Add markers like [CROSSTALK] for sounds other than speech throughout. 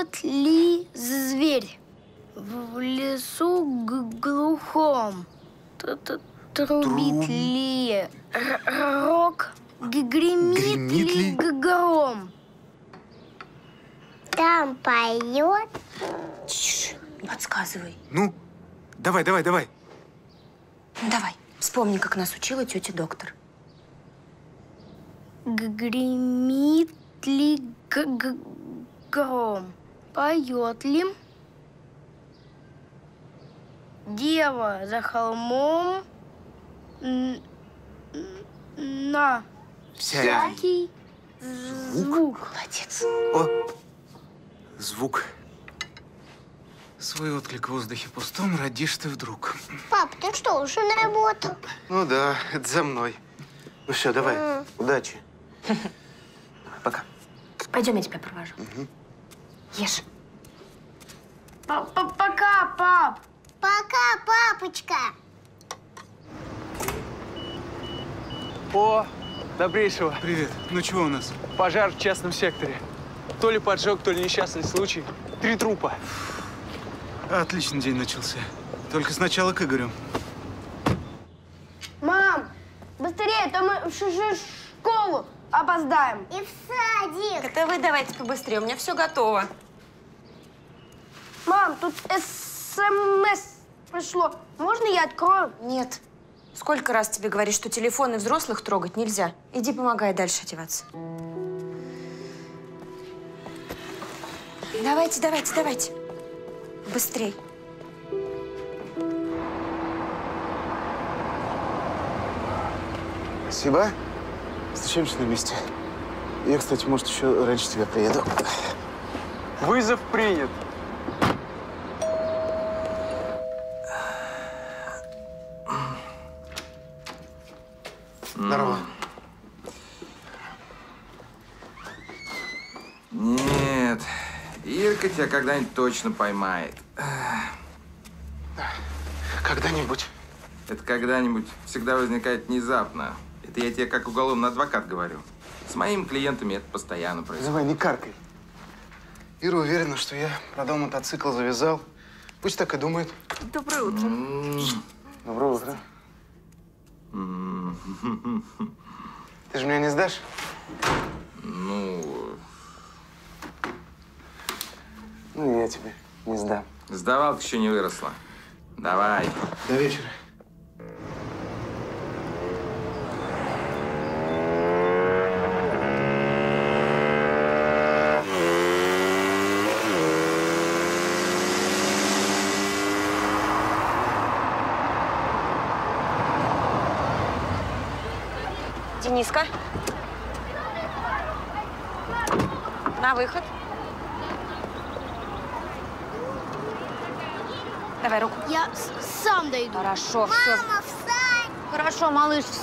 Ревет ли зверь в лесу глухом? Т- т- Трубит Труб- ли р- рог? Г- Гремит, Гремит ли? гром? Там поет. Тише, не подсказывай. Ну, давай, давай, давай. Давай, вспомни, как нас учила тетя доктор. Гремит ли г- г- гром? Поет ли? Дева за холмом на всякий звук. Молодец. О, звук. Свой отклик в воздухе пустом родишь ты вдруг. Пап, ты что, уже на работу? Ну да, это за мной. Ну все, давай, удачи. Давай, [LAUGHS] пока. Пойдем, я тебя провожу. Ешь. П- п- Пока, пап. Пока, папочка. О, добрейшего. Привет. Ну чего у нас? Пожар в частном секторе. То ли поджог, то ли несчастный случай. Три трупа. Отличный день начался. Только сначала к Игорю. Мам, быстрее, а то мы в ш- ш- школу опоздаем. И в садик. Это вы давайте побыстрее, у меня все готово. Мам, тут СМС пришло. Можно я открою? Нет. Сколько раз тебе говорить, что телефоны взрослых трогать нельзя? Иди помогай дальше одеваться. Давайте, давайте, давайте. Быстрей. Спасибо. Встречаемся на месте. Я, кстати, может, еще раньше тебя приеду. Вызов принят. Здорово. Нет, Ирка тебя когда-нибудь точно поймает. Когда-нибудь. Это когда-нибудь всегда возникает внезапно. Это я тебе как уголовный адвокат говорю. С моими клиентами это постоянно происходит. Давай, не каркай. Ира уверена, что я продал мотоцикл, завязал. Пусть так и думает. Доброе утро. Доброе утро. Ты же меня не сдашь? Ну, Ну, я тебе не сдам. сдавалка еще не выросла. Давай. До вечера. Дениска. На выход. Давай руку. Я сам дойду. Хорошо, все. Мама, встань. Хорошо, малыш, в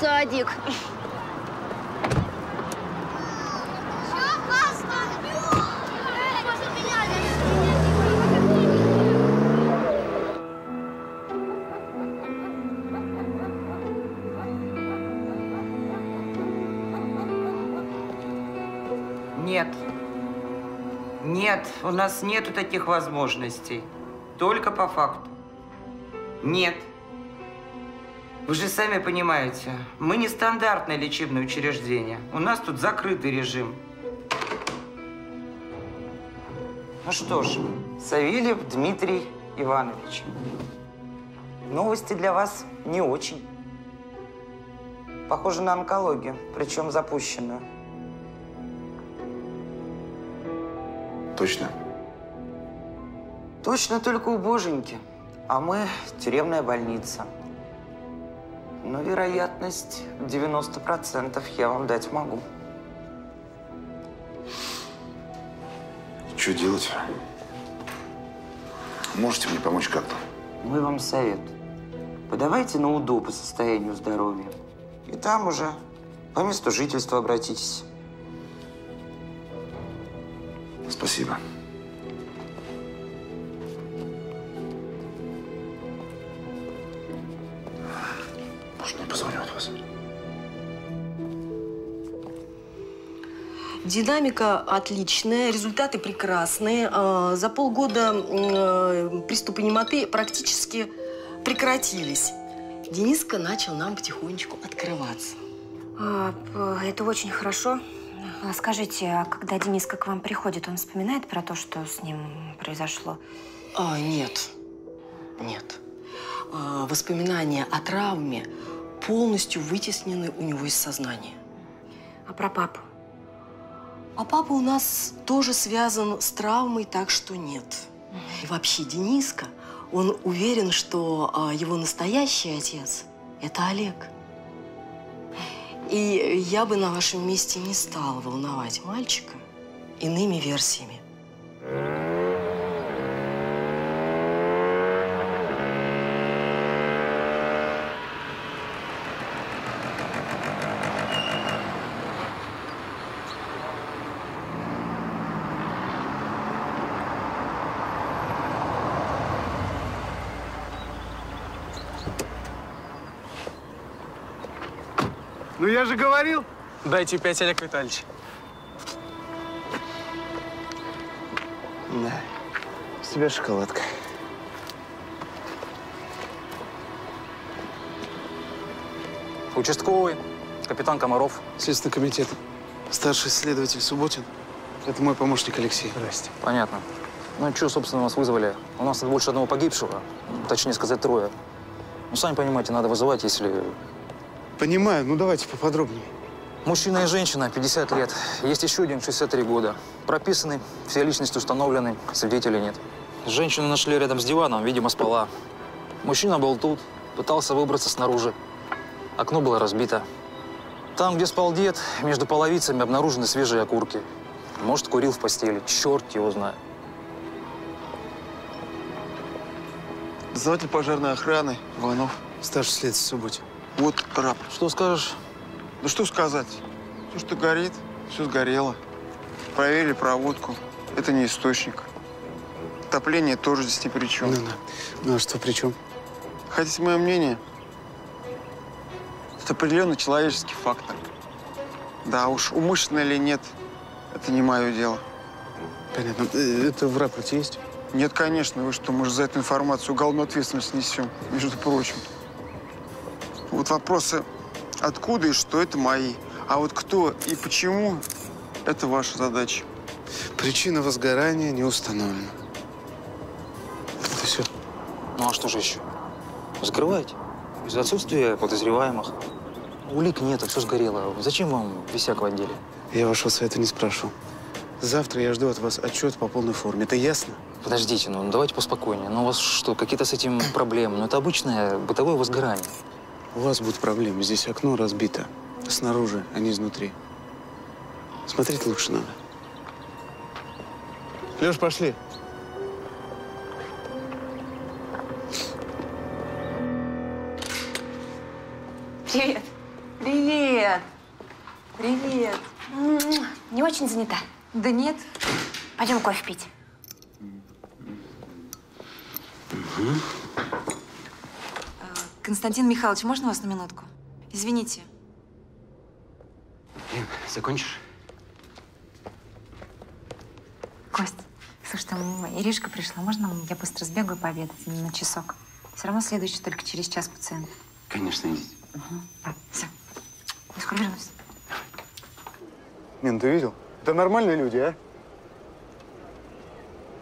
Нет, у нас нету таких возможностей. Только по факту. Нет. Вы же сами понимаете, мы не стандартное лечебное учреждение. У нас тут закрытый режим. Ну что ж, Савельев Дмитрий Иванович. Новости для вас не очень. Похоже на онкологию, причем запущенную. Точно? Точно только у боженьки. А мы тюремная больница. Но вероятность 90% я вам дать могу. Что делать? Можете мне помочь как-то? Мы вам совет. Подавайте на УДО по состоянию здоровья. И там уже по месту жительства обратитесь. Спасибо. Можно я позвоню от вас? Динамика отличная, результаты прекрасные. А, За полгода э, приступы немоты практически прекратились. Дениска начал нам потихонечку открываться. А, это очень хорошо. А Скажите, а когда Дениска к вам приходит, он вспоминает про то, что с ним произошло? А, нет, нет. А, Воспоминания о травме полностью вытеснены у него из сознания. А про папу? А папа у нас тоже связан с травмой, так что нет. И вообще Дениска, он уверен, что а, его настоящий отец – это Олег. И я бы на вашем месте не стала волновать мальчика иными версиями. Я же говорил. Дайте пять, Олег Витальевич. Да. С тебя шоколадка. Участковый, капитан Комаров. Следственный комитет. Старший следователь Субботин. Это мой помощник Алексей. Здрасте. Понятно. Ну, что, собственно, нас вызвали? У нас тут больше одного погибшего. Точнее сказать, трое. Ну, сами понимаете, надо вызывать, если... Понимаю, ну давайте поподробнее. Мужчина и женщина, 50 лет. Есть еще один, 63 года. Прописаны, все личности установлены, свидетелей нет. Женщину нашли рядом с диваном, видимо, спала. Мужчина был тут, пытался выбраться снаружи. Окно было разбито. Там, где спал дед, между половицами обнаружены свежие окурки. Может, курил в постели. Черт его знает. Дознаватель пожарной охраны Иванов. Старший следователь Субботин. Вот рапорт. Что скажешь? Да что сказать? Все, что горит, все сгорело. Проверили проводку. Это не источник. Отопление тоже здесь ни при чем. Ну да. Ну а что при чем? Хотите мое мнение? Это определенный человеческий фактор. Да уж, умышленно или нет, это не мое дело. Понятно. Э, Это в рапорте есть? Нет, конечно, вы что, мы же за эту информацию уголовную ответственность несем, между прочим. Вот вопросы откуда и что, это мои. А вот кто и почему, это ваша задача. Причина возгорания не установлена. Это все. Ну а что же еще? Скрывайте. Из-за отсутствия подозреваемых. Улик нет, все сгорело. Зачем вам висяк в отделе? Я вашего совета не спрашивал. Завтра я жду от вас отчет по полной форме. Это ясно? Подождите, ну давайте поспокойнее. Ну у вас что, какие-то с этим проблемы? Ну это обычное бытовое возгорание. У вас будут проблемы. Здесь окно разбито. Снаружи, а не изнутри. Смотреть лучше надо. Леш, пошли. Привет. Привет. Привет. Не очень занята? Да нет. Пойдем кофе пить. Константин Михайлович, можно вас на минутку? Извините. Закончишь? Кость, слушай, там Иришка пришла. Можно я быстро сбегаю пообедать на часок? Все равно следующий только через час пациент. Конечно, идите. Да, все. Я скоро вернусь. Не, ну ты видел? Это нормальные люди, а?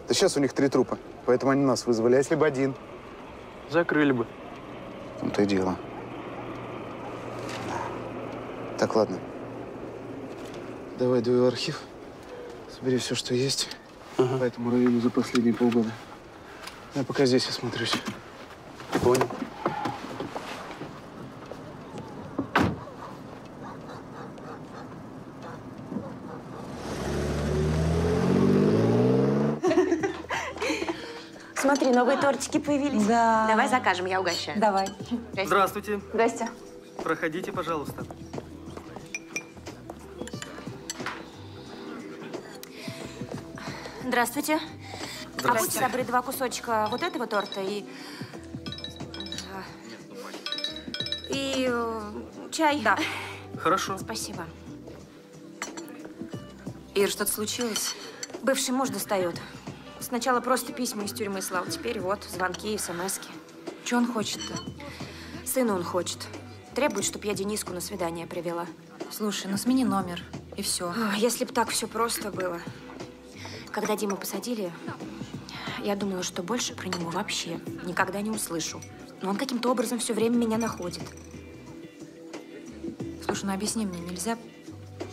Да сейчас у них три трупа, поэтому они нас вызвали. А если бы один? Закрыли бы. В том-то и дело. Так, ладно. Давай в архив. Собери все, что есть по этому району за последние полгода. Я пока здесь осмотрюсь. Понял. Смотри, новые тортики появились. Да. Давай закажем, я угощаю. Давай. Здравствуйте. Здрасте. Проходите, пожалуйста. Здравствуйте. А Здравствуйте. будьте добры, два кусочка вот этого торта и... И э, чай. Да. Хорошо. Спасибо. Ир, что-то случилось? Бывший муж достает. Сначала просто письма из тюрьмы слал, теперь вот звонки и смски. Что он хочет-то? Сына он хочет. Требует, чтобы я Дениску на свидание привела. Слушай, ну смени номер, и все. Если бы так все просто было. Когда Диму посадили, я думала, что больше про него вообще никогда не услышу. Но он каким-то образом все время меня находит. Слушай, ну объясни мне, нельзя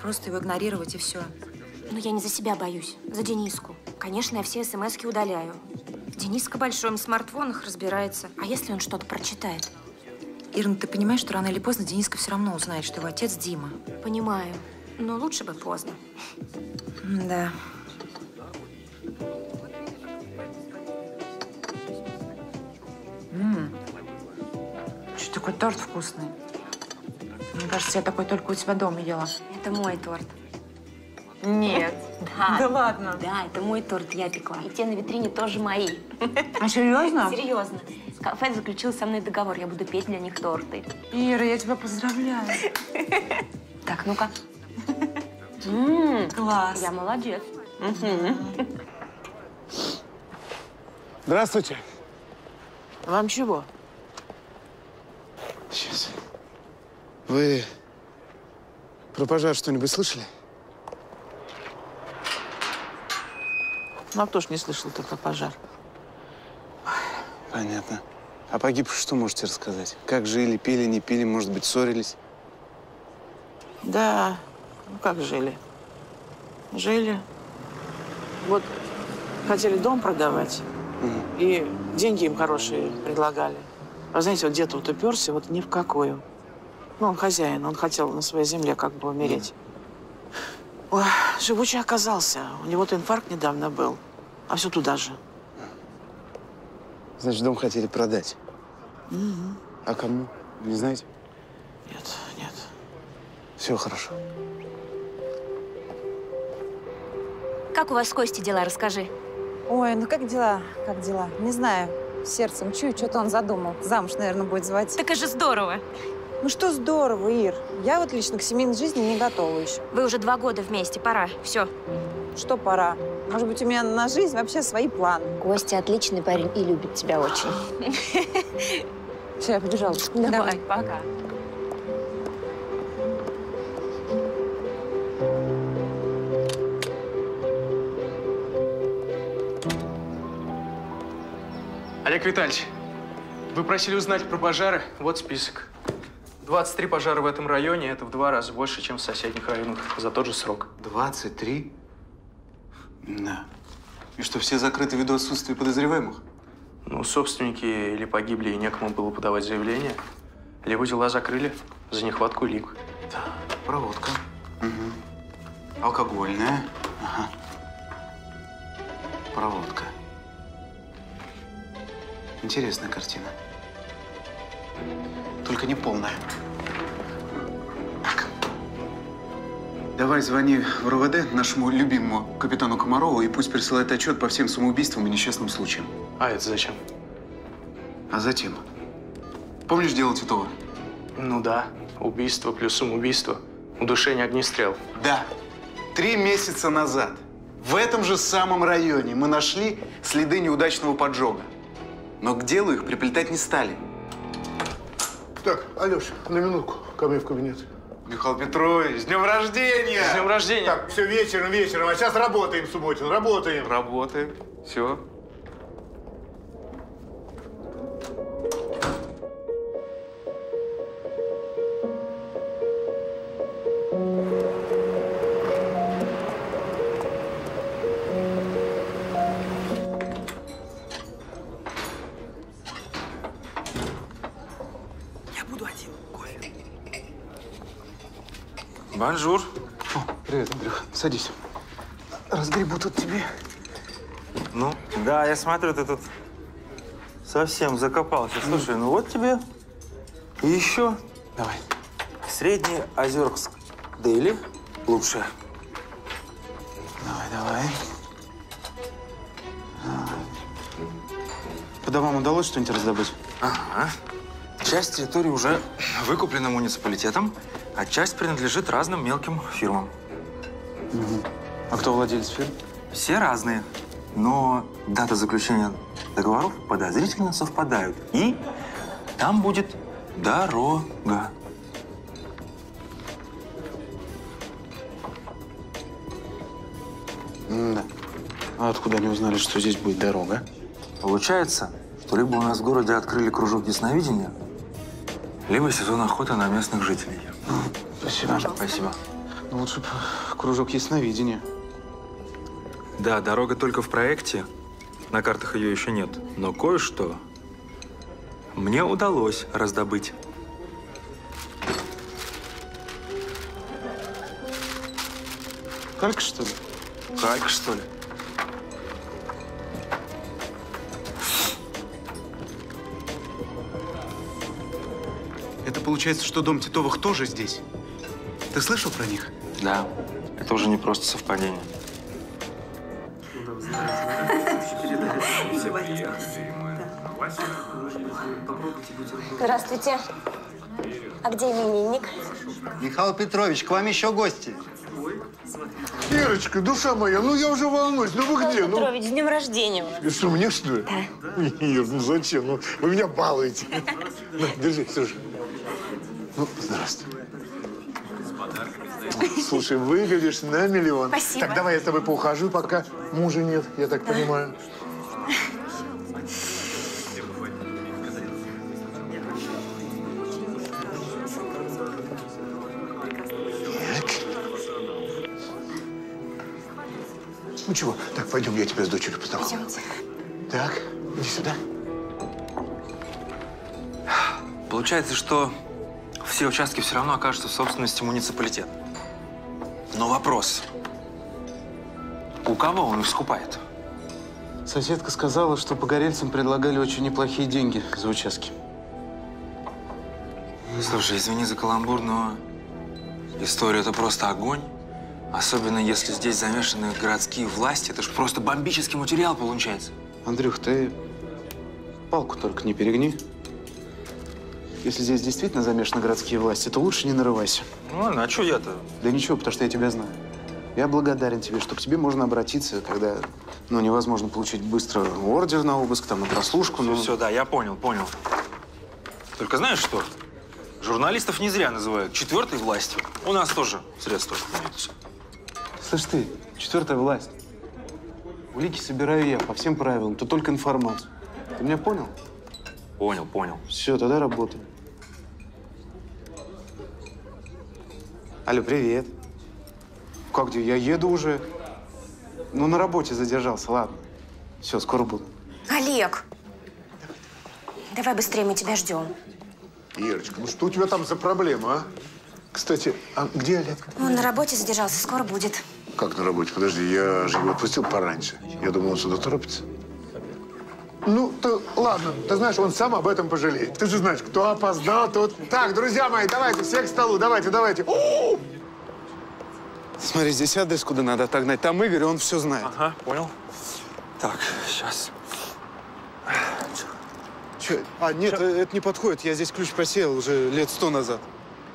просто его игнорировать и все. Но я не за себя боюсь, за Дениску. Конечно, я все смски удаляю. Дениска большой, в смартфонах разбирается. А если он что-то прочитает? Ир, ну ты понимаешь, что рано или поздно Дениска все равно узнает, что его отец Дима. Понимаю. Но лучше бы поздно. Да. Что такой торт вкусный? Мне кажется, я такой только у тебя дома ела. Это мой торт. Нет. Да. Да ладно? Да, это мой торт, я пекла. И те на витрине тоже мои. А серьезно? Серьезно. Кафе заключил со мной договор, я буду петь для них торты. Ира, я тебя поздравляю. Так, ну-ка. Класс. Я молодец. Здравствуйте. Вам чего? Сейчас. Вы про пожар что-нибудь слышали? Ну, а кто ж не слышал только пожар? Понятно. А погибших что можете рассказать? Как жили, пили, не пили, может быть, ссорились? Да, ну как жили? Жили. Вот хотели дом продавать, и деньги им хорошие предлагали. А знаете, вот дед вот уперся, вот ни в какую. Ну, он хозяин, он хотел на своей земле как бы умереть. Ой, живучий оказался. У него-то инфаркт недавно был. А все туда же. Значит, дом хотели продать. Мгм. А кому? Не знаете? Нет, нет. Все хорошо. Как у вас с Костей дела, расскажи. Ой, ну как дела? Как дела? Не знаю. Сердцем чую, что-то он задумал. Замуж, наверное, будет звать. Так это же здорово. Ну что здорово, Ир. Я вот лично к семейной жизни не готова еще. Вы уже два года вместе, пора. Все. Что пора? Может быть, у меня на жизнь вообще свои планы. Костя отличный парень и любит тебя очень. [LAUGHS] Все, я побежала. Давай, пока. Олег Витальевич, вы просили узнать про пожары. Вот список. 23 пожара в этом районе. Это в два раза больше, чем в соседних районах за тот же срок. 23? Да. И что, все закрыты ввиду отсутствия подозреваемых? Ну, собственники или погибли, и некому было подавать заявление, либо дела закрыли за нехватку улик. Проводка. Угу. Алкогольная. Ага. Проводка. Интересная картина. Только не полная. Так. Давай звони в РОВД нашему любимому капитану Комарову и пусть присылает отчет по всем самоубийствам и несчастным случаям. А это зачем? А затем? Помнишь дело Титова? Ну да. Убийство плюс самоубийство. Удушение огнестрел. Да. Три месяца назад в этом же самом районе мы нашли следы неудачного поджога. Но к делу их приплетать не стали. Так, Алеш, на минутку ко мне в кабинет. Михаил Петрович, с днем рождения! С днем рождения! Так, все вечером, вечером. А сейчас работаем, Субботин, работаем. Работаем. Все. Bonjour. Привет, Андрюх. Садись. Разгребу тут тебе. Ну, да, я смотрю, ты тут совсем закопался. Слушай, ну вот тебе и еще. Давай. Средний Озерск Daily лучше. Давай. Давай. По домам удалось что-нибудь раздобыть? Ага. Часть территории уже выкуплена муниципалитетом, а часть принадлежит разным мелким фирмам. А кто владелец фирм? Все разные, но дата заключения договоров подозрительно совпадают. И там будет дорога. Да. А откуда они узнали, что здесь будет дорога? Получается, что либо у нас в городе открыли кружок ясновидения, либо сезон охоты на местных жителей. Спасибо. Спасибо. Ну лучше б кружок ясновидения. Да, дорога только в проекте. На картах ее еще нет. Но кое-что мне удалось раздобыть. Калька, что ли? Калька, что ли? Получается, что дом Титовых тоже здесь? Ты слышал про них? Да, это уже не просто совпадение. Здравствуйте. А где именинник? Михаил Петрович, к вам еще гости. Ирочка, душа моя, ну я уже волнуюсь. Ну вы где? Ну, Петрович, с днем рождения. И что, мне что ли? Да. Ир, ну зачем? Ну, вы меня балуете. На, держи, слушай. Ну, здравствуй. [LAUGHS] Слушай, выглядишь на миллион. Спасибо. Так, давай я с тобой поухожу, пока мужа нет, я так понимаю. Ну чего? Так, пойдем, я тебя с дочерью познакомлю. Идемте. Так, иди сюда. Получается, что все участки все равно окажутся в собственности муниципалитета. Но вопрос. У кого он их скупает? Соседка сказала, что погорельцам предлагали очень неплохие деньги за участки. Слушай, извини за каламбур, но история это просто огонь. Особенно если здесь замешаны городские власти. Это ж просто бомбический материал получается. Андрюх, ты палку только не перегни. Если здесь действительно замешаны городские власти, то лучше не нарывайся. Ну ладно, а что я-то? Да ничего, потому что я тебя знаю. Я благодарен тебе, что к тебе можно обратиться, когда ну, невозможно получить быстро ордер на обыск, там, на прослушку. но... Все, да, я понял, понял. Только знаешь что? Журналистов не зря называют четвертой властью. У нас тоже средства имеются. Слышь ты, четвертая власть. Улики собираю я по всем правилам, то только информацию. Ты меня понял? Понял, понял. Все, тогда работаем. Алло, привет. Как где? Я еду уже. Ну, на работе задержался, ладно. Все, скоро буду. Олег! Давай быстрее, мы тебя ждем. Ирочка, ну что у тебя там за проблема, а? Кстати, а где Олег? Он на работе задержался, скоро будет. Как на работе? Подожди, я же его отпустил пораньше. Я думал, он сюда торопится. Ну, то ладно. Ты знаешь, он сам об этом пожалеет. Ты же знаешь, кто опоздал, тот... Так, друзья мои, давайте, все к столу, давайте, давайте. О! Смотри, здесь адрес, куда надо отогнать. Там Игорь, он все знает. Ага, понял. Так, сейчас. Че? А, нет, э, это не подходит. Я здесь ключ просеял уже лет сто назад.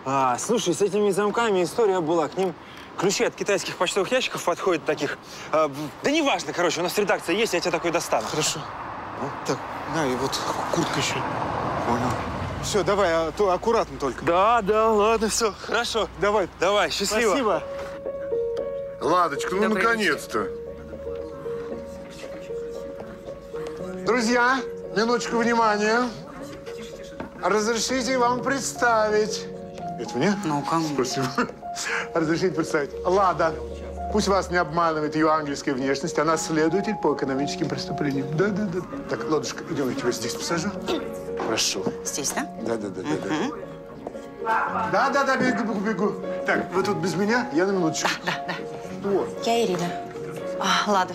А, слушай, с этими замками история была. К ним ключи от китайских почтовых ящиков подходят таких. А, да неважно, короче, у нас редакция есть, я тебе такой достану. Хорошо. Так, на, и вот куртка еще. Понял. Все, давай, а то аккуратно только. Да, да, ладно, все, хорошо. Давай. Давай, счастливо. Спасибо. Ладочка, ну наконец-то. Друзья, минуточку внимания. Разрешите вам представить. Это мне? Ну, кому? Спасибо. [LAUGHS] Разрешите представить. Лада. Пусть вас не обманывает ее ангельская внешность. Она следователь по экономическим преступлениям. Да-да-да. Так, Ладушка, идем, я тебя здесь посажу. Прошу. Здесь, да? Да-да-да-да. Да-да-да, бегу, бегу, бегу. Так, вы тут без меня? Я на минуточку. Да, да. Что? Я Ирина. А, Лада.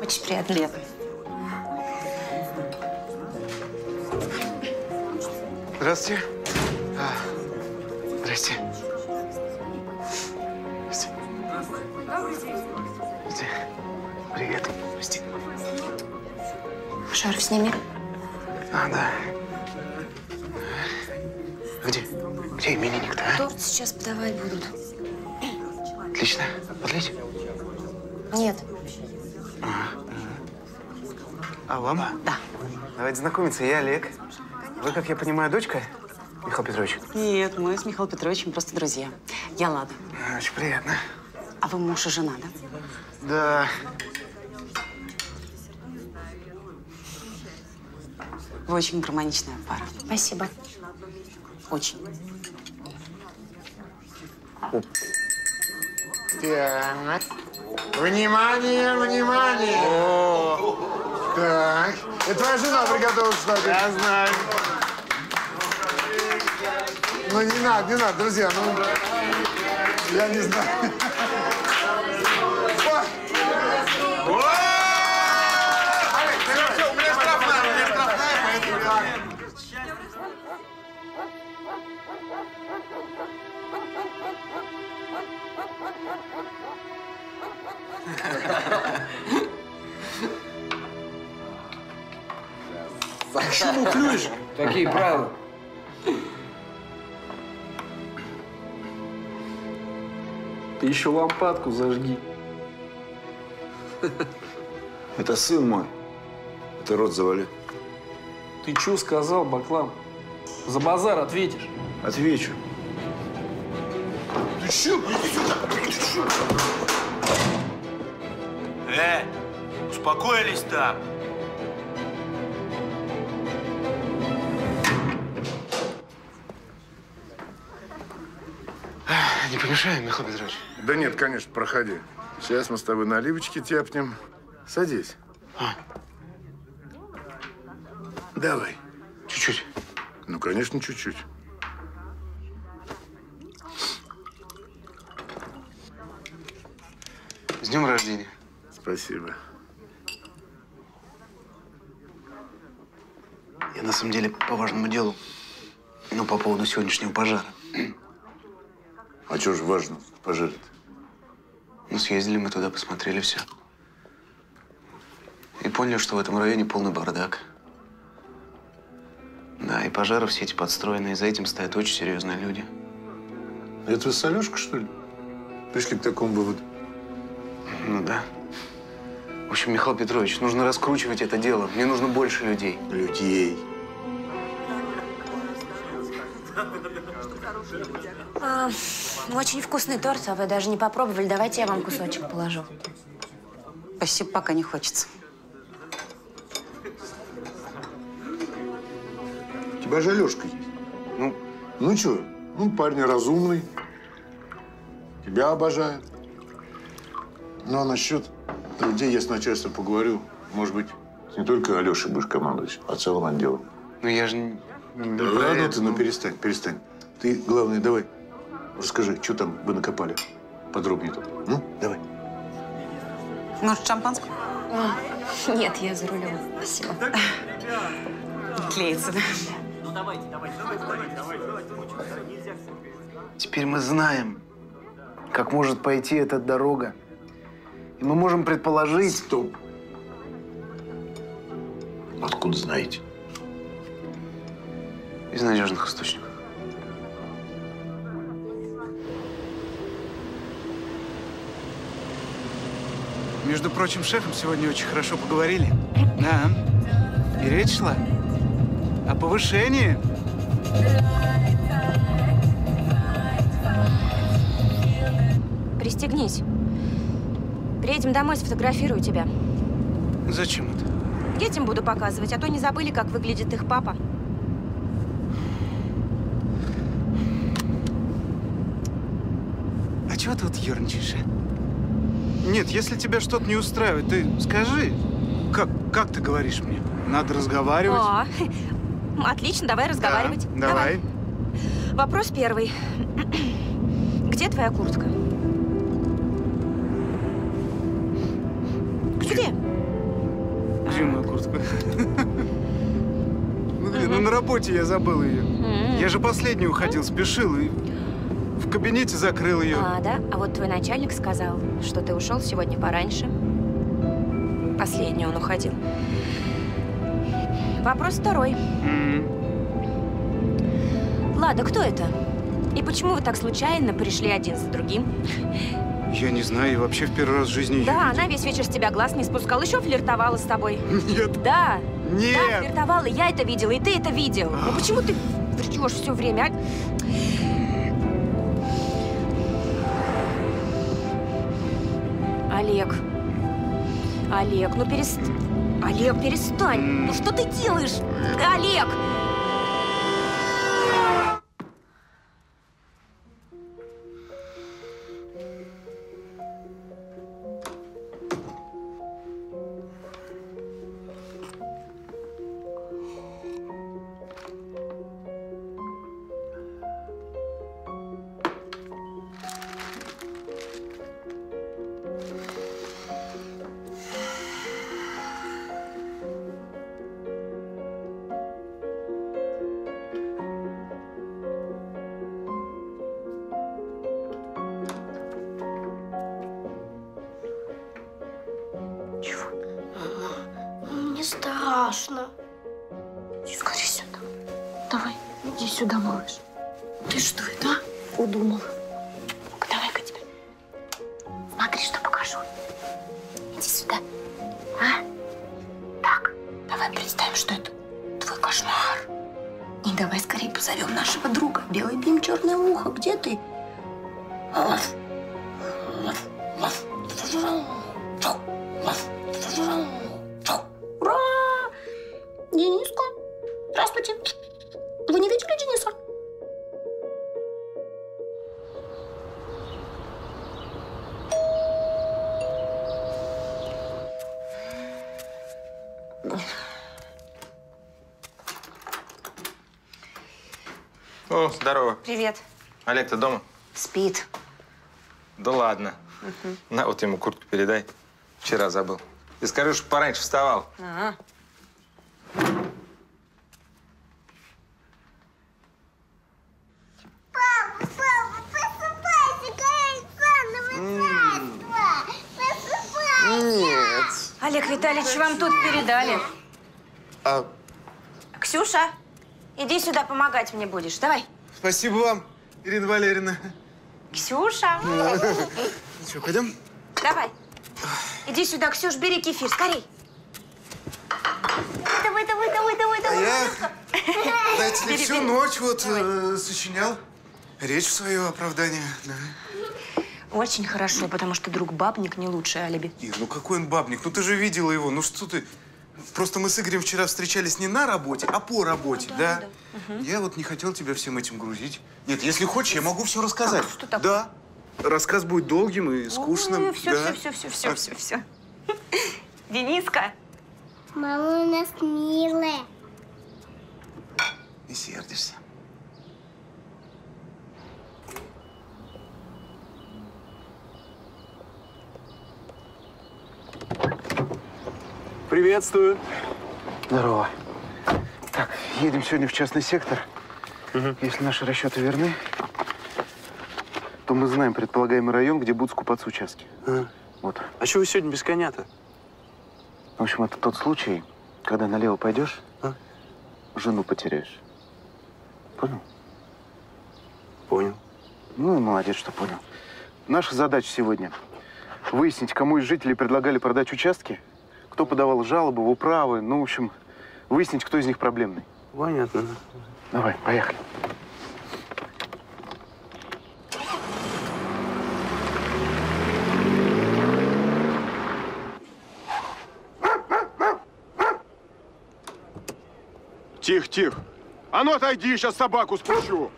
Очень приятно. Приятно. Здравствуйте. А, здрасте. Здрасте. Привет. Здрасте. Шарф сними. А, да. Где? Где именинник-то, а? Торт сейчас подавать будут. Отлично. Подлить? Нет. А вам? Да. Давайте знакомиться. Я Олег. Вы, как я понимаю, дочка Михаил Петрович? Нет, мы с Михаилом Петровичем просто друзья. Я Лада. Очень приятно. А вы муж и жена, да? Да. Вы очень гармоничная пара. Спасибо. Очень. Так. Внимание, внимание! Так. Это твоя жена приготовила, кстати. Я знаю. Ну, не надо, не надо, друзья. Ну, я не знаю. Почему клюешь? Такие правила. Ты еще лампадку зажги. Это сын мой. Ты рот завали. Ты что сказал, Баклан? За базар ответишь. Отвечу. Ты что? Иди сюда. Э, успокоились там. Помешаем, Михаил Петрович? Да нет, конечно, проходи. Сейчас мы с тобой наливочки тяпнем. Садись. Давай. Чуть-чуть. Ну, конечно, чуть-чуть. С днем рождения. Спасибо. Я на самом деле по важному делу. Ну, по поводу сегодняшнего пожара. А что же важно пожарить? Ну, съездили мы туда, посмотрели все. И поняли, что в этом районе полный бардак. Да, и пожары все эти подстроенные. За этим стоят очень серьезные люди. Это вы с Алешкой, что ли? Пришли к такому выводу? Ну да. В общем, Михаил Петрович, нужно раскручивать это дело. Мне нужно больше людей. Людей. А, очень вкусный торт, а вы даже не попробовали. Давайте я вам кусочек положу. Спасибо, пока не хочется. У тебя же Алешка есть. Ну, ну что, ну, парень разумный. Тебя обожает. Ну, а насчет людей я с начальством поговорю. Может быть, не только Алешей будешь командовать, а целым отделом. Ну, я же не, Да это, ты, ну ну. перестань, перестань. Ты, главное, давай, расскажи, что там вы накопали подробнее тут. Ну, давай. Может, шампанского? А, Нет, я за рулем. Спасибо. Клеится, да? Теперь мы знаем, как может пойти эта дорога. И мы можем предположить... Стоп. Откуда знаете? Из надежных источников. Между прочим, шефом сегодня очень хорошо поговорили. Да. И речь шла о повышении. Пристегнись. Приедем домой, сфотографирую тебя. Зачем это? Детям буду показывать, а то не забыли, как выглядит их папа. А чего ты вот ерничаешь, а? Нет, если тебя что-то не устраивает, ты скажи. Как, как ты говоришь мне? Надо разговаривать. О, [LAUGHS] отлично, давай разговаривать. Да, давай. Вопрос первый. [CLEARS THROAT] Где твоя куртка? Где? Где моя куртка? [LAUGHS] Ну, блин, ну на работе я забыл ее. Я же последний уходил, спешил и кабинете закрыл ее. А, да? А вот твой начальник сказал, что ты ушел сегодня пораньше. Последний он уходил. Вопрос второй. Лада, кто это? И почему вы так случайно пришли один за другим? Я не знаю, и вообще в первый раз в жизни... Да, она весь вечер с тебя глаз не спускала, еще флиртовала с тобой. Нет. Да. Нет. Да, флиртовала, я это видела, и ты это видел. Ну почему ты врешь все время, а? Олег, ну перест... Олег, перестань. Ну что ты делаешь? Олег! Привет. Олег, ты дома? Спит. Да ладно. На, вот ему куртку передай. Вчера забыл. И скажи, что пораньше вставал. Ага. Папа, папа, просыпайся, Александр, царство! Просыпайся! Нет. Олег Витальевич, вам тут передали. А, Ксюша, иди сюда, помогать мне будешь. Давай. Спасибо вам, Ирина Валерьевна. Ксюша. [LAUGHS] Ну что, пойдем? Давай. Иди сюда, Ксюш, бери кефир, скорей. Давай, давай, давай, давай, А давай. я, [LAUGHS] знаете ли, всю ночь вот э, сочинял речь в свое оправдание. Да. Очень хорошо, потому что друг бабник не лучшее алиби. Ир, ну какой он бабник? Ну ты же видела его. Ну что ты? Просто мы с Игорем вчера встречались не на работе, а по работе, да? Я вот не хотел тебя всем этим грузить. Нет, если хочешь, я могу все рассказать. что такое? Да. Рассказ будет долгим и скучным. Ой, все, да. все, все, все, все, все, все. [LAUGHS] Дениска. Мама у нас милая. Не сердишься. Приветствую. Здорово. Так, едем сегодня в частный сектор. Если наши расчеты верны, то мы знаем предполагаемый район, где будут скупаться участки. Вот. А что вы сегодня без коня-то? В общем, это тот случай, когда налево пойдешь, жену потеряешь. Понял? Понял. Ну и молодец, что понял. Наша задача сегодня выяснить, кому из жителей предлагали продать участки, кто подавал жалобы в управы, ну, в общем, выяснить, кто из них проблемный. Понятно. Давай, поехали. Тихо, тихо. А ну отойди, сейчас собаку спущу.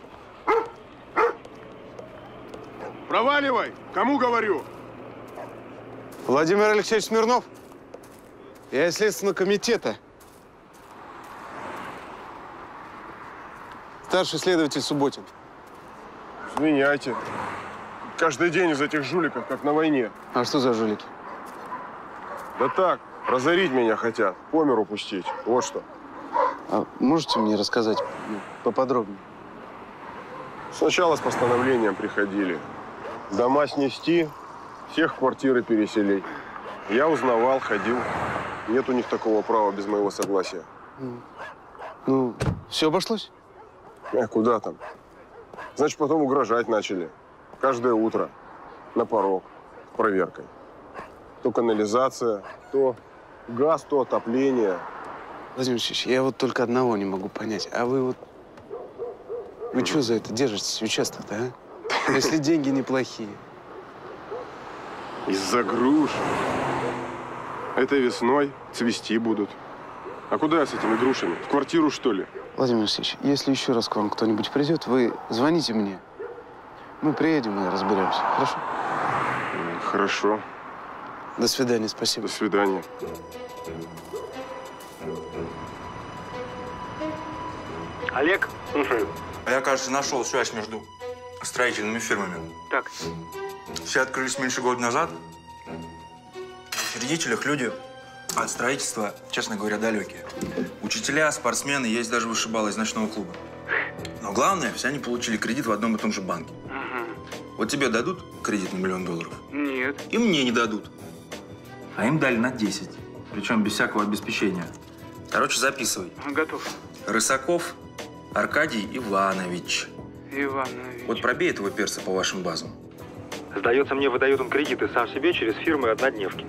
Проваливай. Кому говорю? Владимир Алексеевич Смирнов. Я из Следственного комитета. Старший следователь Субботин. Извиняйте. Каждый день из этих жуликов, как на войне. А что за жулики? Да так, разорить меня хотят, по миру пустить. Вот что. А можете мне рассказать ну, поподробнее? Сначала с постановлением приходили. Дома снести, всех в квартиры переселить. Я узнавал, ходил. Нет у них такого права без моего согласия. Ну, все обошлось? А куда там? Значит, потом угрожать начали. Каждое утро. На порог. С проверкой. То канализация, то газ, то отопление. Владимир Ильич, я вот только одного не могу понять. А вы вот... Вы что за это держитесь, участок-то, а? [LAUGHS] Если деньги неплохие. Из-за груш. Это весной цвести будут. А куда я с этими грушами? В квартиру, что ли? Владимир Алексеевич, если еще раз к вам кто-нибудь придет, вы звоните мне. Мы приедем и разберемся. Хорошо? Хорошо. До свидания, спасибо. До свидания. Олег? Слушаю. А я, кажется, нашел связь между строительными фирмами. Так. Все открылись меньше года назад. В учредителях люди от строительства, честно говоря, далекие. Учителя, спортсмены, есть даже вышибалы из ночного клуба. Но главное, все они получили кредит в одном и том же банке. Вот тебе дадут кредит на миллион долларов? Нет. И мне не дадут. А им дали на 10. Причем без всякого обеспечения. Короче, записывай. Готов. Рысаков Аркадий Иванович. Иванович. Вот пробей этого перца по вашим базам. Сдается мне, выдает он кредиты сам себе через фирмы однодневки.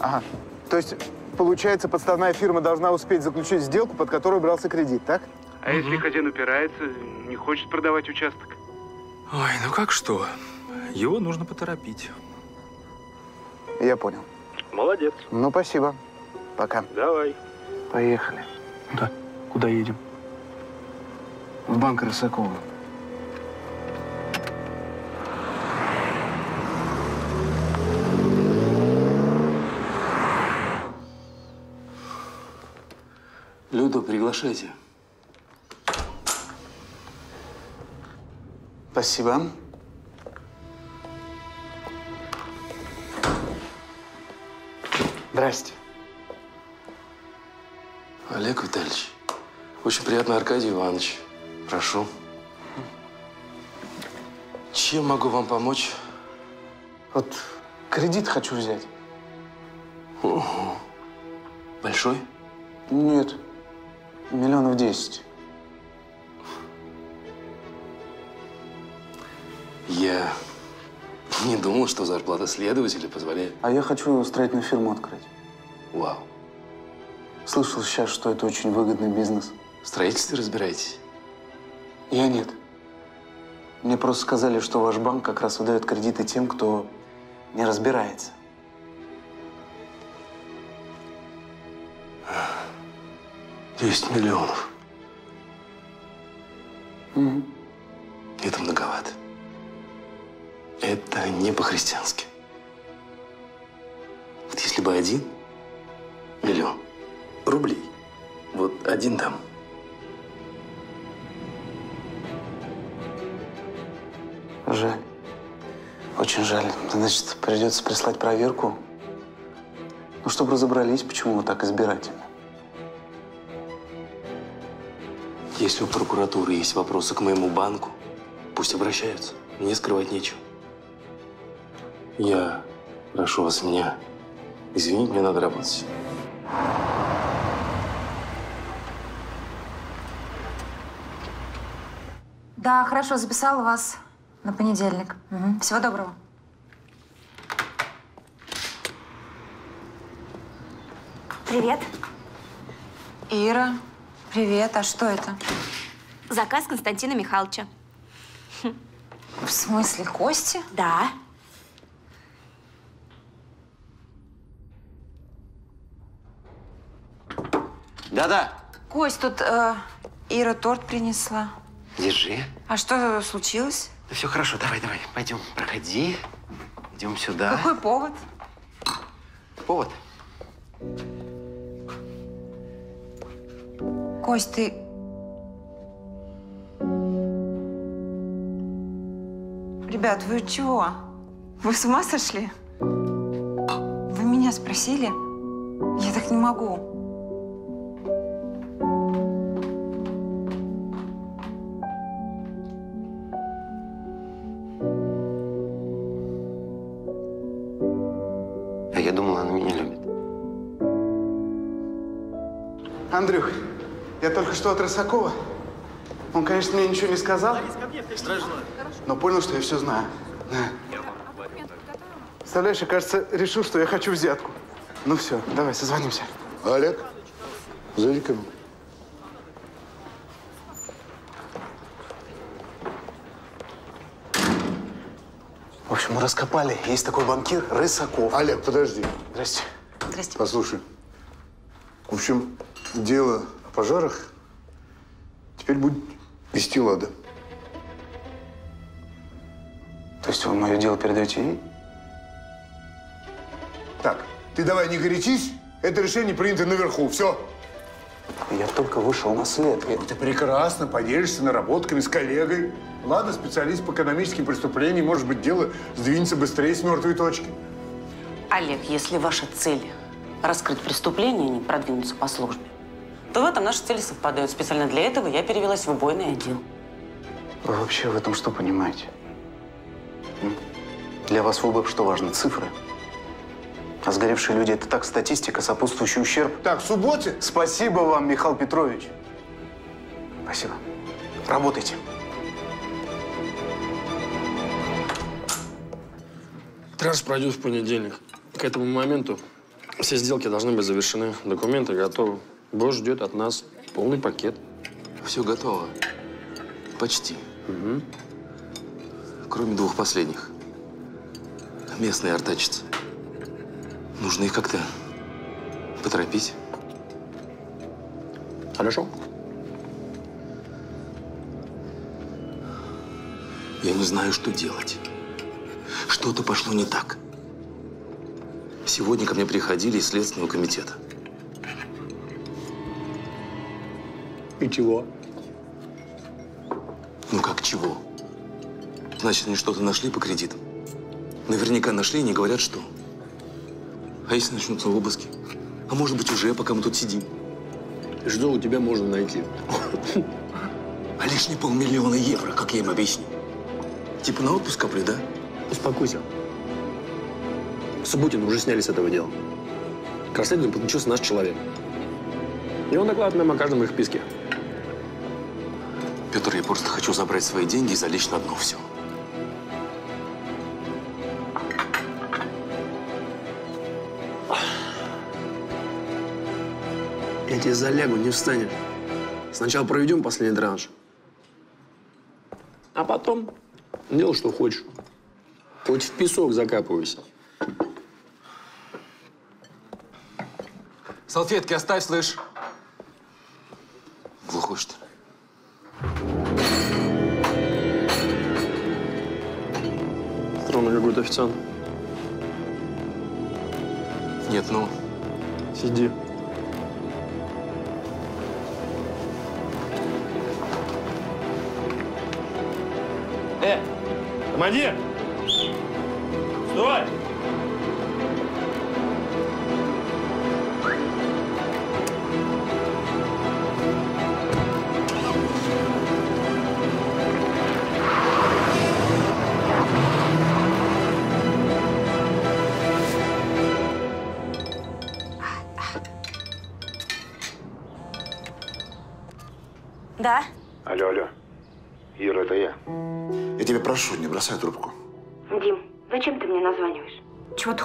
Ага. То есть, получается, подставная фирма должна успеть заключить сделку, под которую брался кредит, так? А если хозяин упирается, не хочет продавать участок? Ой, ну как что? Его нужно поторопить. Я понял. Молодец. Ну, спасибо. Пока. Давай. Поехали. Куда? Куда едем? В банк Рысакова. Люду приглашайте. Спасибо. Здрасте. Олег Витальевич. Очень приятно, Аркадий Иванович. Прошу. Чем могу вам помочь? Вот кредит хочу взять. Ого. Большой? Нет. Миллионов десять. Я не думал, что зарплата следователя позволяет. А я хочу строительную фирму открыть. Вау. Слышал сейчас, что это очень выгодный бизнес. В строительстве разбираетесь? Я нет. Мне просто сказали, что ваш банк как раз выдает кредиты тем, кто не разбирается. Десять миллионов. Мгм. Это многовато. Это не по-христиански. Вот если бы один миллион рублей, вот один дам. Жаль. Очень жаль. Значит, придется прислать проверку. Ну, чтобы разобрались, почему вы так избирательны. Если у прокуратуры есть вопросы к моему банку, пусть обращаются. Мне скрывать нечего. Я прошу вас меня извинить, мне надо работать. Да, хорошо, записала вас на понедельник. Мгм. Всего доброго. Привет. Ира, привет. А что это? Заказ Константина Михайловича. В смысле, Кости? Да. Да-да. Кость, тут э, Ира торт принесла. Держи. А что случилось? Да все хорошо, давай, давай, пойдем, проходи. Идем сюда. Какой повод? Повод. Кость, ты... Ребят, вы чего? Вы с ума сошли? Вы меня спросили? Я так не могу. А я думала, она меня любит. Андрюх, я только что от Рысакова. Он, конечно, мне ничего не сказал, но понял, что я все знаю. Да. Представляешь, я, кажется, решил, что я хочу взятку. Ну все, давай, созвонимся. Олег, зайди ко мне. В общем, мы раскопали. Есть такой банкир Рысаков. Олег, подожди. Здрасте. Здрасте. Послушай. В общем, дело пожарах теперь будет вести Лада. То есть вы мое дело передаете ей? Так, ты давай не горячись. Это решение принято наверху. Все. Я только вышел на след. Я- Ты прекрасно поделишься наработками с коллегой. Лада специалист по экономическим преступлениям. Может быть, дело сдвинется быстрее с мертвой точки. Олег, если ваша цель раскрыть преступление, а не продвинуться по службе, то в этом наши цели совпадают. Специально для этого я перевелась в убойный отдел. Вы вообще в этом что понимаете? Для вас в УБЭП что важно? Цифры? А сгоревшие люди – это так статистика, сопутствующий ущерб. Так, в субботе? Спасибо вам, Михаил Петрович. Спасибо. Работайте. Транш пройдет в понедельник. К этому моменту все сделки должны быть завершены, документы готовы. Босс ждет от нас полный пакет. Все готово. Почти. Кроме двух последних. Местные артачатся. Нужно их как-то поторопить. Хорошо. Я не знаю, что делать. Что-то пошло не так. Сегодня ко мне приходили из Следственного комитета. И чего? Ну как чего? Значит, они что-то нашли по кредитам. Наверняка нашли и не говорят, что. А если начнутся обыски? А может быть, уже, пока мы тут сидим? Что у тебя можно найти? А лишние полмиллиона евро, как я им объясню? Типа на отпуск каплю, да? Успокойся. Субботин уже сняли с этого дела. К расследованию подключился наш человек. И он докладывает нам о каждом их списке. Петр, я просто хочу забрать свои деньги и залечь на дно все. Я тебе залягу, не встанешь. Сначала проведем последний транш. А потом делай, что хочешь. Хоть в песок закапывайся. Салфетки оставь, слышь. Странно какой-то официант. Нет, ну, Сиди. Э, командир! Стой!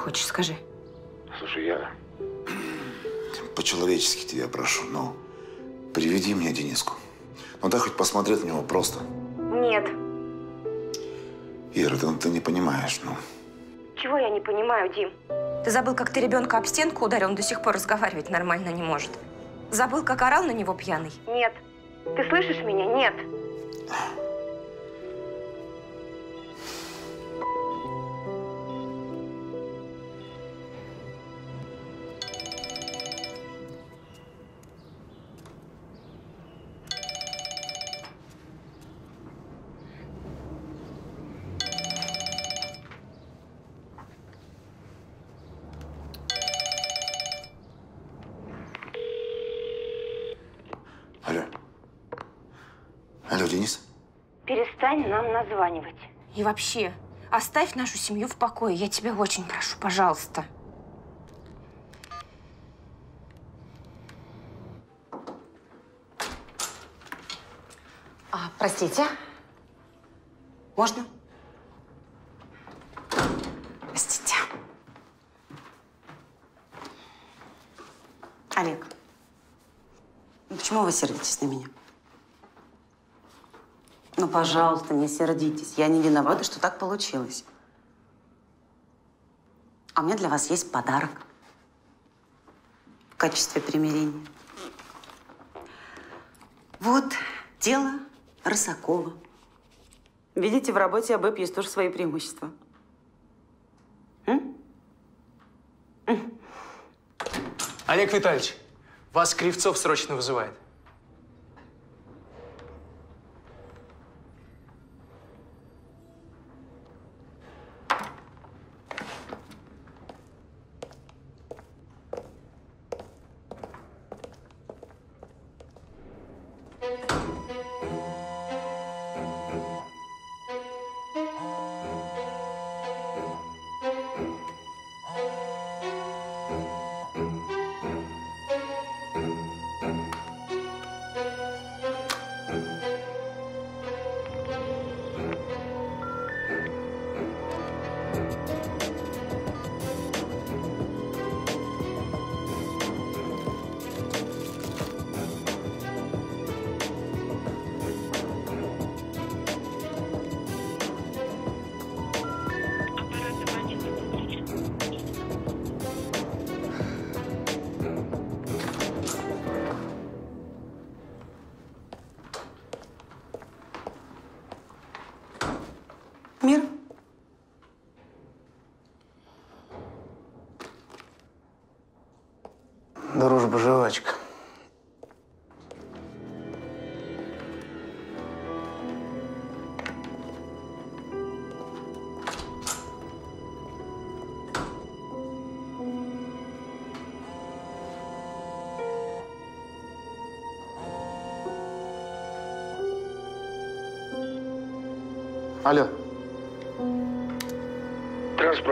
Хочешь, скажи. Слушай, я по-человечески тебя прошу, ну, приведи мне Дениску. Ну, дай хоть посмотреть на него просто. Нет. Ира, ты, ты не понимаешь, ну. Чего я не понимаю, Дим? Ты забыл, как ты ребенка об стенку ударил, он до сих пор разговаривать нормально не может. Забыл, как орал на него пьяный? Нет. Ты слышишь меня? Нет. Перестань нам названивать. И вообще, оставь нашу семью в покое. Я тебя очень прошу, пожалуйста. А, простите. Можно? Простите. Олег, ну почему вы сердитесь на меня? Ну, пожалуйста, не сердитесь. Я не виновата, что так получилось. А у меня для вас есть подарок в качестве примирения. Вот дело Рысакова. Видите, в работе АБЭП есть тоже свои преимущества. Олег Витальевич, вас Кривцов срочно вызывает.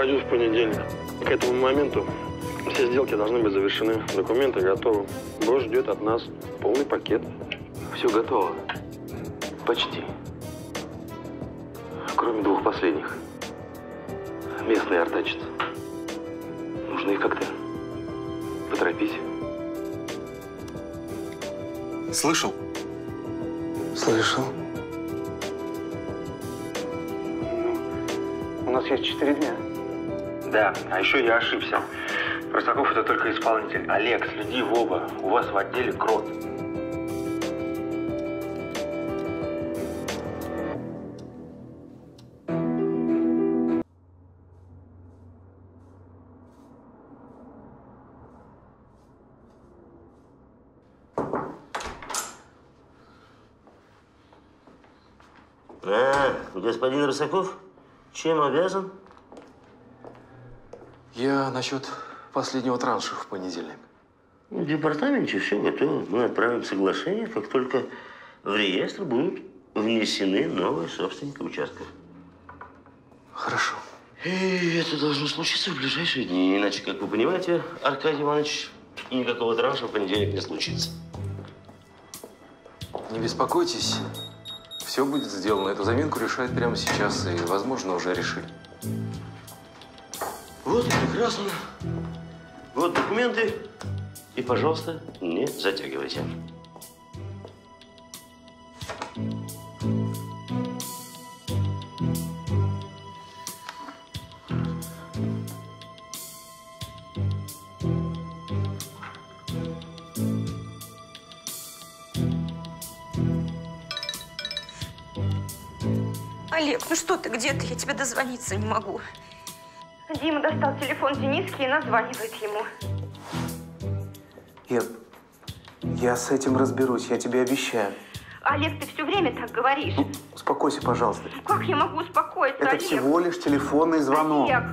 Пройдет в понедельник. К этому моменту все сделки должны быть завершены, документы готовы. Босс ждет от нас полный пакет. Все готово. Почти. Кроме двух последних. Местные артачатся. Нужно их как-то поторопить. Слышал? Слышал. У нас есть четыре дня. Да, а еще я ошибся. Ростаков это только исполнитель. Олег, следи в оба. У вас в отделе крот. А, господин Рысаков, чем обязан? Я насчет последнего транша в понедельник. В департаменте все готово. Мы отправим соглашение, как только в реестр будут внесены новые собственники участков. Хорошо. И это должно случиться в ближайшие дни. Иначе, как вы понимаете, Аркадий Иванович, никакого транша в понедельник не случится. Не беспокойтесь, все будет сделано. Эту заминку решают прямо сейчас и, возможно, уже решили. Вот прекрасно. Вот документы. И, пожалуйста, не затягивайте. Олег, ну что ты, где ты? Я тебе дозвониться не могу. Дима достал телефон Дениски и названивает ему. Ир, я с этим разберусь, я тебе обещаю. Олег, ты все время так говоришь. Успокойся, пожалуйста. Как я могу успокоиться, Это Олег? всего лишь телефонный звонок. Олег,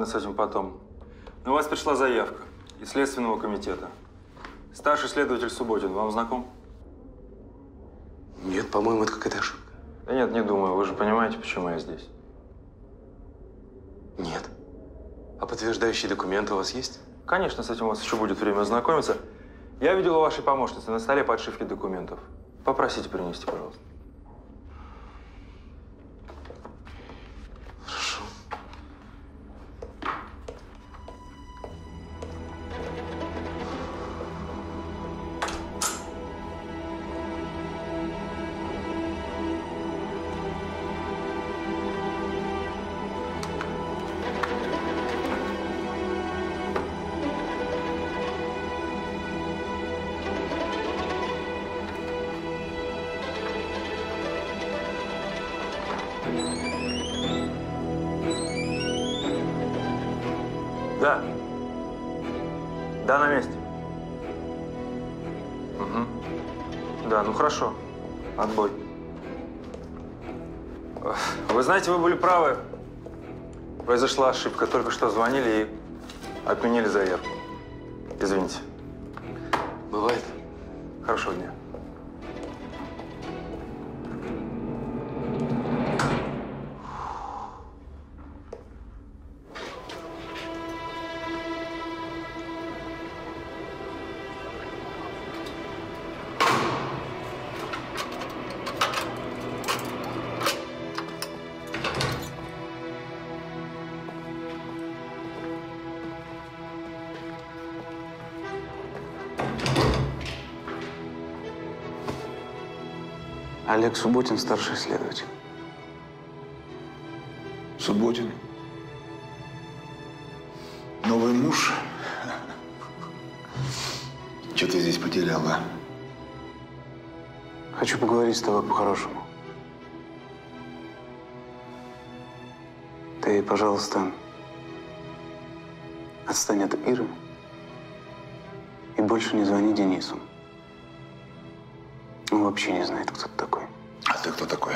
ладно, с этим потом. Но у вас пришла заявка из Следственного комитета. Старший следователь Субботин вам знаком? Нет, по-моему, это какая-то ошибка. Да нет, не думаю. Вы же понимаете, почему я здесь. Нет. А подтверждающие документы у вас есть? Конечно, с этим у вас еще будет время ознакомиться. Я видел у вашей помощницы на столе подшивки документов. Попросите принести, пожалуйста. Знаете, вы были правы. Произошла ошибка. Только что звонили и отменили заявку. Извините. Бывает. Хорошего дня. Олег Субботин, старший следователь. Субботин. Новый муж? Что ты здесь потерял, а? Хочу поговорить с тобой по-хорошему. Ты, пожалуйста, отстань от Иры и больше не звони Денису. Он вообще не знает, кто ты такой. Ты кто такой?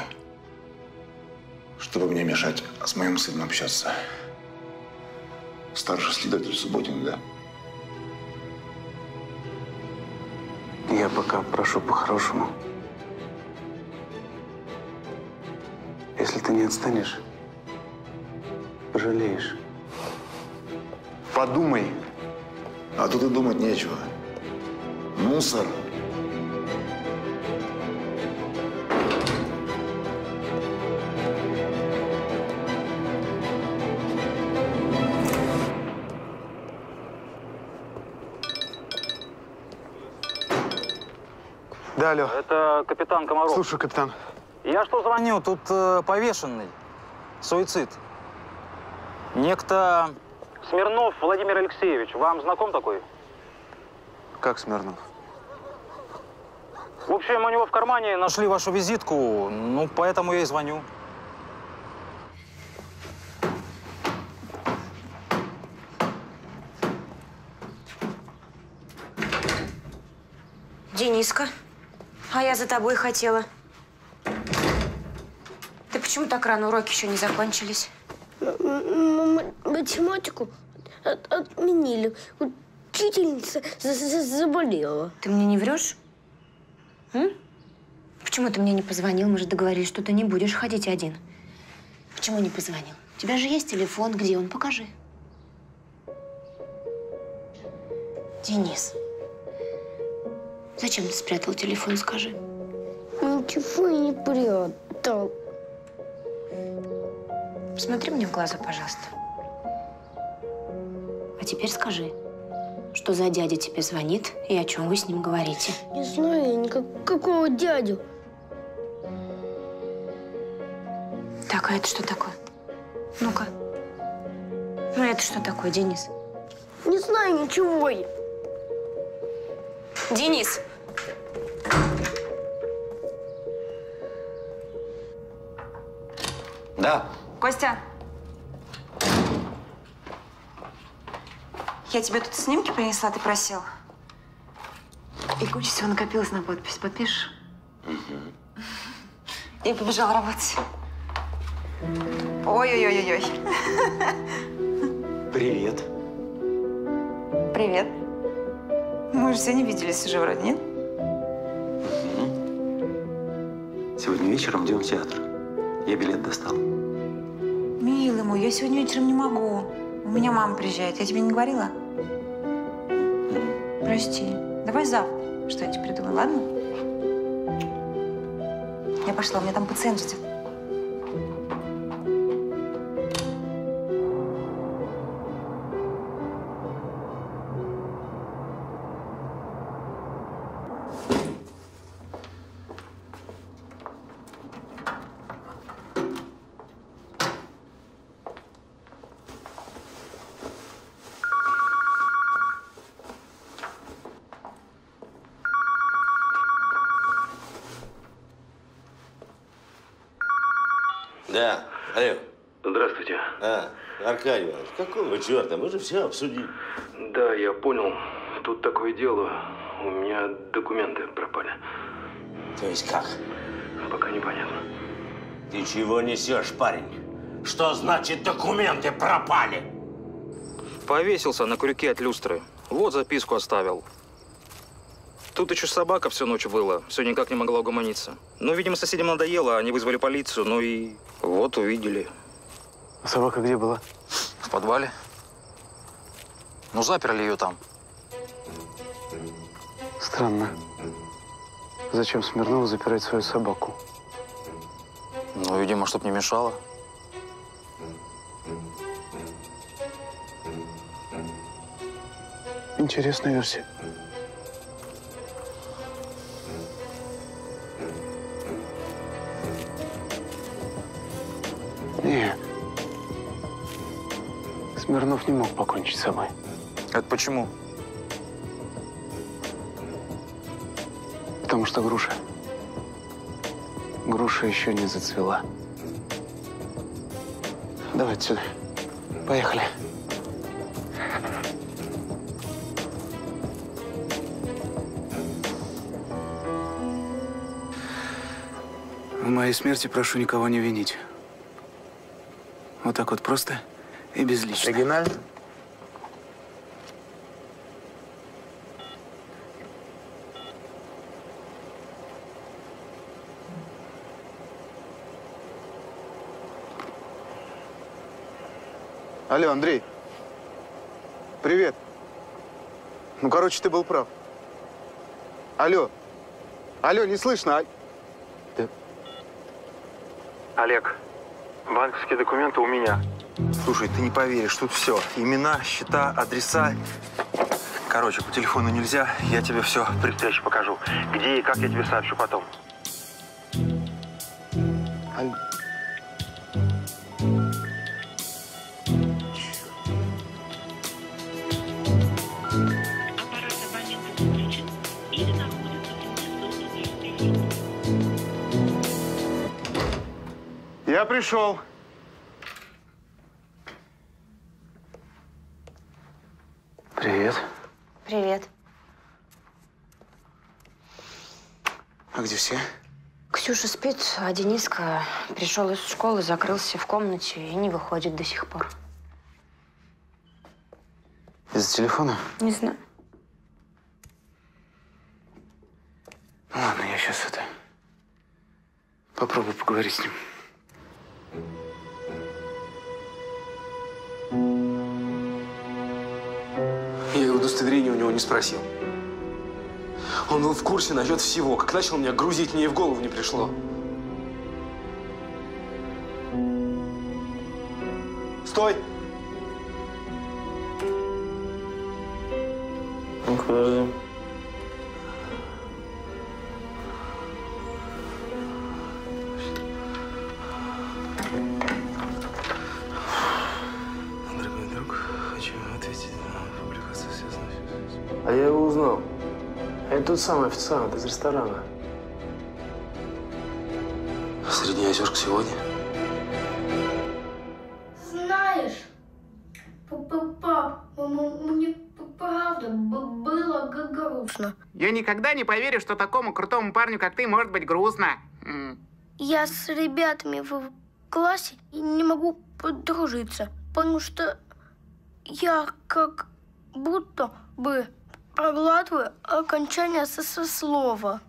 Чтобы мне мешать с моим сыном общаться. Старший следователь Субботин, да? Я пока прошу по-хорошему. Если ты не отстанешь, пожалеешь. Подумай. А тут и думать нечего. Мусор. Алло. Это капитан Комаров. Слушаю, капитан. Я что звоню? Тут э, повешенный. Суицид. Некто Смирнов Владимир Алексеевич. Вам знаком такой? Как Смирнов? В общем, у него в кармане нашли вашу визитку, ну, поэтому я и звоню. Дениска, а я за тобой хотела. Ты почему так рано? Уроки еще не закончились. Математику от- отменили. Учительница за- за- заболела. Ты мне не врешь? М? Почему ты мне не позвонил? Мы же договорились, что ты не будешь ходить один. Почему не позвонил? У тебя же есть телефон. Где он? Покажи. Денис, зачем ты спрятал телефон, скажи? Ничего я не прятал. Посмотри мне в глаза, пожалуйста. А теперь скажи, что за дядя тебе звонит и о чем вы с ним говорите? Не знаю я никакого дядю. Так, а это что такое? Ну-ка. Ну это что такое, Денис? Не знаю ничего я. Денис! Да. Костя! Я тебе тут снимки принесла, ты просил. И куча всего накопилось на подпись. Подпишешь? И побежала работать. Ой-ой-ой-ой. Привет. Привет. Мы же сегодня виделись уже вроде, нет? Сегодня вечером идем в театр. Я билет достал. Милый мой, я сегодня вечером не могу. У меня мама приезжает. Я тебе не говорила? Прости. Давай завтра что-нибудь придумай, ладно? Я пошла, у меня там пациент ждет. Черта? Мы же все обсудили. Да, я понял. Тут такое дело. У меня документы пропали. То есть как? Пока непонятно. Ты чего несешь, парень? Что значит документы пропали? Повесился на крюке от люстры. Вот записку оставил. Тут еще собака всю ночь выла, все никак не могла угомониться. Ну, видимо, соседям надоело, они вызвали полицию, ну и вот увидели. А собака где была? В подвале. Ну, заперли ее там. Странно. Зачем Смирнову запирать свою собаку? Ну, видимо, чтоб не мешало. Интересная версия. Не. Смирнов не мог покончить с собой. Это почему? Потому что груша. Груша еще не зацвела. Давай отсюда. Поехали. В моей смерти прошу никого не винить. Вот так вот просто и безлично. Оригинально? Алло, Андрей. Привет. Ну, короче, ты был прав. Алло. Алло, не слышно. а- Олег, банковские документы у меня. Слушай, ты не поверишь, тут все. Имена, счета, адреса. Короче, по телефону нельзя, я тебе все При встрече покажу. Где и как я тебе сообщу потом. Пришел. Привет. Привет. А где все? Ксюша спит, а Дениска пришел из школы, закрылся в комнате и не выходит до сих пор. Из-за телефона? Не знаю. Ну, ладно, я сейчас это... Попробую поговорить с ним. не спросил. Он был в курсе насчет всего. Как начал меня грузить, мне и в голову не пришло. Стой! Ну-ка, подожди. Тот самый официант из ресторана. Среднеозерск сегодня? Знаешь, пап, мне правда было грустно. Я никогда не поверю, что такому крутому парню, как ты, может быть грустно. Я с ребятами в классе не могу подружиться, потому что я как будто бы проглатываю окончание со слова.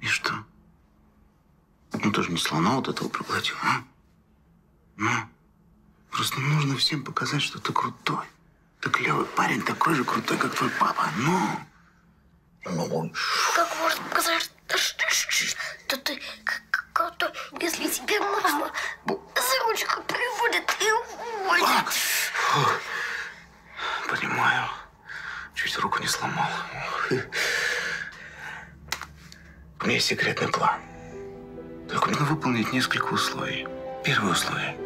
И что? Ну, ты же не слона вот этого проглотил, а? Ну, просто нужно всем показать, что ты крутой. Ты клевый парень, такой же крутой, как твой папа. Ну. Ну, Как можно показать, что ты крутой, если тебе мама за ручку приводит и уводит? Понимаю. Чуть руку не сломал. У меня есть секретный план. Только нужно выполнить несколько условий. Первое условие.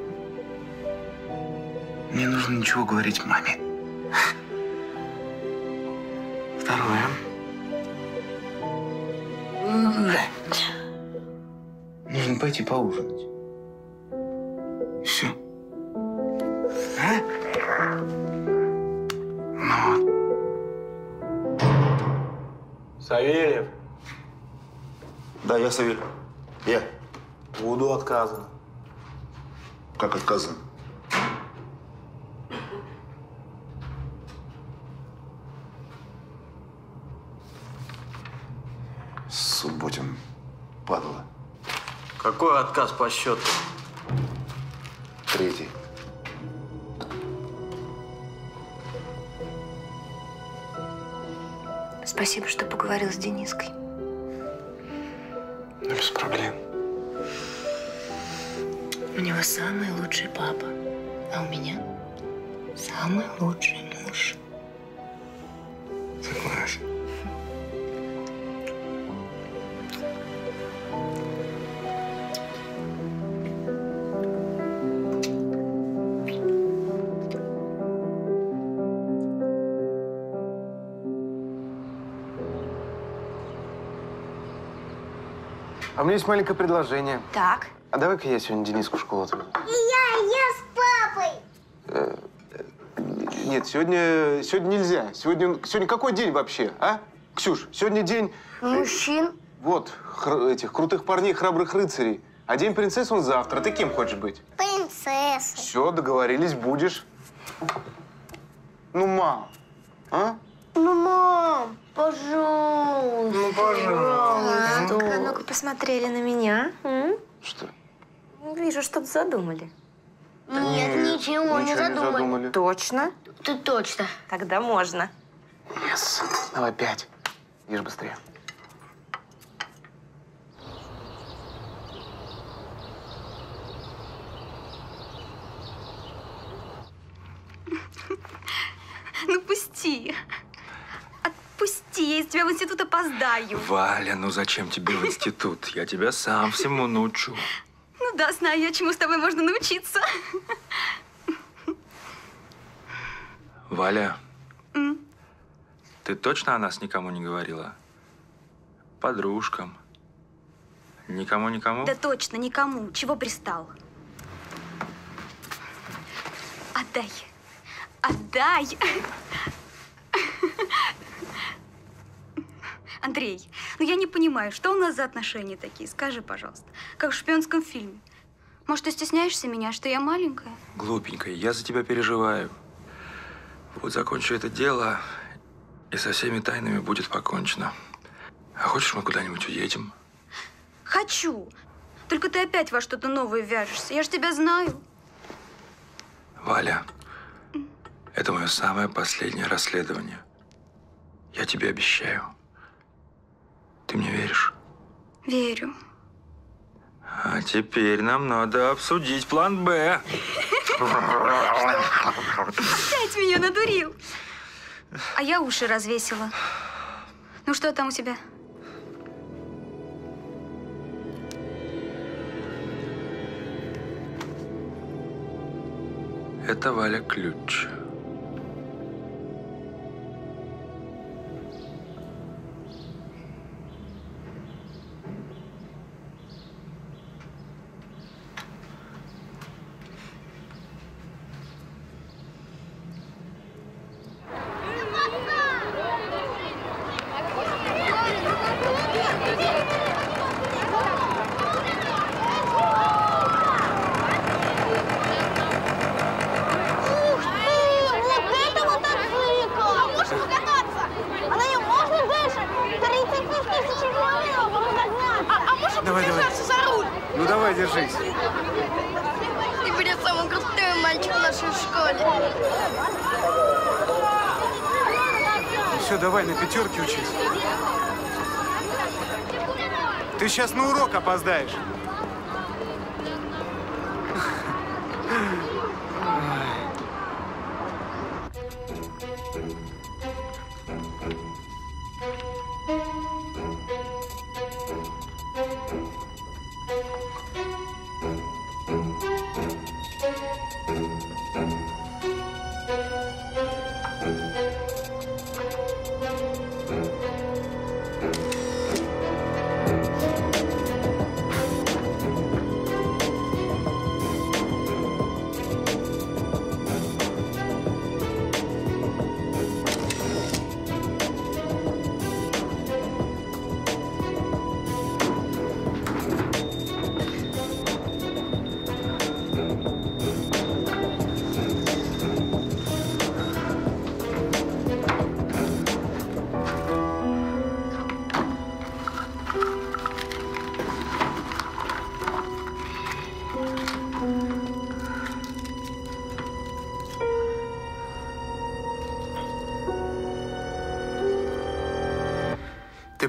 Не нужно ничего говорить маме. Второе. Нужно пойти поужинать. Все. А? Савельев. Да, я Савель. Я. Вуду отказано. Как отказано? Субботин. Падла. Какой отказ по счету? Третий. Спасибо, что поговорил с Дениской. Ну, без проблем. У него самый лучший папа, а у меня самый лучший меня есть маленькое предложение. Так. А давай-ка я сегодня Дениску в школу отведу. И я, я с папой. Э, э, Нет, сегодня, сегодня нельзя. Сегодня, сегодня какой день вообще, а? Ксюш, сегодня день... Мужчин. Вот, хр- этих крутых парней, храбрых рыцарей. А день принцессы он завтра. Ты кем хочешь быть? Принцесса. Все, договорились, будешь. Ну, мам, а? Ну, мам, пожалуйста. Ну, пожалуйста. А ну-ка посмотрели на меня. м? Что? Вижу, что-то задумали. Нет, ничего, не задумали. Точно? Ты точно. Тогда можно. Yes. Давай пять. Ешь быстрее. Ну пусти. Отпусти, я из тебя в институт опоздаю. Валя, ну зачем тебе в институт? Я тебя сам всему научу. Ну да, знаю я, чему с тобой можно научиться. Валя, М. ты точно о нас никому не говорила? Подружкам? Никому-никому? Да точно, никому. Чего пристал? Отдай. Отдай. Андрей, ну я не понимаю, что у нас за отношения такие? Скажи, пожалуйста. Как в шпионском фильме. Может, ты стесняешься меня, что я маленькая? Глупенькая, я за тебя переживаю. Вот закончу это дело, и со всеми тайнами будет покончено. А хочешь, мы куда-нибудь уедем? Хочу. Только ты опять во что-то новое вяжешься. Я же тебя знаю. Валя, это мое самое последнее расследование. Я тебе обещаю. Ты мне веришь? Верю. А теперь нам надо обсудить план «Б». Опять меня надурил. А я уши развесила. Ну что там у тебя? Это Валя ключ.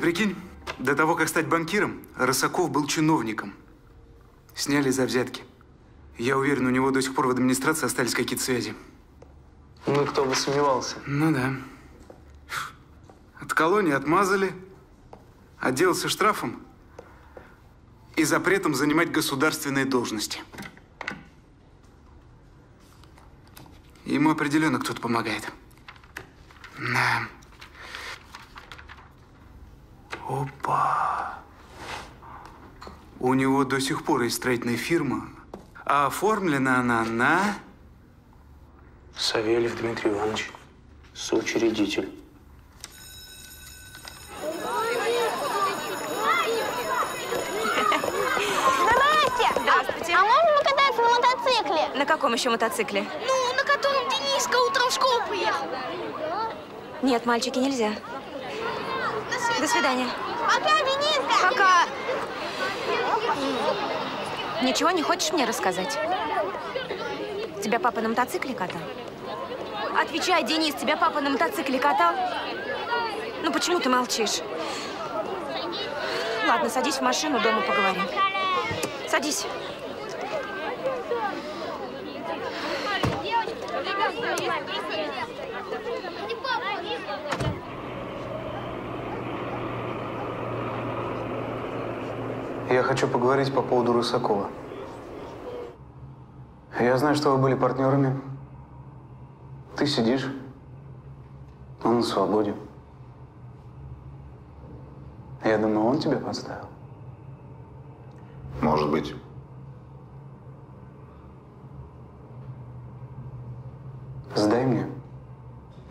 Прикинь, до того, как стать банкиром, Рысаков был чиновником. Сняли за взятки. Я уверен, у него до сих пор в администрации остались какие-то связи. Ну, кто бы сомневался. Ну да. От колонии отмазали, отделался штрафом и запретом занимать государственные должности. Ему определенно кто-то помогает. Да. Опа. У него до сих пор есть строительная фирма, а оформлена она на... Савельев Дмитрий Иванович, соучредитель. Здравствуйте. А можно покататься на мотоцикле? На каком еще мотоцикле? Ну, на котором Дениска утром в школу приехал. Нет, мальчики, нельзя. До свидания. Пока, Дениска! Пока. Ничего не хочешь мне рассказать? Тебя папа на мотоцикле катал? Отвечай, Денис, тебя папа на мотоцикле катал? Ну почему ты молчишь? Ладно, садись в машину, дома поговорим. Садись. Я хочу поговорить по поводу Рысакова. Я знаю, что вы были партнерами. Ты сидишь, он на свободе. Я думаю, он тебя подставил. Может быть. Сдай мне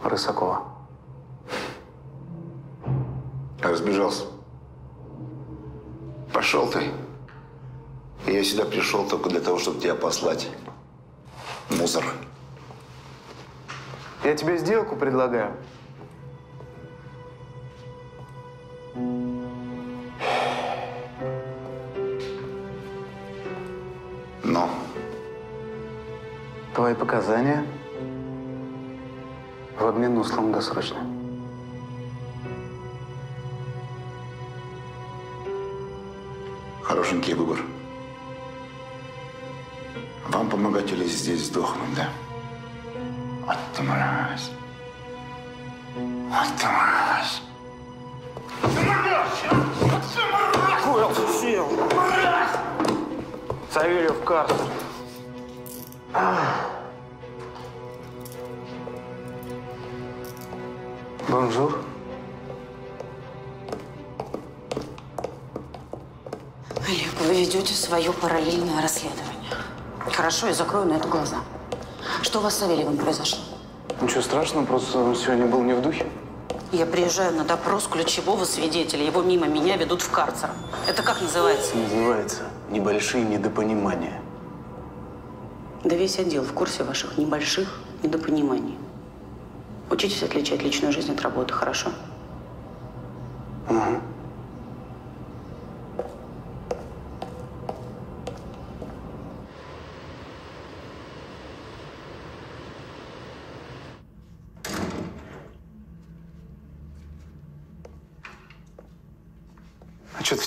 Рысакова. Разбежался. Пошел ты. Я сюда пришел только для того, чтобы тебя послать. Мусор. Я тебе сделку предлагаю. Но. Твои показания в обмен условно досрочно. Хорошенький выбор. Вам помогать или здесь сдохнуть, да? Вот ты мразь. Вот ты мразь. Курил, сел. Савельев в карцер. Bonjour. Вы ведете свое параллельное расследование. Хорошо, я закрою на это глаза. Что у вас с Савельевым произошло? Ничего страшного, просто он сегодня был не в духе. Я приезжаю на допрос ключевого свидетеля. Его мимо меня ведут в карцер. Это как называется? Называется «Небольшие недопонимания». Да весь отдел в курсе ваших небольших недопониманий. Учитесь отличать личную жизнь от работы, хорошо? Угу.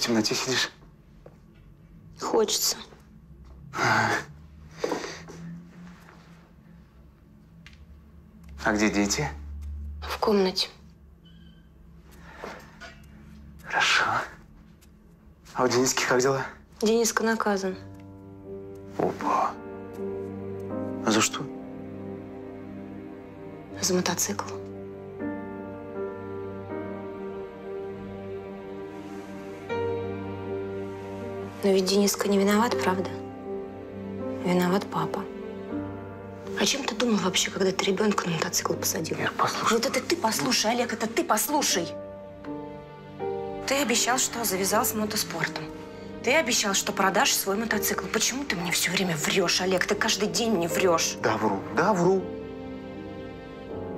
Темноте сидишь? Хочется. А где дети? В комнате. Хорошо. А у Дениски как дела? Дениска наказан. Опа. А за что? За мотоцикл. Но ведь Дениска не виноват, правда? Виноват папа. О чем ты думал вообще, когда ты ребенка на мотоцикл посадил? Ир, послушай. Вот это ты послушай, Олег, это ты послушай. Ты обещал, что завязал с мотоспортом. Ты обещал, что продашь свой мотоцикл. Почему ты мне все время врешь, Олег? Ты каждый день мне врешь. Да, вру. Да, вру.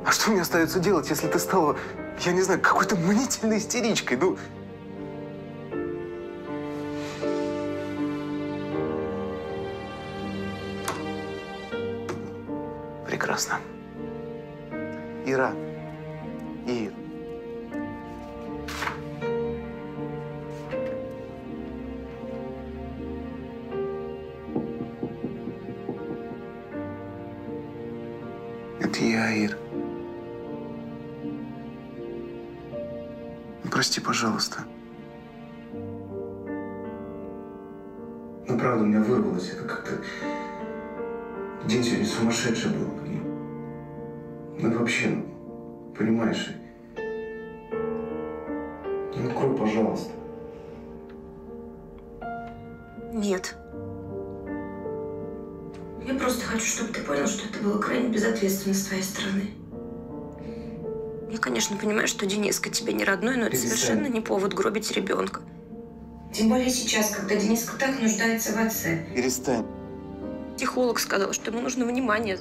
А что мне остается делать, если ты стала, я не знаю, какой-то мнительной истеричкой? Ну, Дениска тебе не родной, но это совершенно не повод гробить ребенка. Тем более сейчас, когда Дениска так нуждается в отце. Перестань. Психолог сказал, что ему нужно внимание.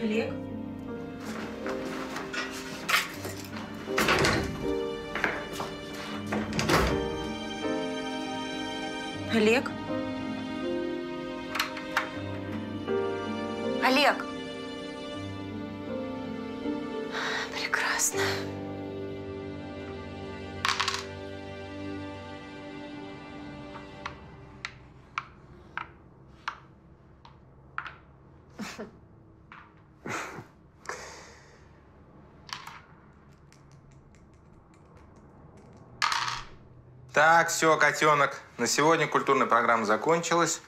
Олег? Олег? Олег! Прекрасно. Так, все, котенок. На сегодня культурная программа закончилась.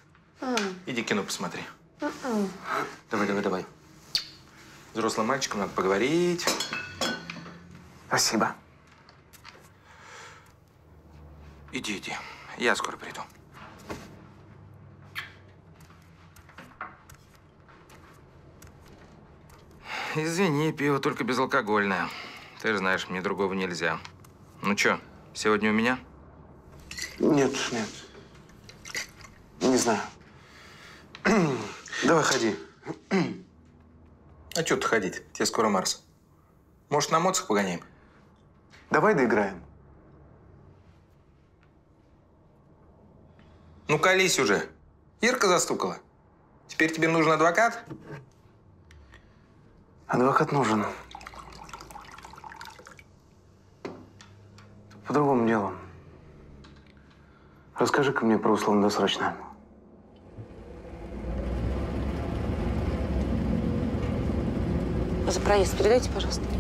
Иди кино посмотри. Давай, давай, давай. Взрослым мальчиком надо поговорить. Спасибо. Иди, иди. Я скоро приду. Извини, пиво только безалкогольное. Ты же знаешь, мне другого нельзя. Ну чё, сегодня у меня? Нет, нет. Не знаю. Давай ходи. А чё тут ходить? Тебе скоро Марс. Может, на моцах погоняем? Давай доиграем. Ну, колись уже. Ирка застукала. Теперь тебе нужен адвокат? Адвокат нужен. По другому делу. Расскажи-ка мне про условно-досрочное. За проезд передайте, пожалуйста.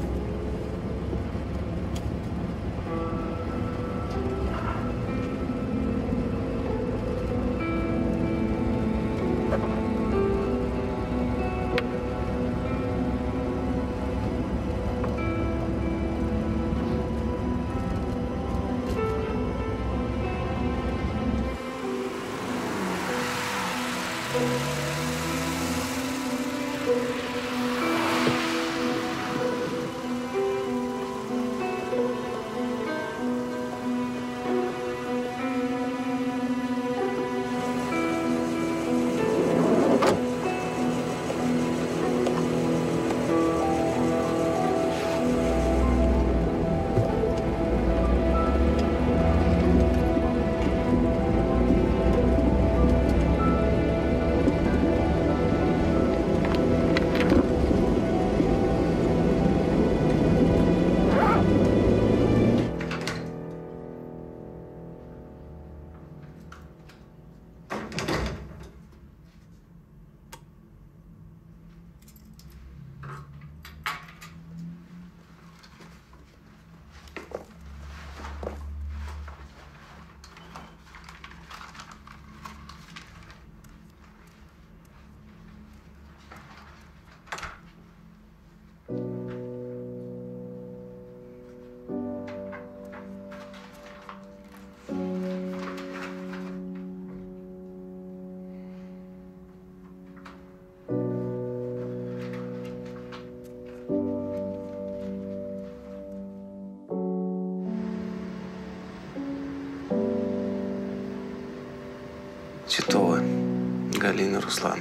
Галина Руслан.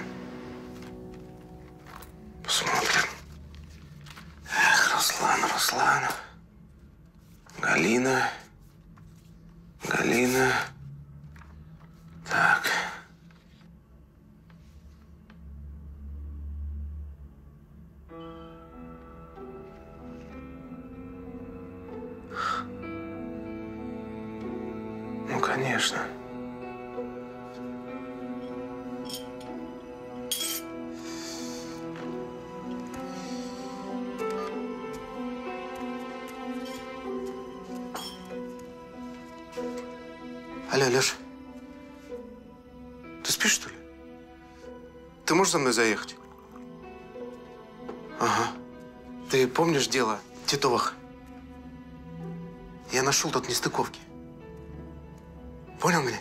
Алло, Леша. Ты спишь, что ли? Ты можешь за мной заехать? Ага. Ты помнишь дело Титовых? Я нашел тут нестыковки. Понял меня?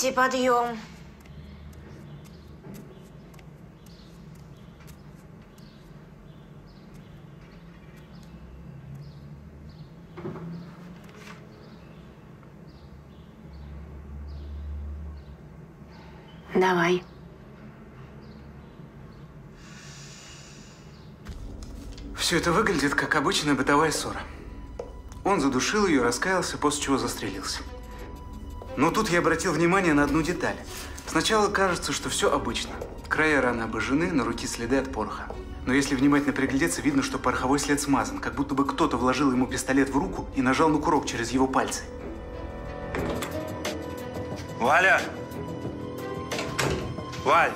Дети, подъем. Давай. Все это выглядит как обычная бытовая ссора. Он задушил ее, раскаялся, после чего застрелился. Но тут я обратил внимание на одну деталь. Сначала кажется, что все обычно. Края раны обожжены, на руки следы от пороха. Но если внимательно приглядеться, видно, что пороховой след смазан, как будто бы кто-то вложил ему пистолет в руку и нажал на курок через его пальцы. Валя! Валь!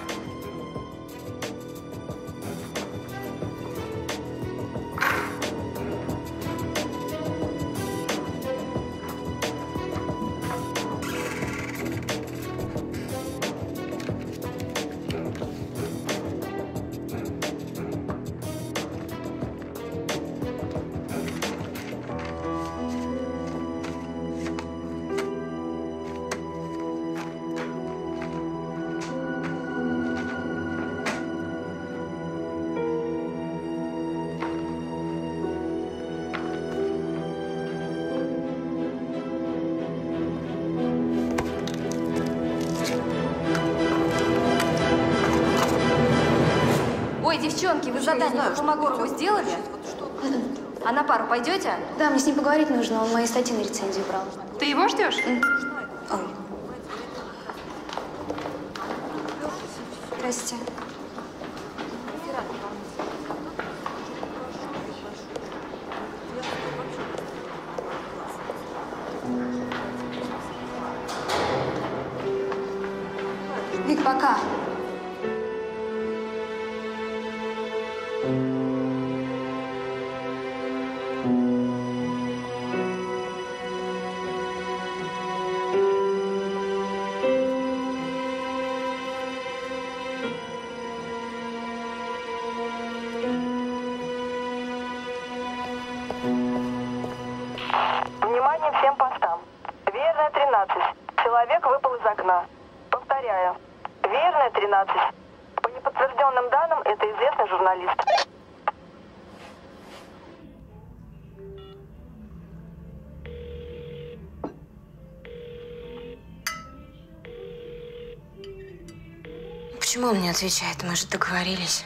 Мои статьи на рецензию брал. Ты его ждешь? Здрасте. Отвечает? Мы же договорились.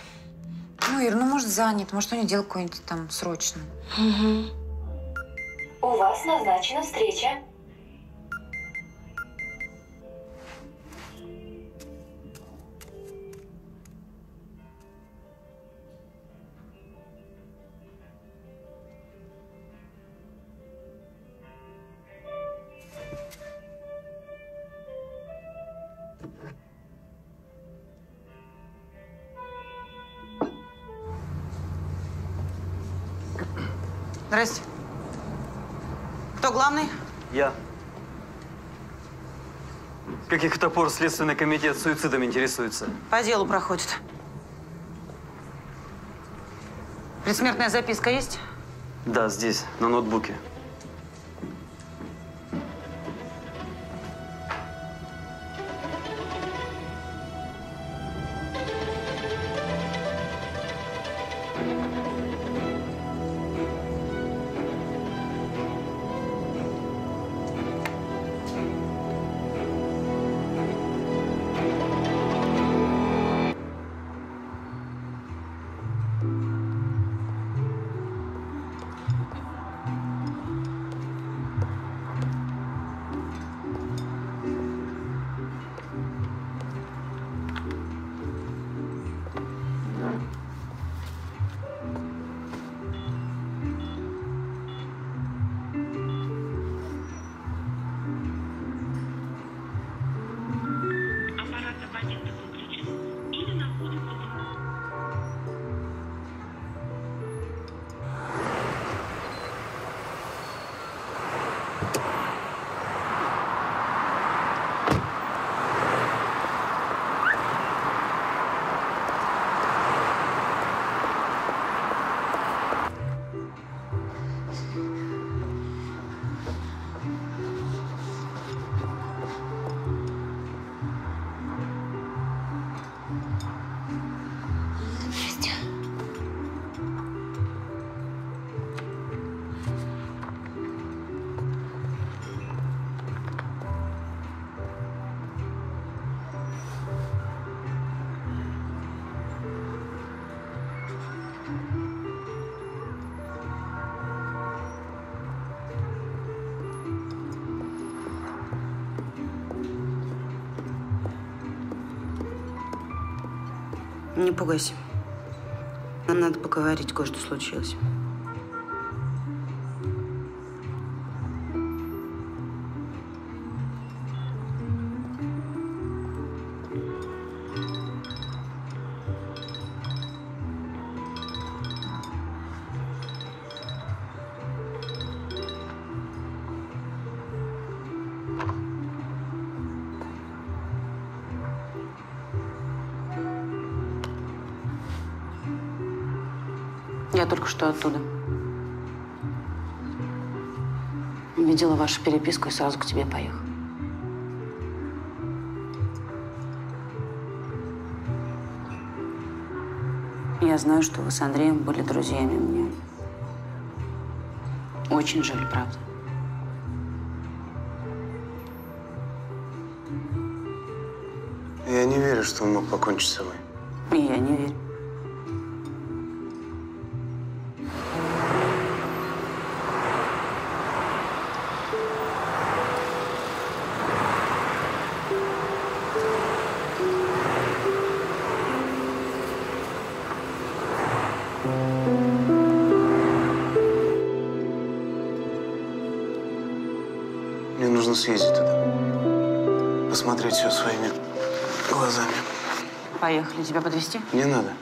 Ну, Ир, ну, может, занят, может, у него дело какое-нибудь там срочное. У вас назначена встреча. Главный? Я. Каких это пор Следственный комитет суицидом интересуется? По делу проходит. Предсмертная записка есть? Да, здесь, на ноутбуке. Пугайся. Нам надо поговорить, кое-что случилось. Что оттуда. Видела вашу переписку и сразу к тебе поехала. Я знаю, что вы с Андреем были друзьями мне. Очень жаль, правда. Я не верю, что он мог покончить с собой. Поехали. Тебя подвезти? Не надо.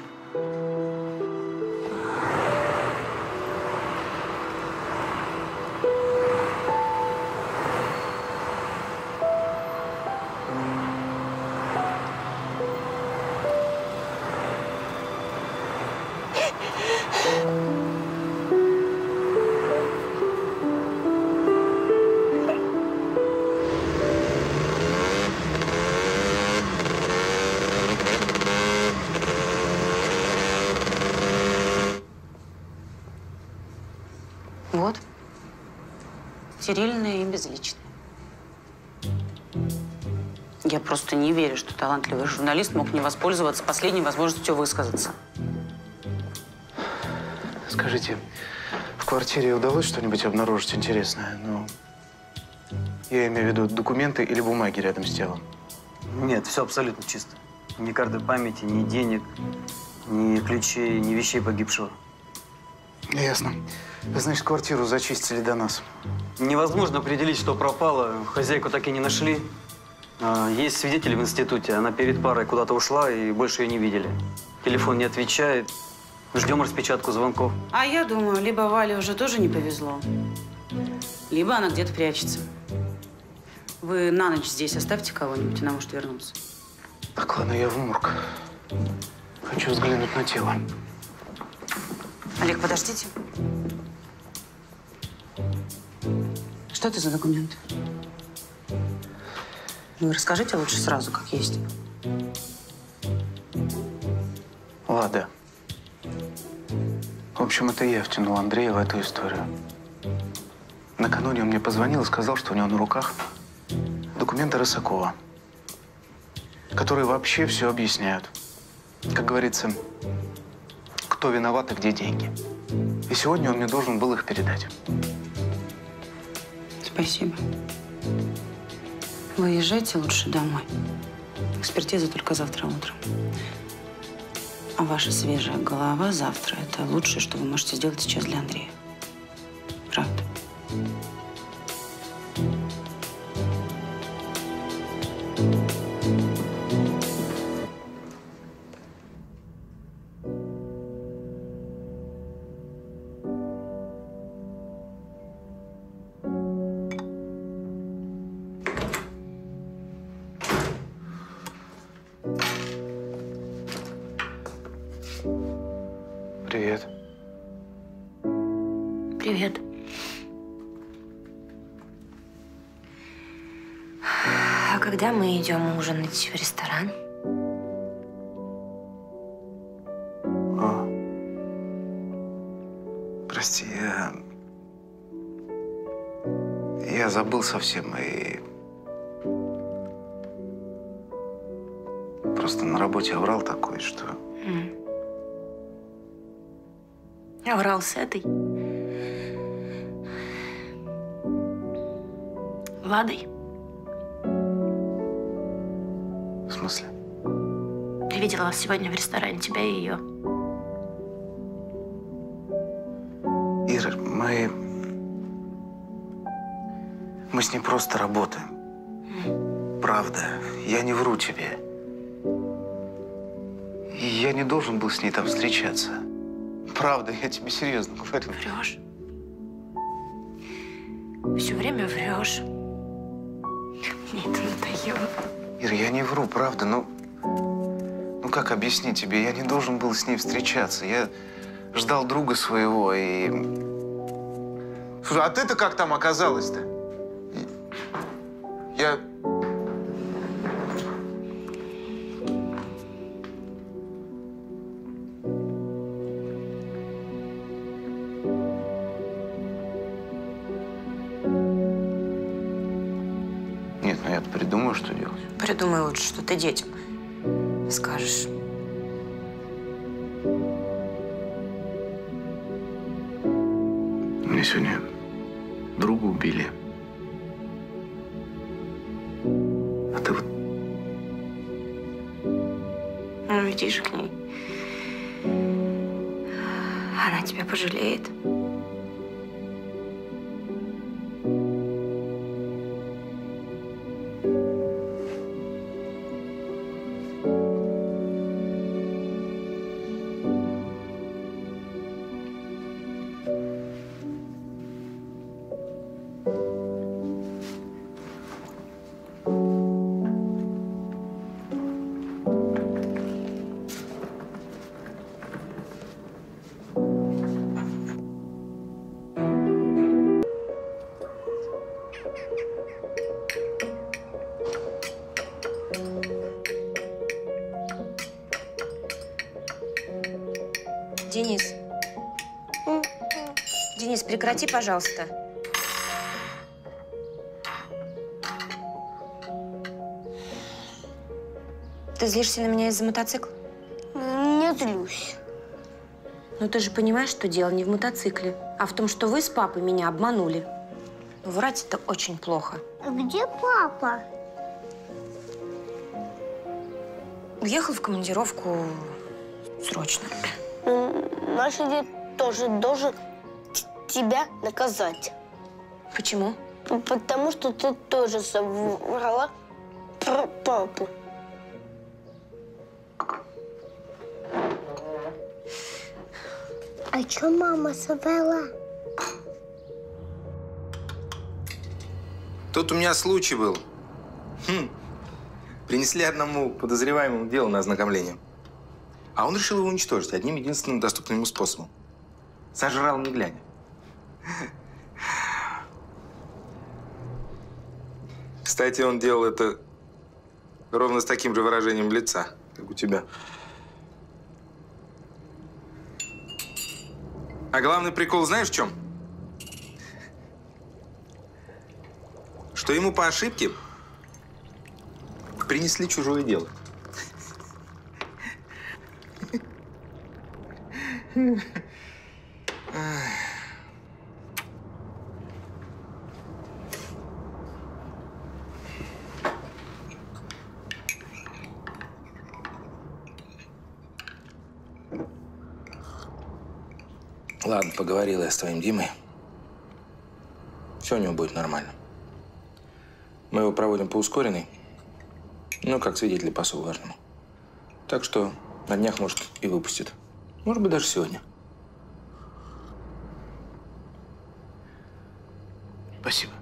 Стерильная и безличная. Я просто не верю, что талантливый журналист мог не воспользоваться последней возможностью высказаться. Скажите, в квартире удалось что-нибудь обнаружить интересное? Ну, я имею в виду документы или бумаги рядом с телом. Нет, все абсолютно чисто. Ни карты памяти, ни денег, ни ключей, ни вещей погибшего. Ясно. Значит, квартиру зачистили до нас. Невозможно определить, что пропало. Хозяйку так и не нашли. А, Есть свидетели в институте. Она перед парой куда-то ушла и больше ее не видели. Телефон не отвечает. Ждем распечатку звонков. А я думаю, либо Вале уже тоже не повезло, либо она где-то прячется. Вы на ночь здесь оставьте кого-нибудь, она может вернуться. Так, ладно, я в морг. Хочу взглянуть на тело. Олег, подождите. Что это за документ? Вы расскажите лучше сразу, как есть. Лада. В общем, это я втянул Андрея в эту историю. Накануне он мне позвонил и сказал, что у него на руках документы Рысакова, которые вообще все объясняют. Как говорится, кто виноват и где деньги. И сегодня он мне должен был их передать. Спасибо. Вы езжайте лучше домой. Экспертиза только завтра утром. А ваша свежая голова завтра – это лучшее, что вы можете сделать сейчас для Андрея. Ужинать в ресторан? А. Прости, я... Я забыл совсем и... Просто на работе оврал такой, что... Я врал с этой. Ладой. Смысле? Я видела вас сегодня в ресторане, тебя и ее. Ира, мы... Мы с ней просто работаем. Правда. Я не вру тебе. И я не должен был с ней там встречаться. Правда, я тебе серьезно говорю. Врешь. Все время врешь. Мне это надоело. Ира, я не вру, правда, ну... Ну, как объяснить тебе? Я не должен был с ней встречаться. Я ждал друга своего и... Слушай, а ты-то как там оказалась-то? Я... детям скажешь. Мне сегодня друга убили. А ты вот Ну, иди же к ней. Она тебя пожалеет. Прекрати, пожалуйста. Ты злишься на меня из-за мотоцикла? Не злюсь. Но ты же понимаешь, что дело не в мотоцикле, а в том, что вы с папой меня обманули. Врать это очень плохо. Где папа? Уехал в командировку срочно. Наш дед тоже должен тебя наказать. Почему? Потому что ты тоже соврала про папу. А что мама соврала? Тут у меня случай был. Хм. Принесли одному подозреваемому дело на ознакомление. А он решил его уничтожить одним единственным доступным ему способом. Сожрал не глядя. Кстати, он делал это ровно с таким же выражением лица, как у тебя. А главный прикол знаешь в чем? Что ему по ошибке принесли чужое дело. Ладно, [LAUGHS] поговорила я с твоим Димой. Все у него будет нормально. Мы его проводим по ускоренной, ну, как свидетеля по особо важному. Так что на днях, может, и выпустит. Может быть, даже сегодня. Спасибо.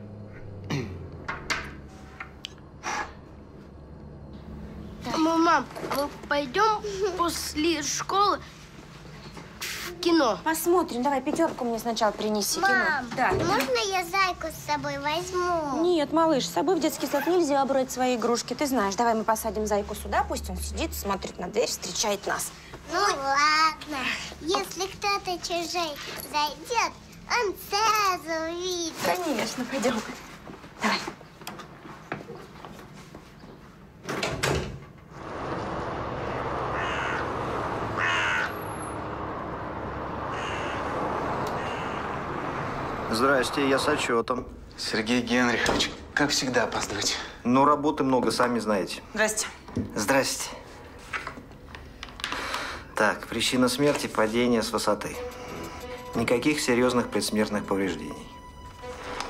Мам, мы пойдем после школы кино. Посмотрим. Давай пятерку мне сначала принеси. Мам, Кино. Да. можно я зайку с собой возьму? Нет, малыш, с собой в детский сад нельзя брать свои игрушки. Ты знаешь, давай мы посадим зайку сюда, пусть он сидит, смотрит на дверь, встречает нас. Ну ладно, если кто-то чужой зайдет, он сразу увидит. Конечно, пойдем. Давай. Здрасте, я с отчетом. Сергей Генрихович, как всегда опаздываете. Ну, работы много, сами знаете. Здрасте. Здрасте. Так, причина смерти – падение с высоты. Никаких серьезных предсмертных повреждений.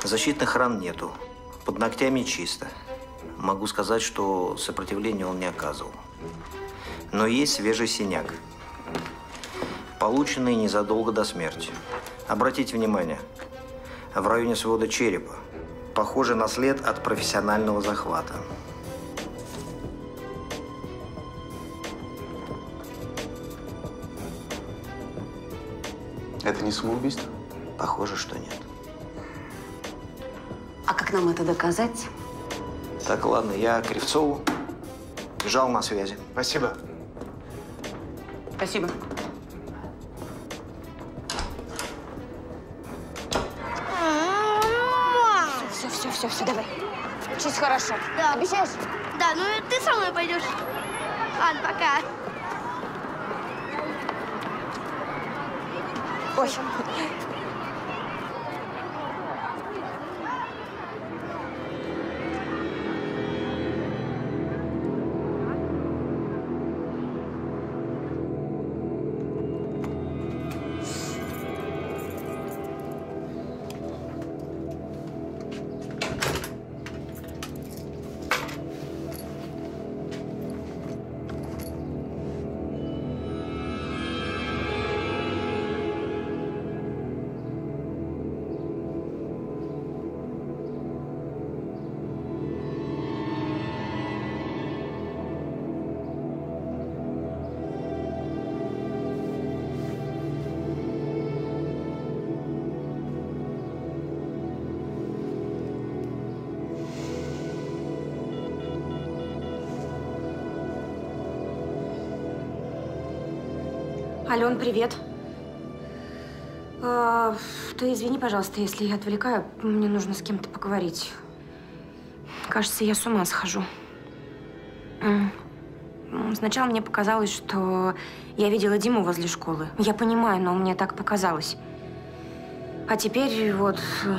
Защитных ран нету. Под ногтями чисто. Могу сказать, что сопротивления он не оказывал. Но есть свежий синяк. Полученный незадолго до смерти. Обратите внимание, в районе свода черепа. Похоже на след от профессионального захвата. Это не самоубийство? Похоже, что нет. А как нам это доказать? Так, ладно, я Кривцову. Жал на связи. Спасибо. Спасибо. Все, все, давай. Учись хорошо. Да. Обещаешь? Да, ну ты со мной пойдешь. Ладно, пока. Ой. Ален, привет. А, ты извини, пожалуйста, если я отвлекаю. Мне нужно с кем-то поговорить. Кажется, я с ума схожу. Сначала мне показалось, что я видела Диму возле школы. Я понимаю, но мне так показалось. А теперь вот э,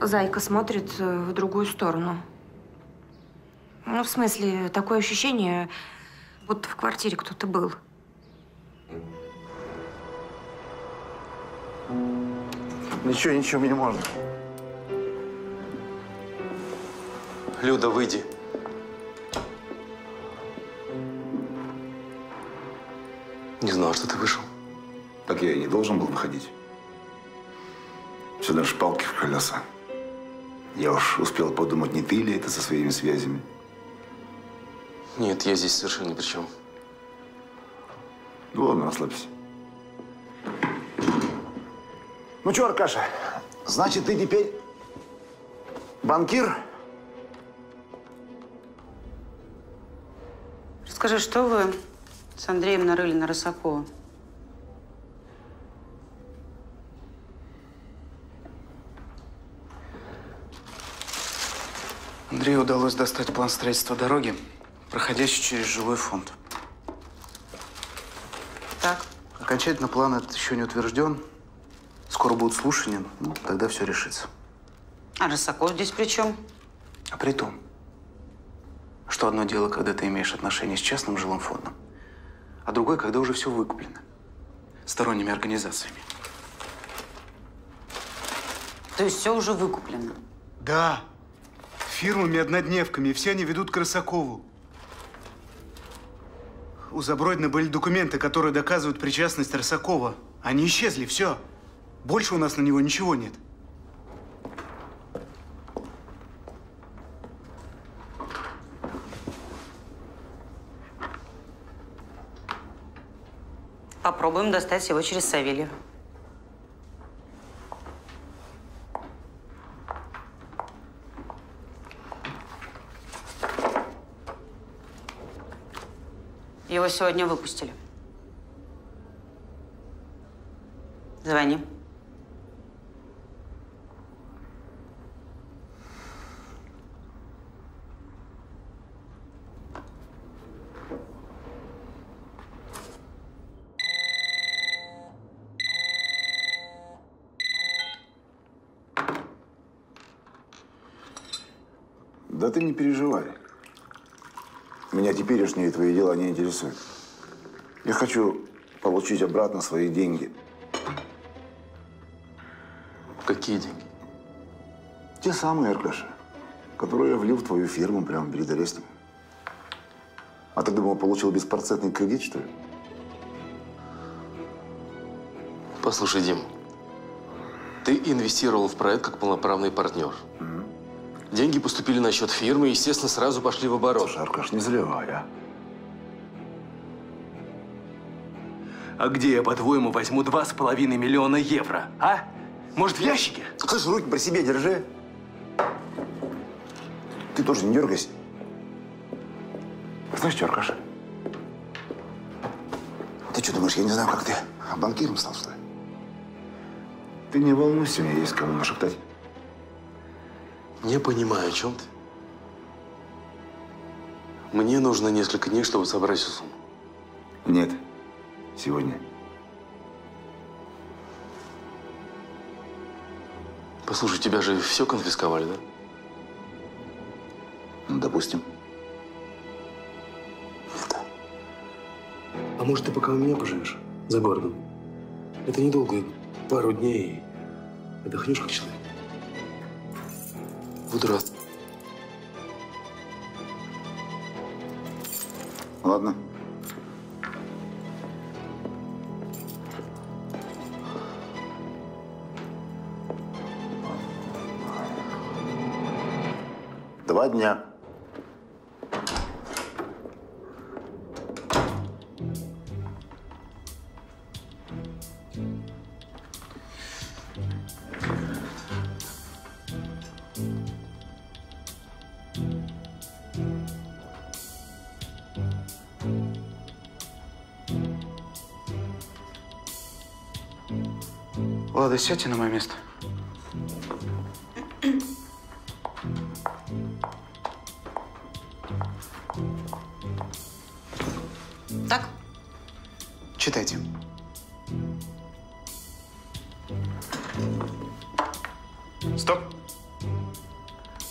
Зайка смотрит э, в другую сторону. Ну, в смысле, такое ощущение, будто в квартире кто-то был. Ничего, ничего, мне можно. Люда, выйди. Не знал, что ты вышел. Так я и не должен был выходить. Все даже палки в колеса. Я уж успел подумать, не ты ли это со своими связями. Нет, я здесь совершенно ни при чем. Ну ладно, расслабься. Ну что, Аркаша, значит, ты теперь банкир? Расскажи, что вы с Андреем нарыли на Рысакова? Андрею удалось достать план строительства дороги, проходящий через жилой фонд. Так. Окончательно план этот еще не утвержден. Скоро будут слушания, ну, тогда все решится. А Рысаков здесь при чем? А при том, что одно дело, когда ты имеешь отношение с частным жилым фондом, а другое, когда уже все выкуплено сторонними организациями. То есть все уже выкуплено? Да. Фирмами-однодневками. И все они ведут к Рысакову. У Забродина были документы, которые доказывают причастность Рысакова. Они исчезли, все. Больше у нас на него ничего нет. Попробуем достать его через Савельева. Сегодня выпустили. Звони. Да ты не переживай. Меня теперешние твои дела не интересуют. Я хочу получить обратно свои деньги. Какие деньги? Те самые, Аркаша, которые я влил в твою фирму прямо перед арестом. А ты думал, получил беспроцентный кредит, что ли? Послушай, Дим, ты инвестировал в проект как полноправный партнер. Деньги поступили на счет фирмы и, естественно, сразу пошли в оборот. Слушай, Аркаш, не заливай, а? А где я, по-твоему, возьму два с половиной миллиона евро, а? Может, в ящике? Слышь, руки при себе держи. Ты тоже не дергайся. Знаешь что, Аркаша? Ты что думаешь, я не знаю, как ты банкиром стал, что ли? Ты не волнуйся, у меня есть кому нашептать. Не понимаю, о чем ты. Мне нужно несколько дней, чтобы собрать всю сумму. Нет. Сегодня. Послушай, тебя же все конфисковали, да? Ну, допустим. А может, ты пока у меня поживешь? За городом. Это недолго, пару дней. Отдохнешь как человек. Буду рад. Ладно. Два дня. Сядьте на мое место. Так? Читайте. Стоп.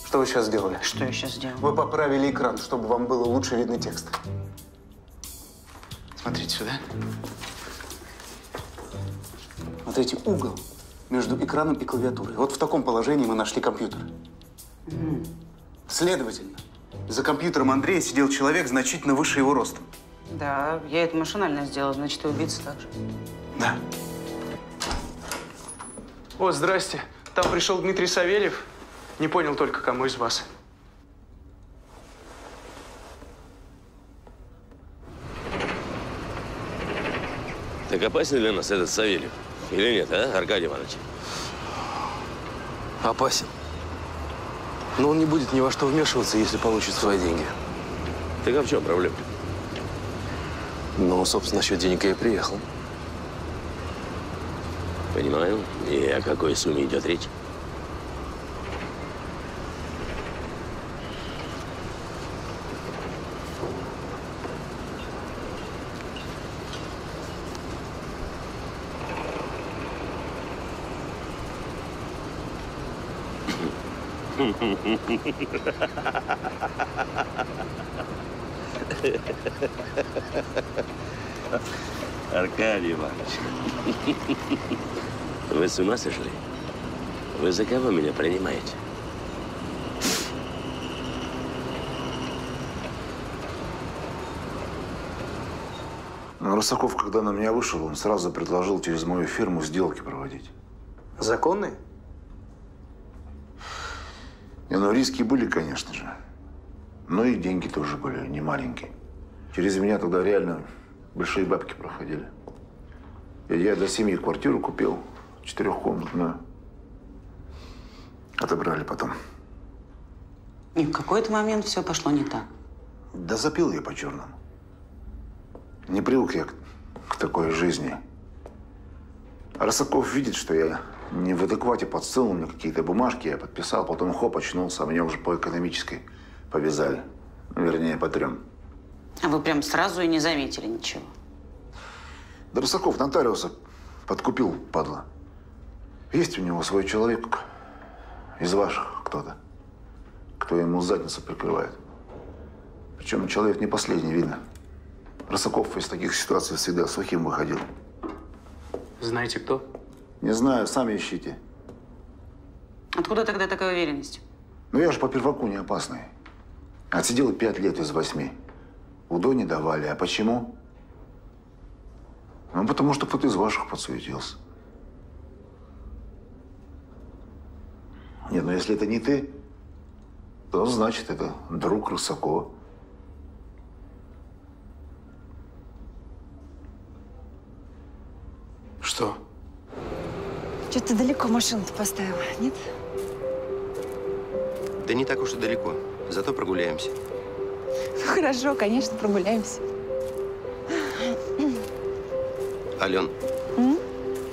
Что вы сейчас сделали? Что я сейчас сделал? Вы поправили экран, чтобы вам было лучше видно текст. Смотрите сюда. Смотрите, угол между экраном и клавиатурой. Вот в таком положении мы нашли компьютер. Следовательно, за компьютером Андрея сидел человек значительно выше его ростом. Да, я это машинально сделала, значит, и убийца так же. Да. О, здрасте. Там пришел Дмитрий Савельев. Не понял только, кому из вас. Так опасен для нас этот Савельев? Или нет, а, Аркадий Иванович? Опасен. Но он не будет ни во что вмешиваться, если получит свои деньги. Так а в чем проблема? Ну, собственно, насчет денег я и приехал. Понимаю. И о какой сумме идет речь? Аркадий Иванович, вы с ума сошли? Вы за кого меня принимаете? Ну, Русаков, когда на меня вышел, он сразу предложил через мою фирму сделки проводить. Законные? Не, ну риски были, конечно же. Но и деньги тоже были не маленькие. Через меня тогда реально большие бабки проходили. И я для семьи квартиру купил, четырехкомнатную. Отобрали потом. И в какой-то момент все пошло не так. Да запил я по-черному. Не привык я к, к такой жизни. А Росаков видит, что я не в адеквате подсунул мне какие-то бумажки, я подписал, потом хоп, очнулся, а меня уже по экономической повязали. Ну, вернее, по трем. А вы прям сразу и не заметили ничего. Да Росаков нотариуса подкупил, падла. Есть у него свой человек из ваших кто-то, кто ему задницу прикрывает. Причем человек не последний, видно. Росаков из таких ситуаций всегда сухим выходил. Знаете, кто? Не знаю, сами ищите. Откуда тогда такая уверенность? Но я же по перваку не опасный. Отсидел пять лет из восьми. УДО не давали. А почему? Ну, потому что кто-то из ваших подсуетился. Нет, ну если это не ты, то значит это друг Рысакова. Что? Что-то далеко машину-то поставила, нет? Да не так уж и далеко. Зато прогуляемся. Ну, хорошо, конечно, прогуляемся. Ален, М?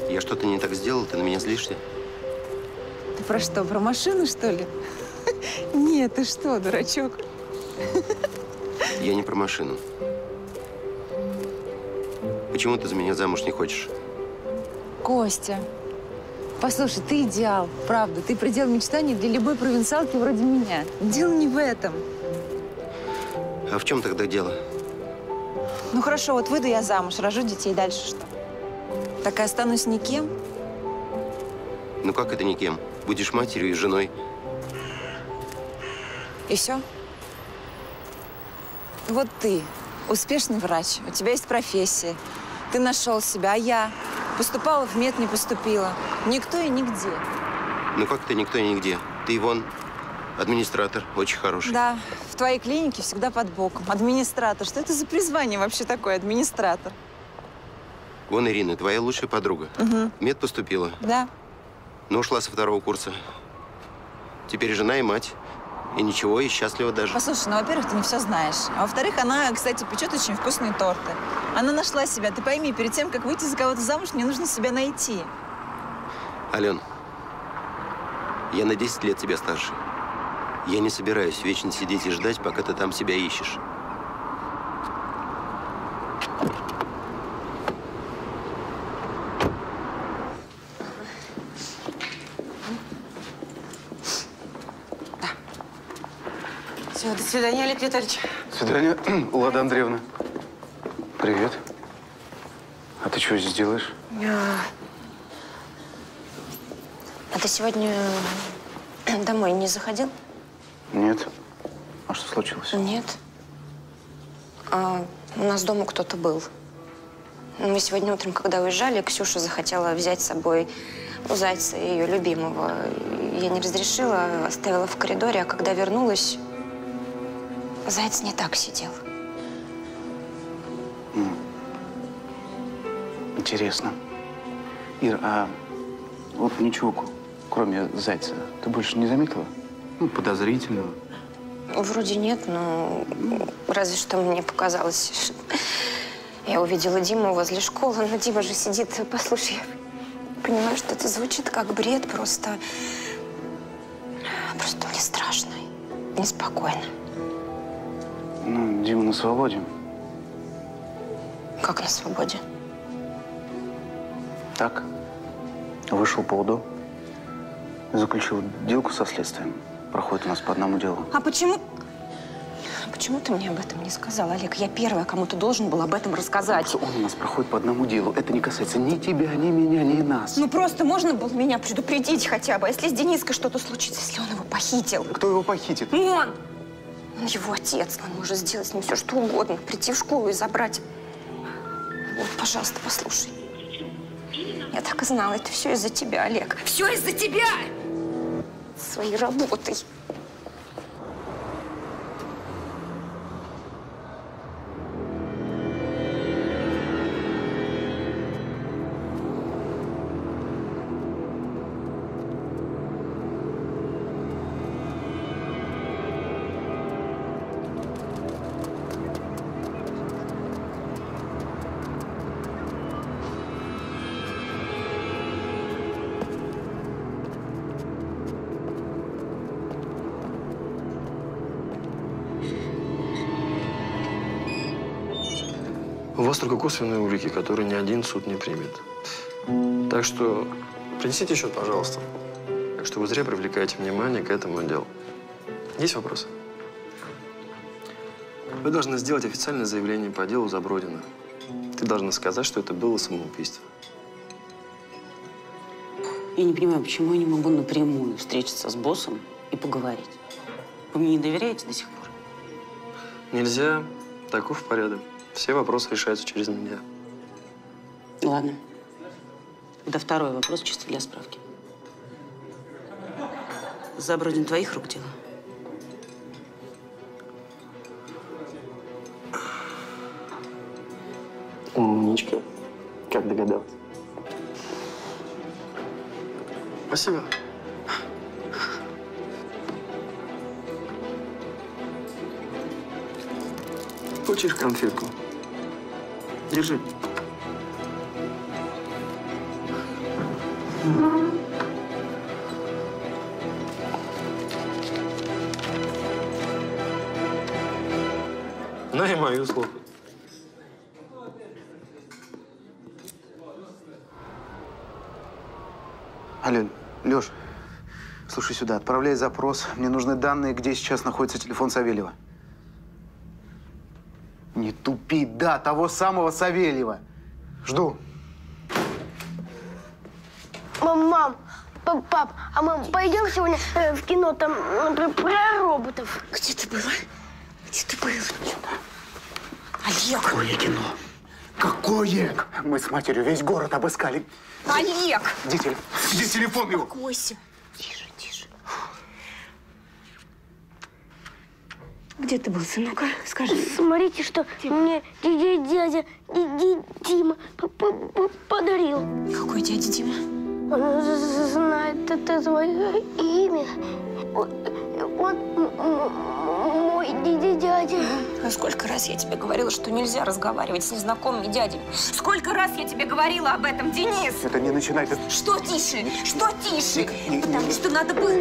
я что-то не так сделал, ты на меня злишься? Ты про что, про машину, что ли? Нет, ты что, дурачок? Я не про машину. Почему ты за меня замуж не хочешь? Костя, послушай, ты идеал, правда. Ты предел мечтаний для любой провинциалки вроде меня. Дело не в этом. А в чем тогда дело? Ну хорошо, вот выйду я замуж, рожу детей, дальше что? Так и останусь никем? Ну как это никем? Будешь матерью и женой. И все? Вот ты, успешный врач, у тебя есть профессия, ты нашел себя, а я поступала в мед, не поступила. Никто и нигде. Ну как ты никто и нигде? Ты вон администратор, очень хороший. Да, в твоей клинике всегда под боком. Администратор. Что это за призвание вообще такое, администратор? Вон Ирина, твоя лучшая подруга. Угу. Мед поступила, Да. но ушла со второго курса. Теперь жена и мать. И ничего, и счастлива даже. Послушай, ну, во-первых, ты не все знаешь. А во-вторых, она, кстати, печет очень вкусные торты. Она нашла себя. Ты пойми, перед тем, как выйти за кого-то замуж, мне нужно себя найти. Ален, я на 10 лет тебя старше. Я не собираюсь вечно сидеть и ждать, пока ты там себя ищешь. Свидания, Олег Витальевич. Свидание, [CLEARS THROAT] Лада Андреевна. Привет. А ты что здесь делаешь? А, а ты сегодня [CLEARS THROAT] домой не заходил? Нет. А что случилось? Нет. А, у нас дома кто-то был. Мы сегодня утром, когда уезжали, Ксюша захотела взять с собой у Зайца ее любимого. Я не разрешила, оставила в коридоре, а когда вернулась, Заяц не так сидел. Интересно. Ир, а вот ничего, кроме зайца, ты больше не заметила? Ну, подозрительного. Вроде нет, но разве что мне показалось. Я увидела Диму возле школы, но Дима же сидит. Послушай, я понимаю, что это звучит как бред, просто... Просто мне страшно, неспокойно. Ну, Дима на свободе. Как на свободе? Так. Вышел по УДО. Заключил делку со следствием. Проходит у нас по одному делу. А почему... Почему ты мне об этом не сказал, Олег? Я первая, кому ты должен был об этом рассказать. Он у нас проходит по одному делу. Это не касается ни тебя, ни меня, ни нас. Ну просто можно было меня предупредить хотя бы. Если с Дениской что-то случится, если он его похитил? Кто его похитит? Он! Он его отец. Он может сделать с ним все, что угодно. Прийти в школу и забрать. Вот, пожалуйста, послушай. Я так и знала, это все из-за тебя, Олег. Все из-за тебя! Своей работой. У вас только косвенные улики, которые ни один суд не примет. Так что принесите счет, пожалуйста. Так что вы зря привлекаете внимание к этому делу. Есть вопросы? Вы должны сделать официальное заявление по делу Забродина. Ты должна сказать, что это было самоубийство. Я не понимаю, почему я не могу напрямую встретиться с боссом и поговорить. Вы мне не доверяете до сих пор? Нельзя. Таков порядок. Все вопросы решаются через меня. Ладно. Это второй вопрос, чисто для справки. Забродин твоих рук дело? Умничка. Как догадалась. Спасибо. Хочешь конфетку? Держи. На и мою слуху. Ален, Леш, слушай сюда, отправляй запрос. Мне нужны данные, где сейчас находится телефон Савельева. Не тупи, да, того самого Савельева. Жду. Мам, мам, п- пап, а мы пойдем сегодня э, в кино там про, про роботов? Где ты была? Где ты был? Олег! Какое кино? Какое? Мы с матерью весь город обыскали. Олег! Где, где телефон его? Успокойся. Тише, тише. Где ты был, сынок? а? Скажи. Смотрите, что мне дядя, дядя Ди- Ди- Дима подарил. Какой дядя Дима? Он знает это твое имя. Он, мой дядя. А сколько раз я тебе говорила, что нельзя разговаривать с незнакомыми дядями? Сколько раз я тебе говорила об этом, Денис? Это не начинай. ты- Что тише? Что тише? Потому что надо было...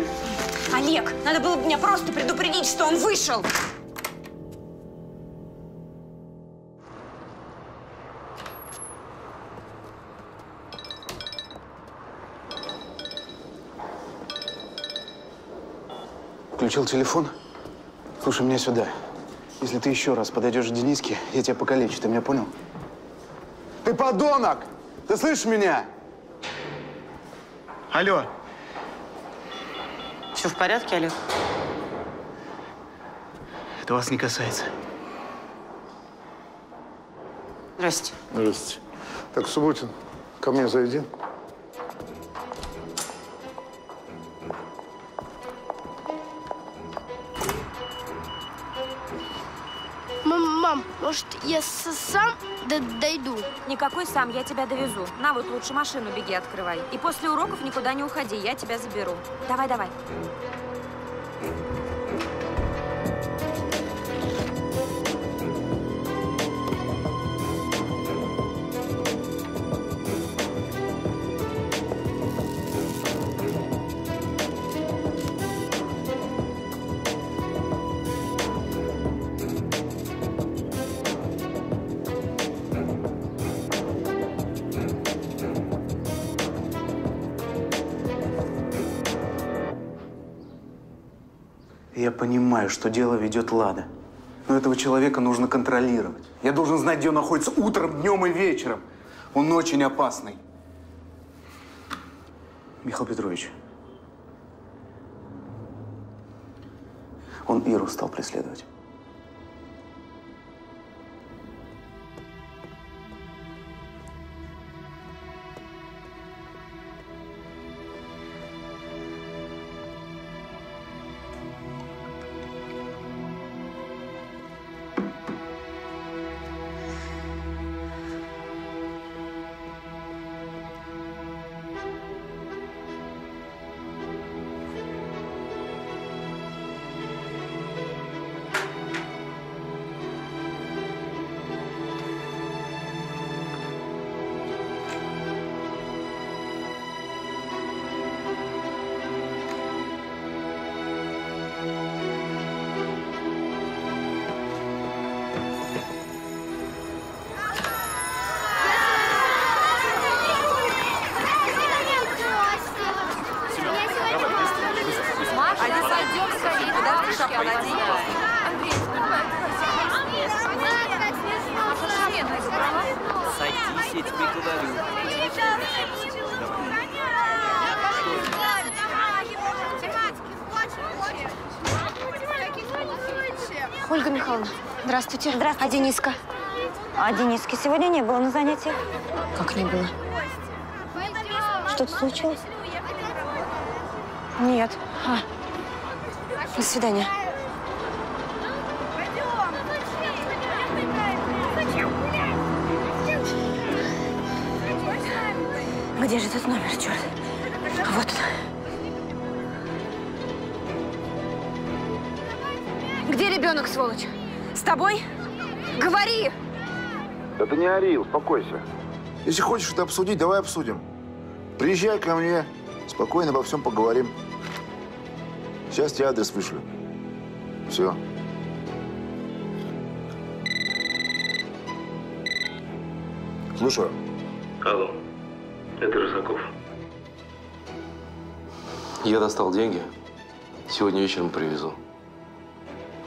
Олег, надо было меня просто предупредить, что он вышел. Включил телефон. Слушай, меня сюда. Если ты еще раз подойдешь к Дениске, я тебя покалечу. Ты меня понял? Ты подонок! Ты слышишь меня? Алло. Все в порядке, Олег? Это вас не касается. Здрасте. Здравствуйте. Так, Субботин, ко мне зайди. Может, я сам дойду? Никакой сам, я тебя довезу. На, вот лучше машину беги открывай. И после уроков никуда не уходи, я тебя заберу. Давай, давай. Понимаю, что дело ведет Лада. Но этого человека нужно контролировать. Я должен знать, где он находится утром, днем и вечером. Он очень опасный. Михаил Петрович. Он Иру стал преследовать. Здравствуйте. Здравствуйте. А Дениска? А Дениски сегодня не было на занятиях. Как не было? Что-то случилось? Нет. А. До свидания. Где же этот номер, черт? Вот он. Где ребенок, сволочь? С тобой? Говори! Да ты не ори, успокойся. Если хочешь это обсудить, давай обсудим. Приезжай ко мне, спокойно обо всем поговорим. Сейчас тебе адрес вышлю. Все. Слушаю. Алло, это Рысаков. Я достал деньги. Сегодня вечером привезу.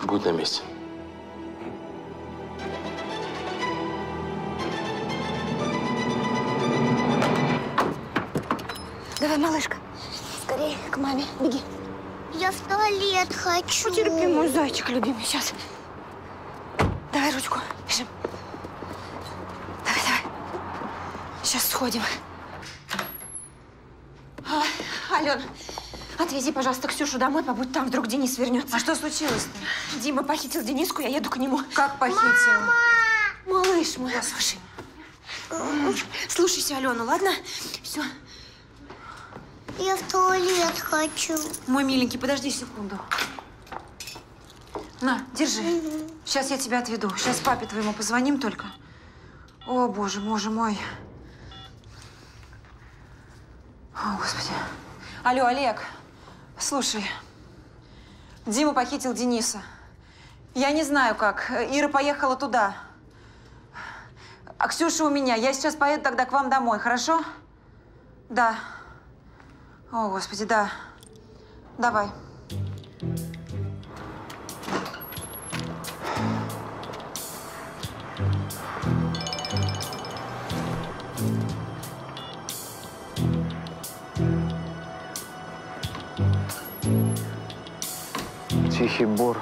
Будь на месте. Туалет хочу. Потерпи, мой зайчик любимый. Сейчас. Давай ручку. Бежим. Давай, давай. Сейчас сходим. А, Алена, отвези, пожалуйста, Ксюшу домой, побудь там, вдруг Денис вернется. А что случилось-то? Дима похитил Дениску, я еду к нему. Как похитил? Малыш мой, слушай. Слушайся Алену, ладно? Все. Я в туалет хочу. Мой миленький, подожди секунду. На, держи. Сейчас я тебя отведу. Сейчас папе твоему позвоним только. О, боже, боже мой. О, Господи. Алло, Олег. Слушай. Дима похитил Дениса. Я не знаю как. Ира поехала туда. А Ксюша у меня. Я сейчас поеду тогда к вам домой, хорошо? Да. О, Господи, да. Давай. Тихий Бор,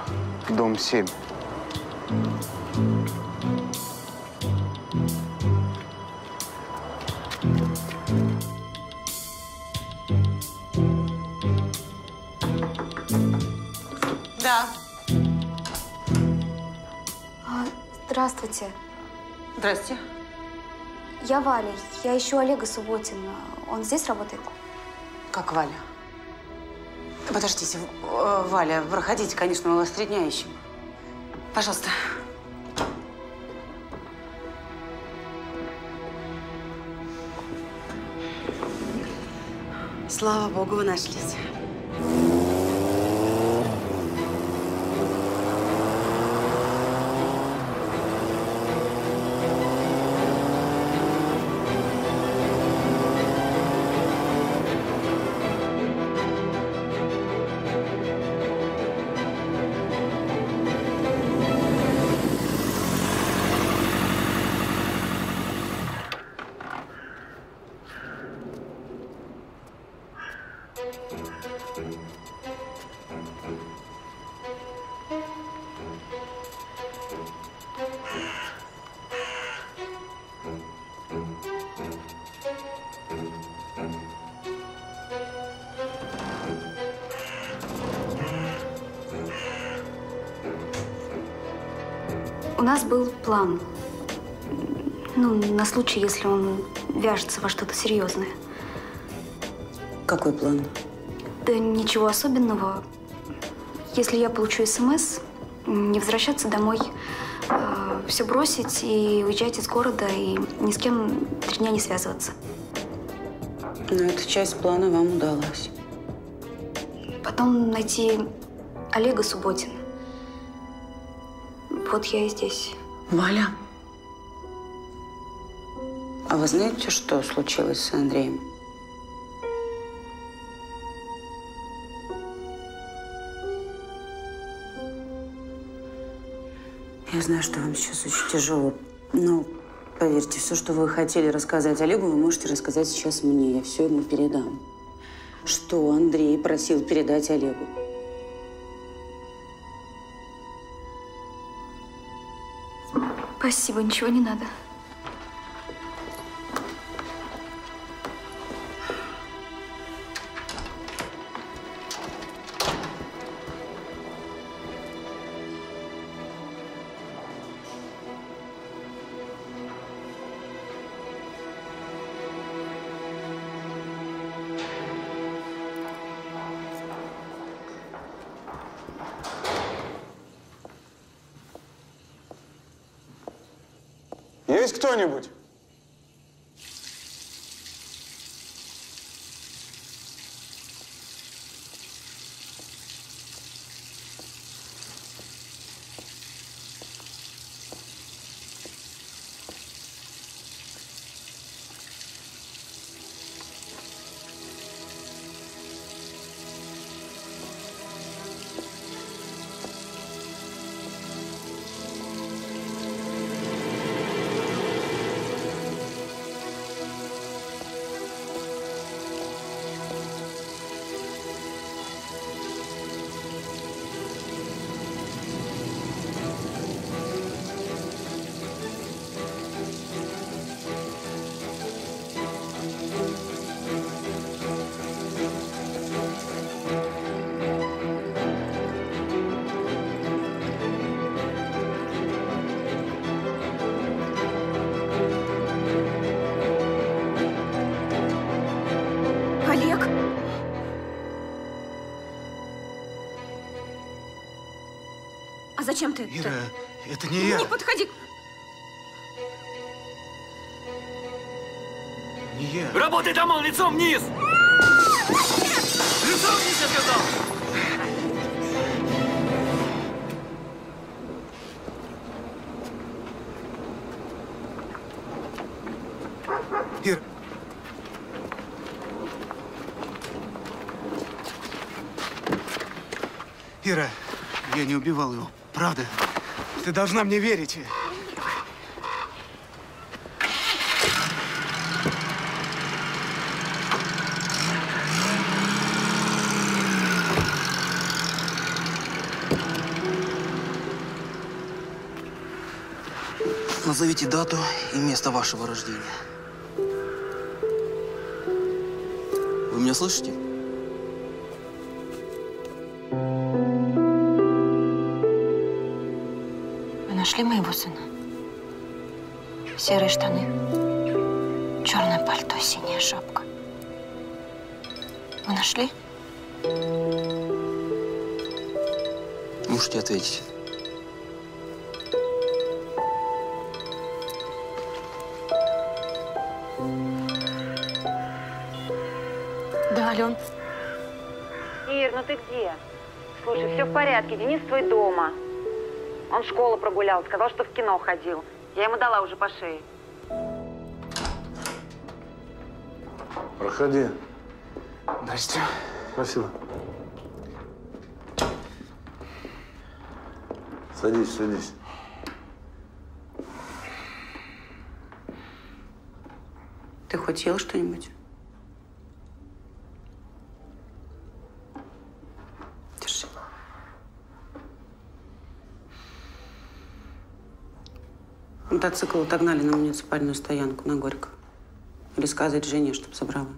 дом 7. Здравствуйте. Здрасте. Я Валя. Я ищу Олега Субботина. Он здесь работает? Как Валя? Подождите, э, Валя, проходите, конечно, мы вас три дня ищем. Пожалуйста. Слава Богу, вы нашлись. План. Ну, на случай, если он вяжется во что-то серьезное. Какой план? Да ничего особенного. Если я получу СМС, не возвращаться домой, все бросить и уезжать из города и ни с кем три дня не связываться. Но эта часть плана вам удалась. Потом найти Олега Субботина. Вот я и здесь. Валя. А вы знаете, что случилось с Андреем? Я знаю, что вам сейчас очень тяжело, но поверьте, все, что вы хотели рассказать Олегу, вы можете рассказать сейчас мне. Я все ему передам. Что Андрей просил передать Олегу? Спасибо, ничего не надо. Кто-нибудь? Зачем ты? Ира, это не я. Не подходи. Не я. Работай домой, лицом вниз! Лицом вниз, я сказал! Ир. Ира, я не убивал его. Правда? Ты должна мне верить. Назовите дату и место вашего рождения. Вы меня слышите? Сына? Серые штаны, черное пальто, синяя шапка. Вы нашли? Можете ответить. Да, Ален. Ир, ну ты где? Слушай, все в порядке. Денис твой дома. Он школу прогулял, сказал, что в кино ходил. Я ему дала уже по шее. Проходи. Здрасте. Спасибо. Садись, садись. Ты хоть ел что-нибудь? Держи. Мотоцикл отогнали на муниципальную стоянку на Горького. Или сказать жене, чтоб забрала.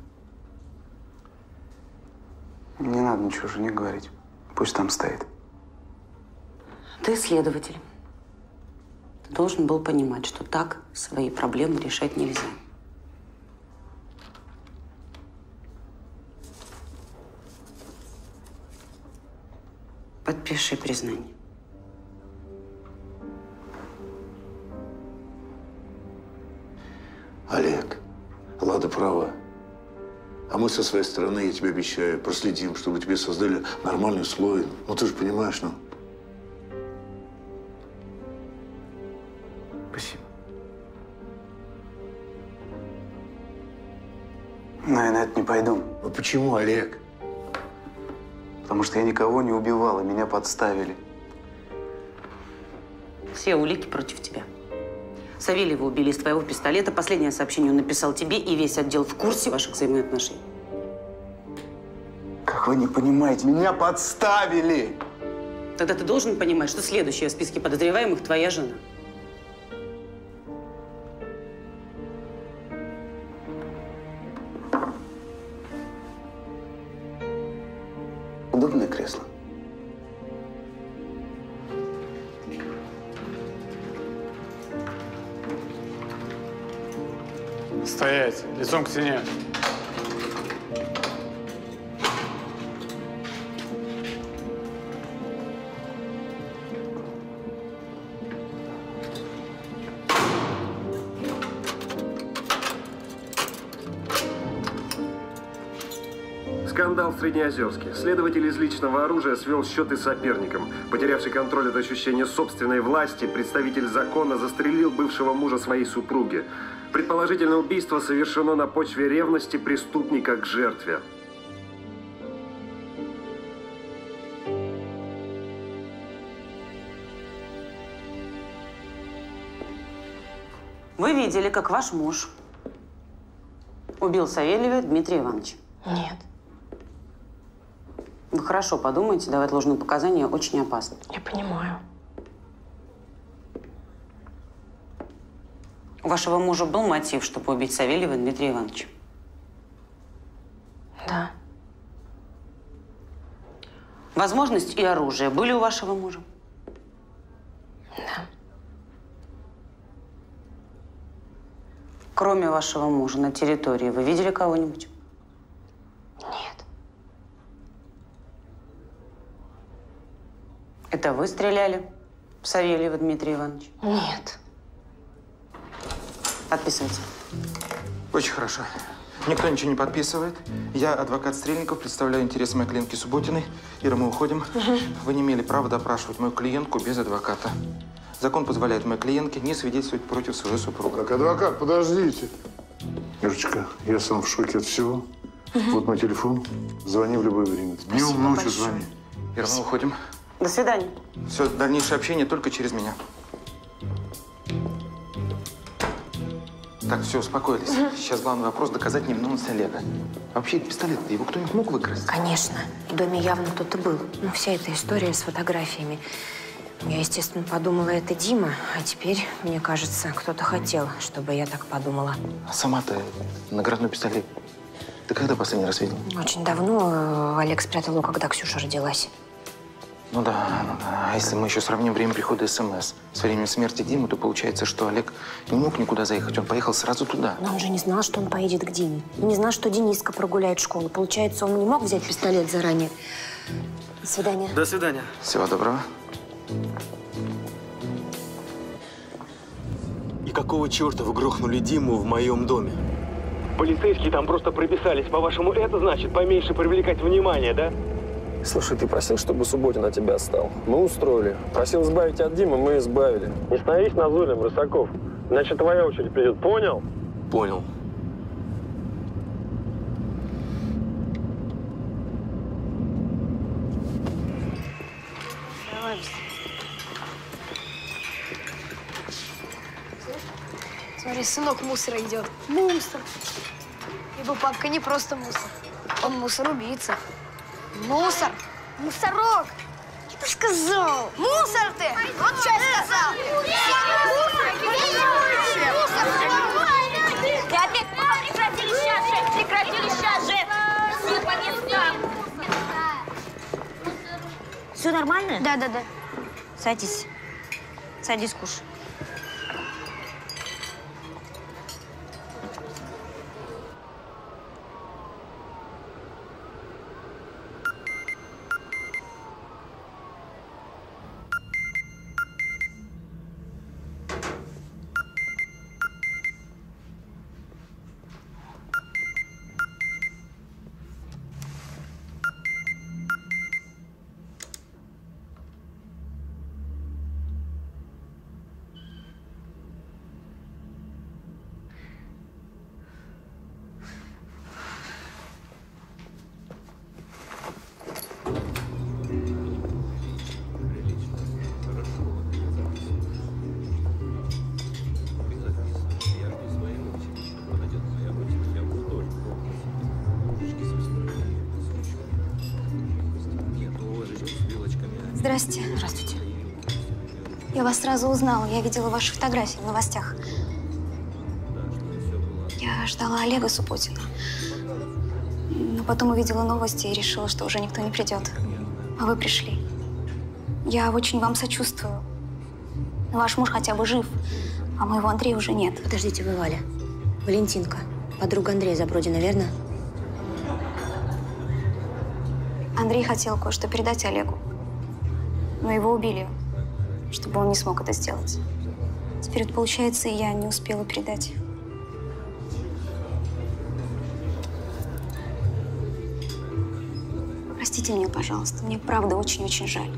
Не надо ничего жене говорить. Пусть там стоит. Ты следователь. Ты должен был понимать, что так свои проблемы решать нельзя. Подпиши признание. Мы со своей стороны, я тебе обещаю, проследим, чтобы тебе создали нормальный условия. Ну, ты же понимаешь, ну. Спасибо. Но я на это не пойду. А почему, Олег? Потому что я никого не убивал, и меня подставили. Все улики против тебя. Савельева убили из твоего пистолета. Последнее сообщение он написал тебе, и весь отдел в курсе ваших взаимоотношений. Как вы не понимаете, меня подставили! Тогда ты должен понимать, что следующая в списке подозреваемых твоя жена. Среднеозерске. Следователь из личного оружия свел счеты с соперником. Потерявший контроль от ощущения собственной власти, представитель закона застрелил бывшего мужа своей супруги. Предположительно, убийство совершено на почве ревности преступника к жертве. Вы видели, как ваш муж убил Савельева Дмитрия Ивановича? Нет. Вы хорошо подумайте, давать ложные показания очень опасно. Я понимаю. У вашего мужа был мотив, чтобы убить Савельева Дмитрия Ивановича? Да. Возможность и оружие были у вашего мужа? Да. Кроме вашего мужа на территории вы видели кого-нибудь? Это вы стреляли Савельева Дмитрий Иванович. Нет. Подписывайте. Очень хорошо. Никто ничего не подписывает. Я адвокат Стрельников, представляю интересы моей клиентки Субботиной. Ира, мы уходим. Вы не имели права допрашивать мою клиентку без адвоката. Закон позволяет моей клиентке не свидетельствовать против своего супруга. Так, адвокат, подождите. Ирочка, я сам в шоке от всего. Вот мой телефон. Звони в любое время. Днем, ночью звони. Ира, мы уходим. До свидания. Все, дальнейшее общение только через меня. Так, все, успокоились. Сейчас главный вопрос – доказать невиновность Олега. Вообще, пистолет, его кто-нибудь мог выкрасть? Конечно. В доме явно кто-то был. Ну, вся эта история с фотографиями. Я, естественно, подумала, это Дима. А теперь, мне кажется, кто-то хотел, чтобы я так подумала. А сама-то наградной пистолет. Ты когда последний раз видел? Очень давно Олег спрятал его, когда Ксюша родилась. Ну да, ну да. А если мы еще сравним время прихода СМС с временем смерти Димы, то получается, что Олег не мог никуда заехать. Он поехал сразу туда. Но он же не знал, что он поедет к Диме. И не знал, что Дениска прогуляет школу. Получается, он не мог взять пистолет заранее. До свидания. До свидания. Всего доброго. И какого черта вы грохнули Диму в моем доме? Полицейские там просто прописались. По-вашему, это значит поменьше привлекать внимание, да? Слушай, ты просил, чтобы Субботин от тебя отстал. Мы устроили. Просил избавить от Димы, мы избавили. Не становись назойливым, Рысаков. Иначе твоя очередь придет. Понял? Понял. Смотри, сынок мусора идет. Мусор. Ибо папка не просто мусор. Он мусор-убийца. Мусор. Мусорок. Я же сказал. Мусор ты. Вот что я сказал. Ты опять прекратили сейчас же! Прекратили сейчас же! Все по местам! Все нормально? Да, да, да. Садись. Садись, кушай. Я вас сразу узнала. Я видела ваши фотографии в новостях. Я ждала Олега Субботина. Но потом увидела новости и решила, что уже никто не придет. А вы пришли. Я очень вам сочувствую. Ваш муж хотя бы жив, а моего Андрея уже нет. Подождите, вы Валя. Валентинка. Подруга Андрея Забродина, верно? Андрей хотел кое-что передать Олегу. Но его убили, чтобы он не смог это сделать. Теперь вот получается, я не успела передать. Простите меня, пожалуйста. Мне правда очень-очень жаль.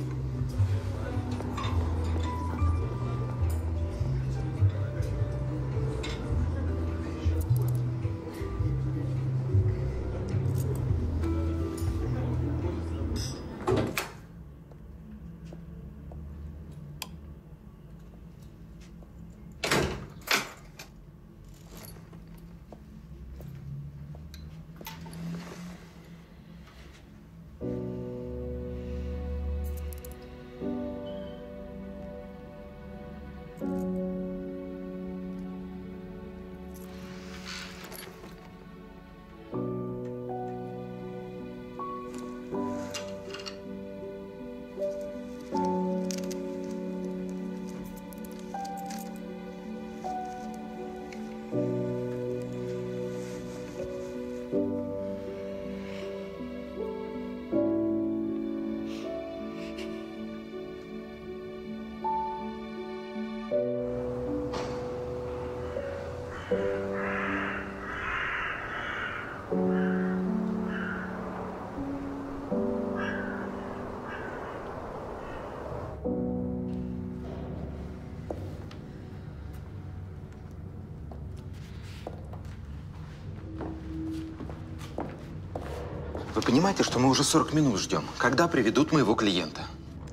Понимаете, что мы уже 40 минут ждем? Когда приведут моего клиента?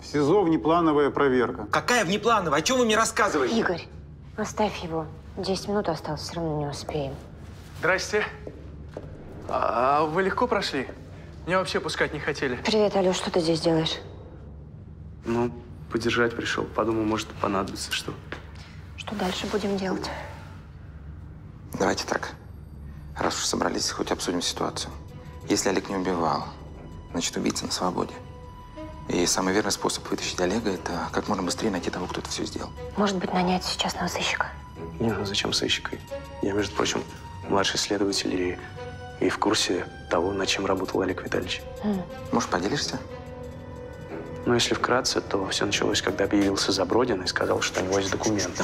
В СИЗО внеплановая проверка. Какая внеплановая? О чем вы мне рассказываете? Игорь, оставь его. Десять минут осталось, все равно не успеем. Здрасте. А вы легко прошли? Меня вообще пускать не хотели. Привет, Алёш, что ты здесь делаешь? Ну, подержать пришел. Подумал, может, понадобится что. Что дальше будем делать? Давайте так. Раз уж собрались, хоть обсудим ситуацию. Если Олег не убивал, значит, убийца на свободе. И самый верный способ вытащить Олега – это как можно быстрее найти того, кто это все сделал. Может быть, нанять сейчас на сыщика? Не, ну зачем сыщика? Я, между прочим, младший следователь и, и в курсе того, над чем работал Олег Витальевич. Может, поделишься? Ну, если вкратце, то все началось, когда объявился Забродин и сказал, что у него есть документы.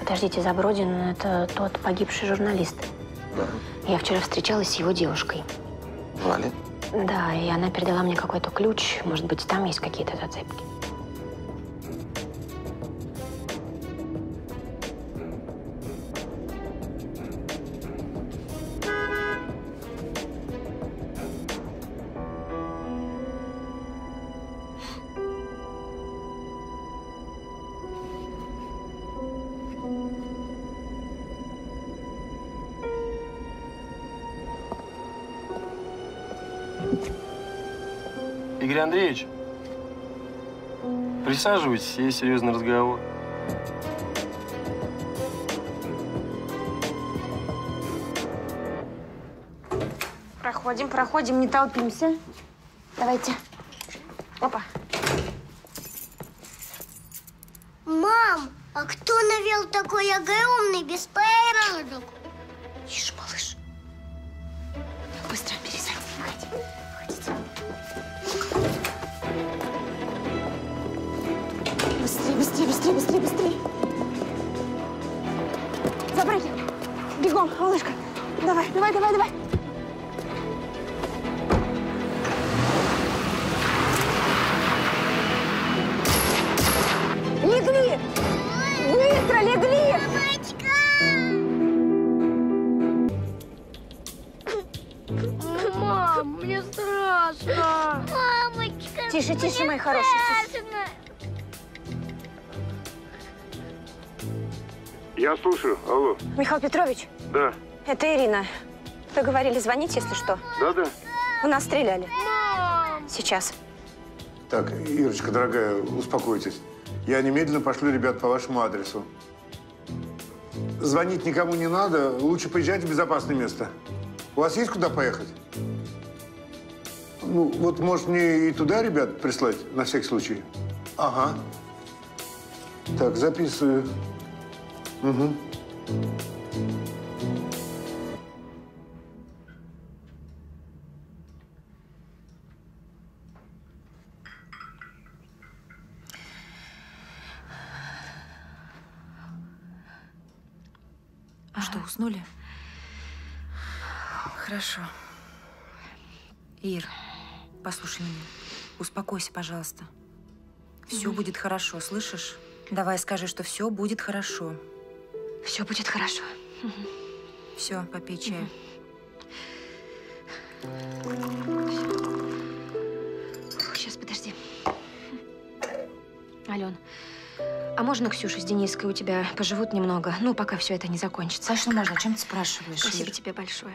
Подождите, Забродин – это тот погибший журналист. Да. Я вчера встречалась с его девушкой. Валя? Да, и она передала мне какой-то ключ. Может быть, там есть какие-то зацепки. Андреевич, присаживайтесь, есть серьезный разговор. Проходим, проходим, не толпимся. Давайте. Вы говорили звонить, если что. Да-да. У нас стреляли. Сейчас. Так, Ирочка, дорогая, успокойтесь. Я немедленно пошлю ребят по вашему адресу. Звонить никому не надо. Лучше поезжайте в безопасное место. У вас есть куда поехать? Ну, вот, может, мне и туда ребят прислать, на всякий случай? Ага. Так, записываю. Угу. Уснули? Хорошо. Ир, послушай меня. Успокойся, пожалуйста. Все Мгм. будет хорошо, слышишь? Давай скажи, что все будет хорошо. Все будет хорошо. Все, попей чаю. Сейчас, подожди. Ален, а можно Ксюша с Дениской у тебя поживут немного? Ну, пока все это не закончится. Конечно, можно. Чем ты спрашиваешь, Спасибо Ир? тебе большое.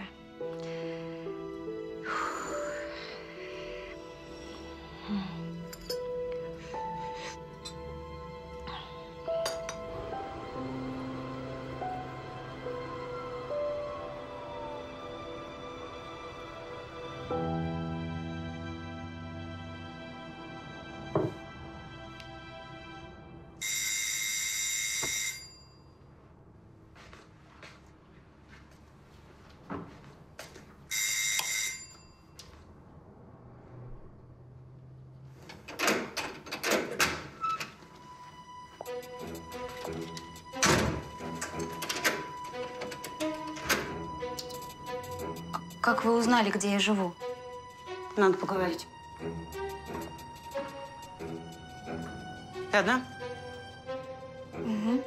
Узнали, где я живу? Надо поговорить. Ты одна? Угу.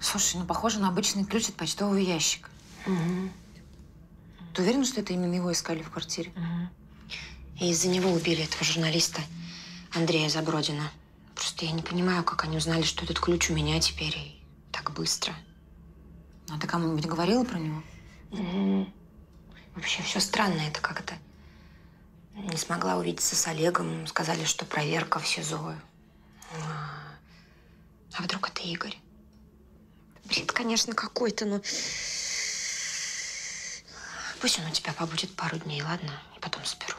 Слушай, ну похоже на обычный ключ от почтового ящика. Ты уверена, что это именно его искали в квартире? И из-за него убили этого журналиста Андрея Забродина. Просто я не понимаю, как они узнали, что этот ключ у меня теперь и так быстро. Ну, а ты кому-нибудь говорила про него? Мгм. Вообще все странно это как-то. Не смогла увидеться с Олегом. Сказали, что проверка в СИЗО. А а вдруг это Игорь? Бред, конечно, какой-то, но... Пусть он у тебя побудет пару дней, ладно? И потом заберу.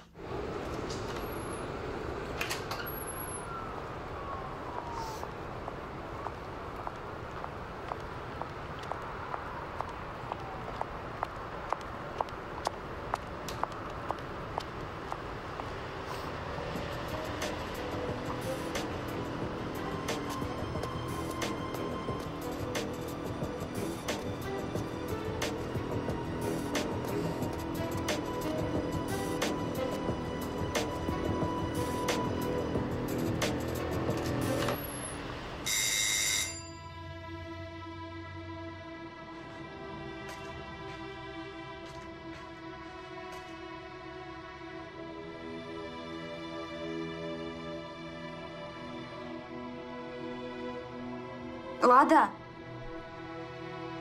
Лада?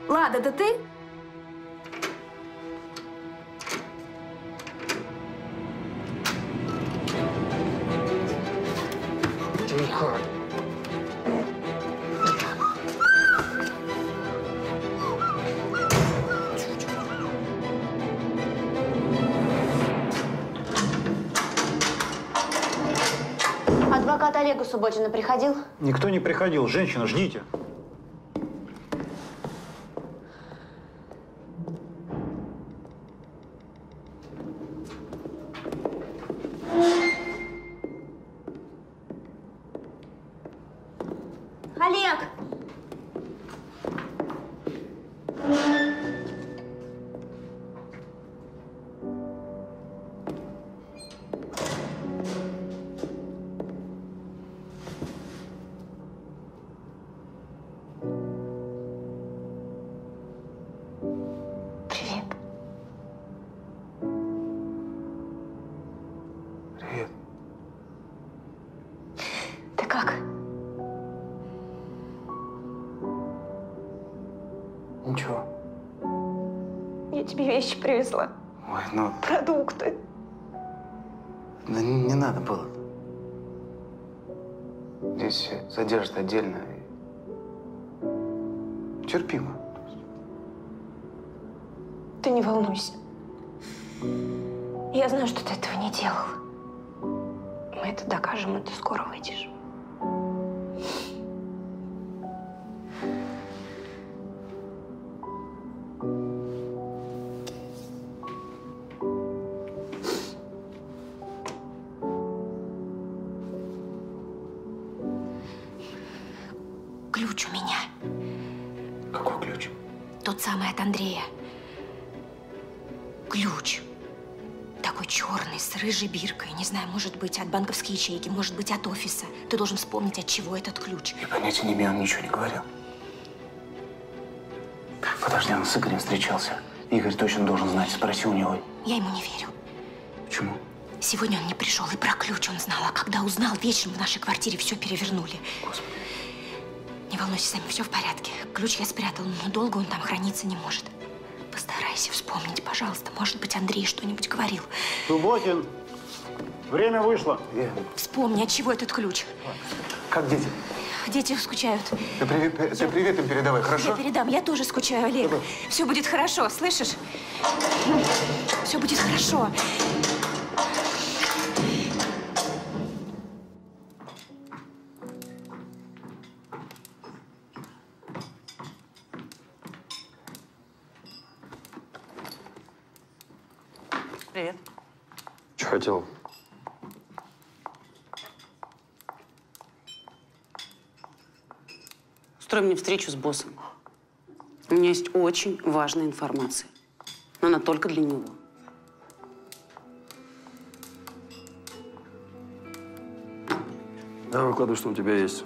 Лада, это ты? Тихо. Адвокат Олега Субботина приходил? Никто не приходил. Женщина, ждите. Банковской ячейки, может быть, от офиса. Ты должен вспомнить, от чего этот ключ. Я понятия не имею, он ничего не говорил. Подожди, он с Игорем встречался. Игорь точно должен знать. Спроси у него. Я ему не верю. Почему? Сегодня он не пришел, и про ключ он знал. А когда узнал, вечером в нашей квартире все перевернули. Не волнуйся, Сами, все в порядке. Ключ я спрятал, но долго он там храниться не может. Постарайся вспомнить, пожалуйста. Может быть, Андрей что-нибудь говорил. Субботин, время вышло. Вспомни, от чего этот ключ. Как дети? Дети скучают. Ты привет, ты привет им передавай, Я хорошо? передам. Я тоже скучаю, Олег. Все будет хорошо, слышишь? Все будет хорошо. встречу с боссом. У меня есть очень важная информация. Но она только для него. Давай выкладывай, что у тебя есть.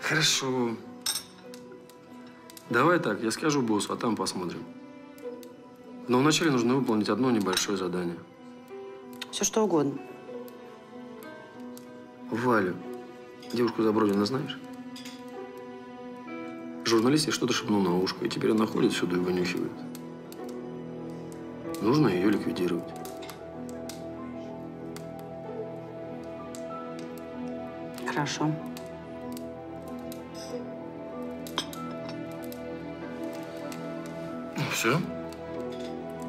Хорошо. Давай так, я скажу боссу, а там посмотрим. Но вначале нужно выполнить одно небольшое задание. Все что угодно. Валю, девушку Забродина знаешь? Журналист ей что-то шепнул на ушко, и теперь она ходит сюда и вынюхивает. Нужно ее ликвидировать. Хорошо. Ну все.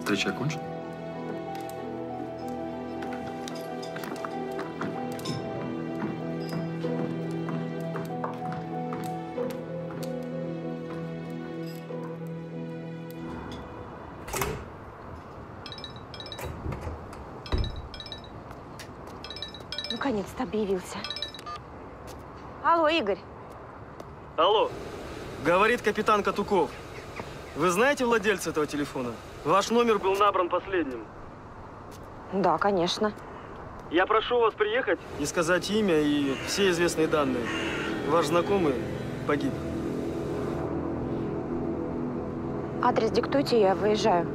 Встреча окончена. Наконец-то объявился. Алло, Игорь. Алло, говорит капитан Катуков. Вы знаете владельца этого телефона? Ваш номер был набран последним. Да, конечно. Я прошу вас приехать и сказать имя и все известные данные. Ваш знакомый погиб. Адрес диктуйте, я выезжаю.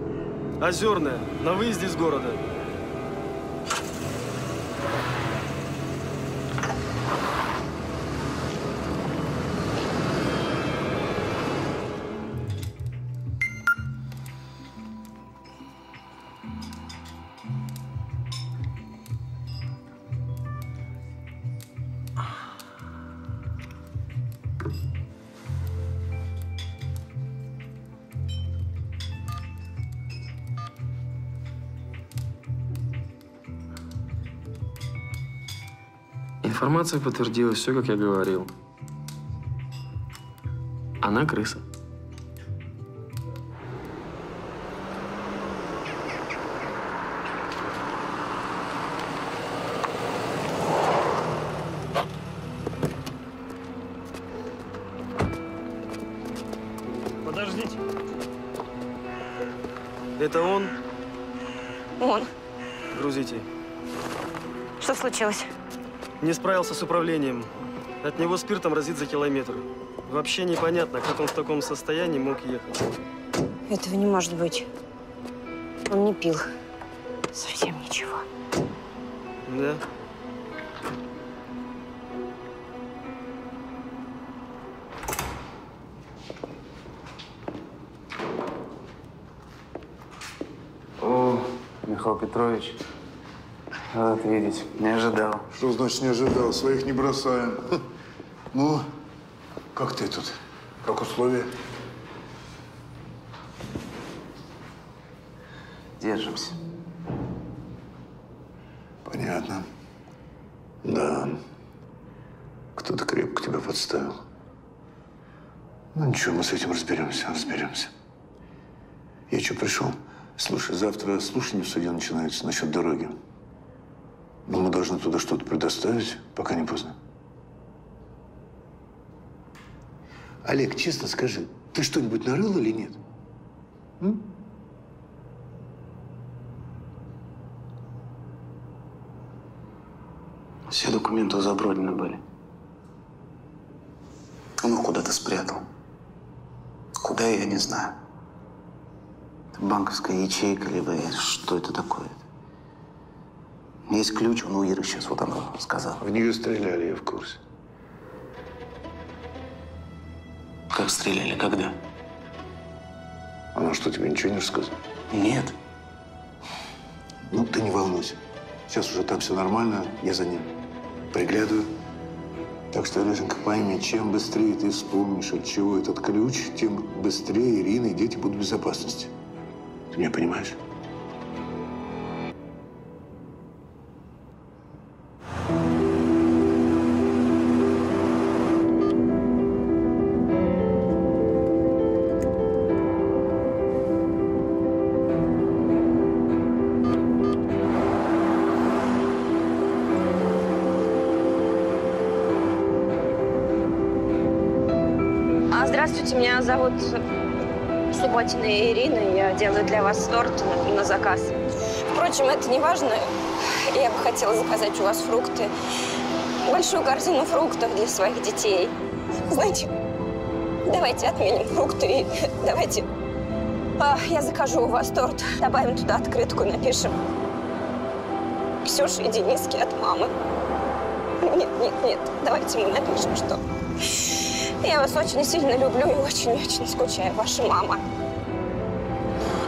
Озерная, на выезде из города. Информация подтвердилась, все, как я говорил. Она крыса. Подождите. Это он? Он. Грузите. Что случилось? Не справился с управлением. От него спиртом разит за километр. Вообще непонятно, как он в таком состоянии мог ехать. Этого не может быть. Он не пил. Видеть. Не ожидал. Что значит не ожидал? Своих не бросаем. Ну, как ты тут? Как условия? Держимся. Понятно. Да. Кто-то крепко тебя подставил. Ну ничего, мы с этим разберемся, разберемся. Я что, пришел? Слушай, завтра слушание в суде начинается насчет дороги. Но мы должны туда что-то предоставить, пока не поздно. Олег, честно скажи, ты что-нибудь нарыл или нет? М? Все документы у Забродина были. Он их куда-то спрятал. Куда, я не знаю. Банковская ячейка, либо что это такое. Есть ключ, он у Иры сейчас, вот она сказала. В нее стреляли, я в курсе. Как стреляли, когда? Она что, тебе ничего не рассказала? Нет. Ну, ты не волнуйся. Сейчас уже там все нормально, я за ним приглядываю. Так что, Лешенька, пойми, чем быстрее ты вспомнишь, от чего этот ключ, тем быстрее Ирина и дети будут в безопасности. Ты меня понимаешь? Здравствуйте, меня зовут Субботина Ирина. Я делаю для вас торт на, заказ. Впрочем, это не важно. Я бы хотела заказать у вас фрукты. Большую корзину фруктов для своих детей. Знаете, давайте отменим фрукты и давайте... а, я закажу у вас торт. Добавим туда открытку, напишем. Ксюша и Дениски от мамы. Нет, нет, нет. Давайте мы напишем, что... Я вас очень сильно люблю и очень-очень скучаю. Ваша мама.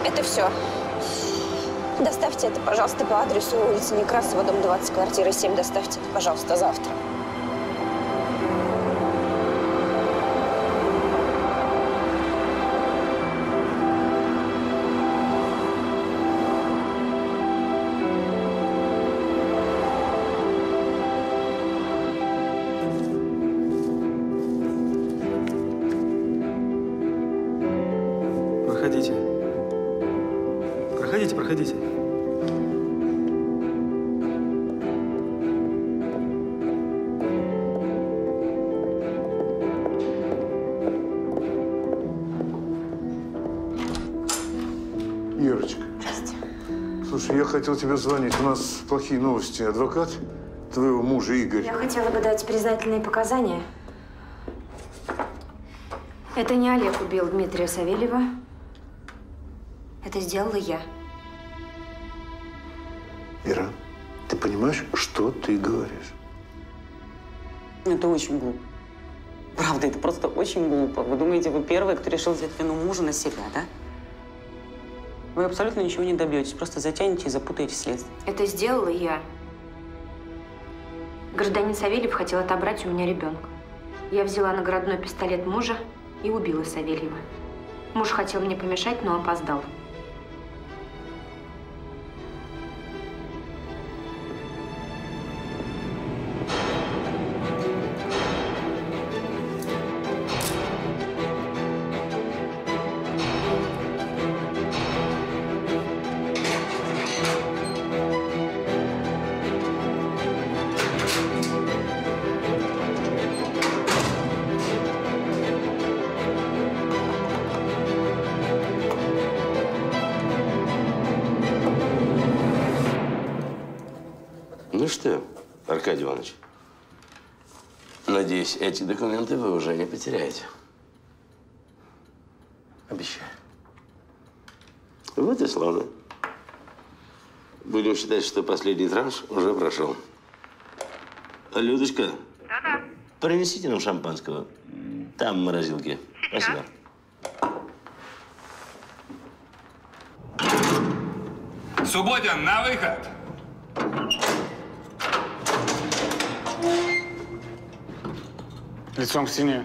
Это все. Доставьте это, пожалуйста, по адресу улицы Некрасова, дом 20, квартира 7. Доставьте это, пожалуйста, завтра. Хотел тебе звонить. У нас плохие новости. Адвокат твоего мужа Игорь. Я хотела бы дать признательные показания. Это не Олег убил Дмитрия Савельева. Это сделала я. Ира, ты понимаешь, что ты говоришь? Это очень глупо. Правда, это просто очень глупо. Вы думаете, вы первый, кто решил взять вину мужа на себя, да? Вы абсолютно ничего не добьетесь, просто затянете и запутаете следствие. Это сделала я. Гражданин Савельев хотел отобрать у меня ребенка. Я взяла наградной пистолет мужа и убила Савельева. Муж хотел мне помешать, но опоздал. Эти документы вы уже не потеряете. Обещаю. Вот и славно. Будем считать, что последний транш уже прошел. А, Людочка, Да-да. принесите нам шампанского. Там в морозилке. Спасибо. Субботин, на выход! Лицом к стене.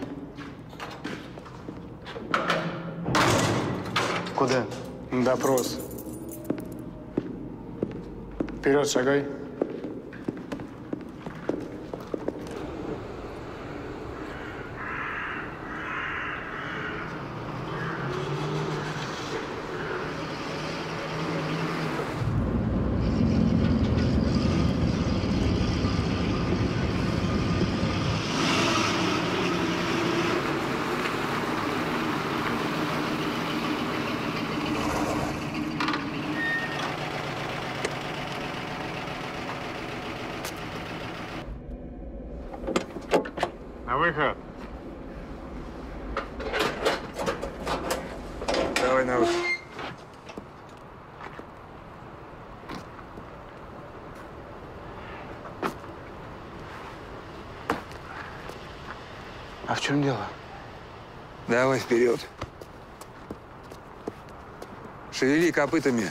Куда? На допрос. Вперед шагай. Чем дело? Давай вперед. Шевели копытами.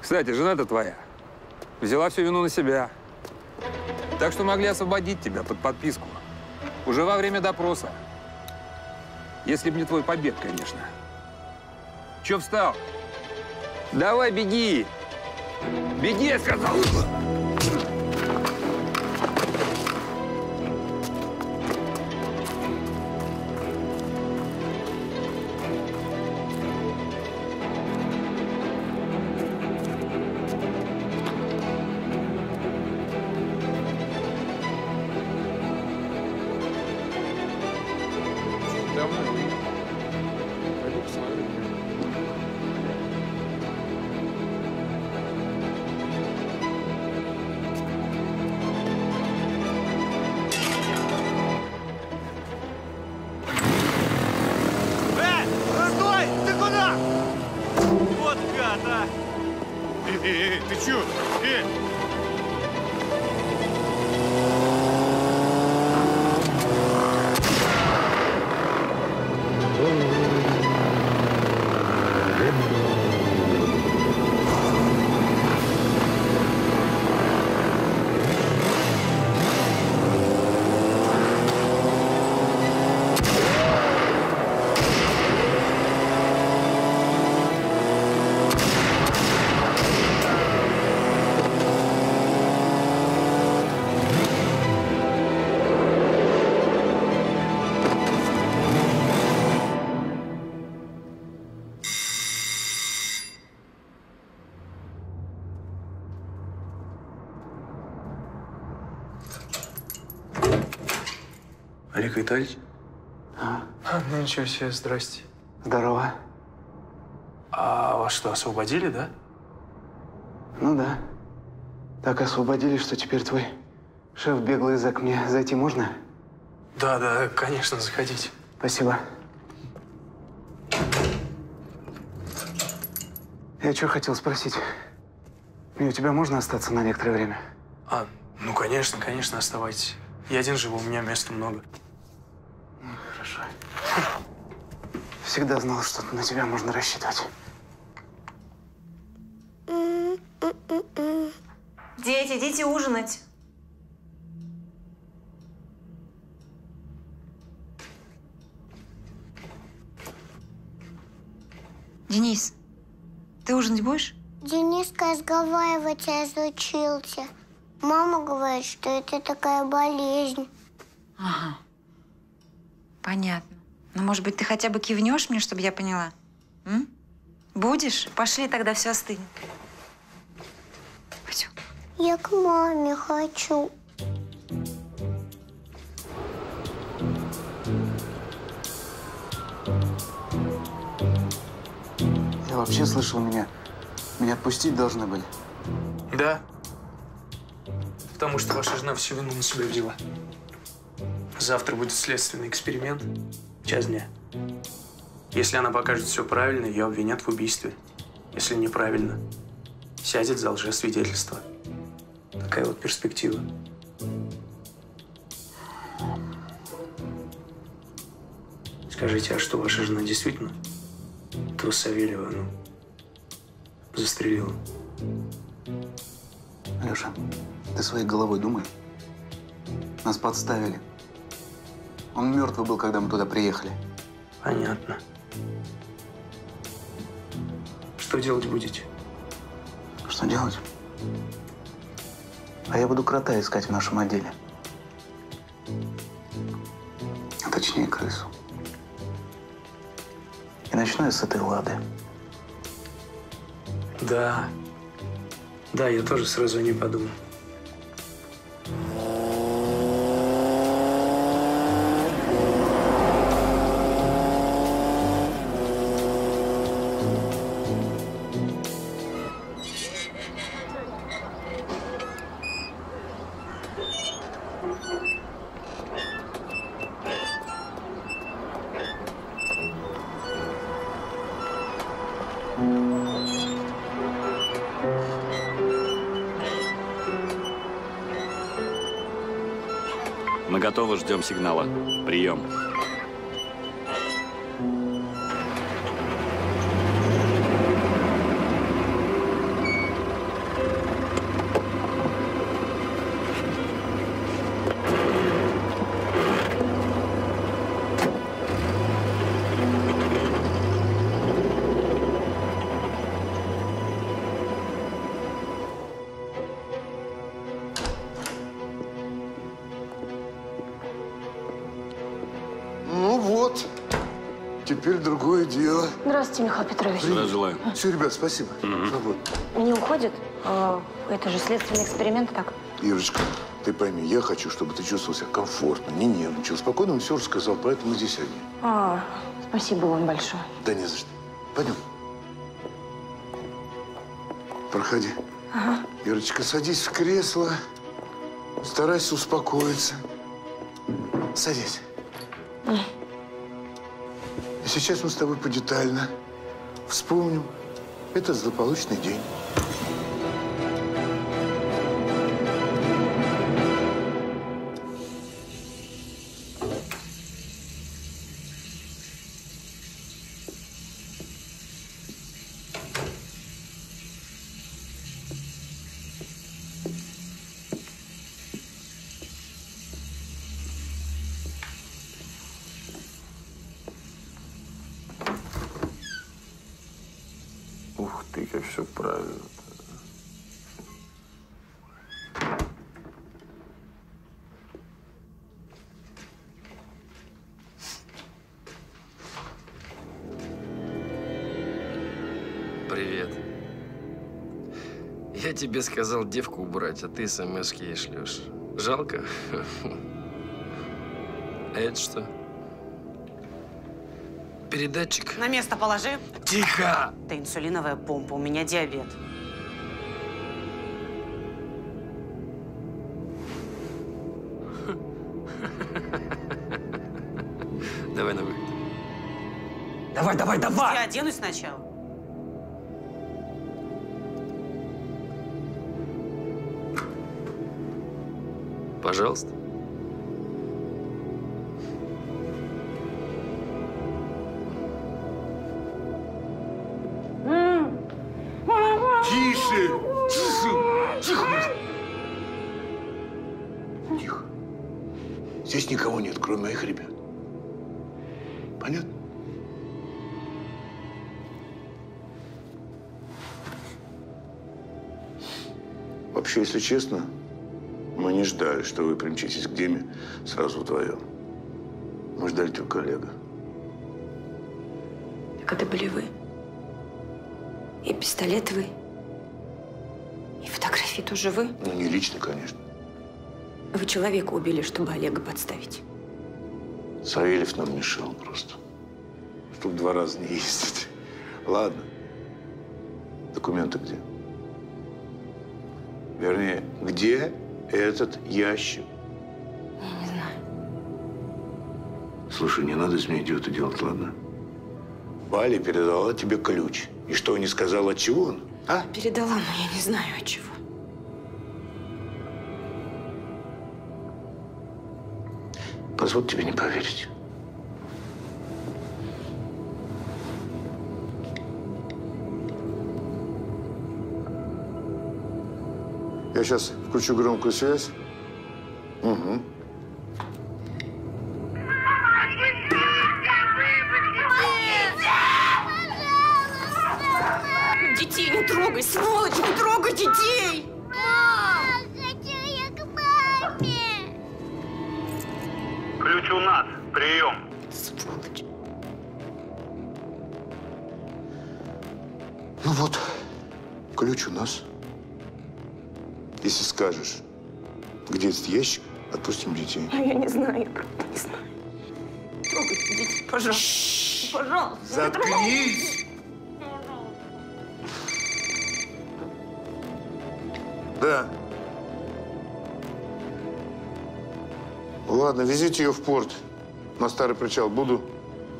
Кстати, жена-то твоя взяла всю вину на себя. Так что могли освободить тебя под подписку. Уже во время допроса. Если бы не твой побег, конечно. Че встал? Давай, беги! Беги, я сказал! Витальевич? А? ну ничего себе, здрасте. Здорово. А вас что, освободили, да? Ну да. Так освободили, что теперь твой шеф беглый зэк. Мне зайти можно? Да, да, конечно, заходите. Спасибо. Я что хотел спросить? Мне у тебя можно остаться на некоторое время? А, ну конечно, конечно, оставайтесь. Я один живу, у меня места много. Всегда знал, что на тебя можно рассчитывать. Дети, идите ужинать. Денис, ты ужинать будешь? Дениска разговаривать разучился. Мама говорит, что это такая болезнь. Ага. Понятно. Ну, может быть, ты хотя бы кивнешь мне, чтобы я поняла? М? Будешь? Пошли, тогда все остынет. Я к маме хочу. Я вообще слышал, меня, меня отпустить должны были. Да. Потому что ваша жена всю вину на себя взяла. Завтра будет следственный эксперимент. Час дня. Если она покажет все правильно, ее обвинят в убийстве. Если неправильно, сядет за лжесвидетельство. Такая вот перспектива. Скажите, а что, ваша жена действительно этого Савельева, ну, застрелила? Леша, ты своей головой думай. Нас подставили. Он мертвый был, когда мы туда приехали. Понятно. Что делать будете? Что делать? А я буду крота искать в нашем отделе. А точнее, крысу. И начну я с этой лады. Да. Да, я тоже сразу не подумал. Ждем сигнала. Прием. Здравствуйте, Михаил Петрович. Здравия желаю. Все, ребят, спасибо. Свободно. Не уходит? А, это же следственный эксперимент, так? Ирочка, ты пойми, я хочу, чтобы ты чувствовал себя комфортно, не нервничал, спокойно все рассказал, поэтому здесь одни. А, спасибо вам большое. Да не за что. Пойдем. Проходи. Ага. Ирочка, садись в кресло. Старайся успокоиться. Садись. И сейчас мы с тобой подетально вспомним этот злополучный день. Правильно. Привет. Я тебе сказал девку убрать, а ты смс ей шлешь. Жалко? [LAUGHS] А это что? Передатчик? На место положи. Тихо! Это инсулиновая помпа, у меня диабет. [LAUGHS] Давай на выход. Давай, давай, давай! Я оденусь сначала. Пожалуйста. Если честно, мы не ждали, что вы примчитесь к Диме сразу вдвоем. Мы ждали только Олега. Так это были вы. И пистолет вы. И фотографии тоже вы. Ну, не лично, конечно. Вы человека убили, чтобы Олега подставить. Савельев нам мешал просто. Чтоб два раза не ездить. Ладно. Документы где? Вернее, где этот ящик? Я не знаю. Слушай, не надо из меня идиота делать, ладно? Валя передала тебе ключ. И что, не сказала, от чего он? А? Передала, но я не знаю, от чего. Позволь тебе не поверить. Я сейчас включу громкую связь. Угу. Пожалуйста. Заткнись! Да. Ладно, везите ее в порт. На старый причал. Буду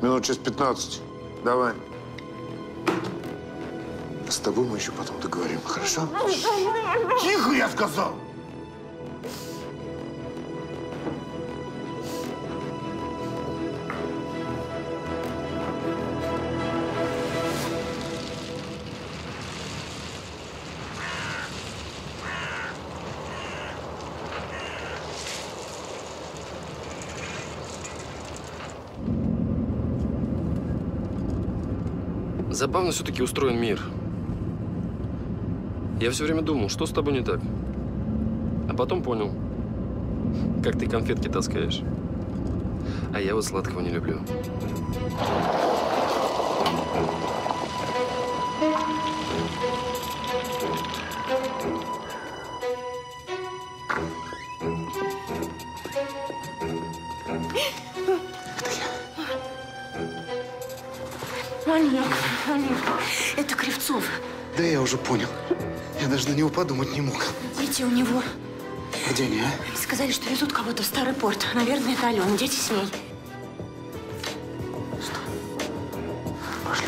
минут через 15. Давай. С тобой мы еще потом договорим, хорошо? Тихо, я сказал! Забавно все-таки устроен мир. Я все время думал, что с тобой не так. А потом понял, как ты конфетки таскаешь. А я вот сладкого не люблю. Кривцов. Да я уже понял. Я даже на него подумать не мог. Дети у него. Где они, а? Сказали, что везут кого-то в старый порт. Наверное, это Алена. Дети с ней. Пошли.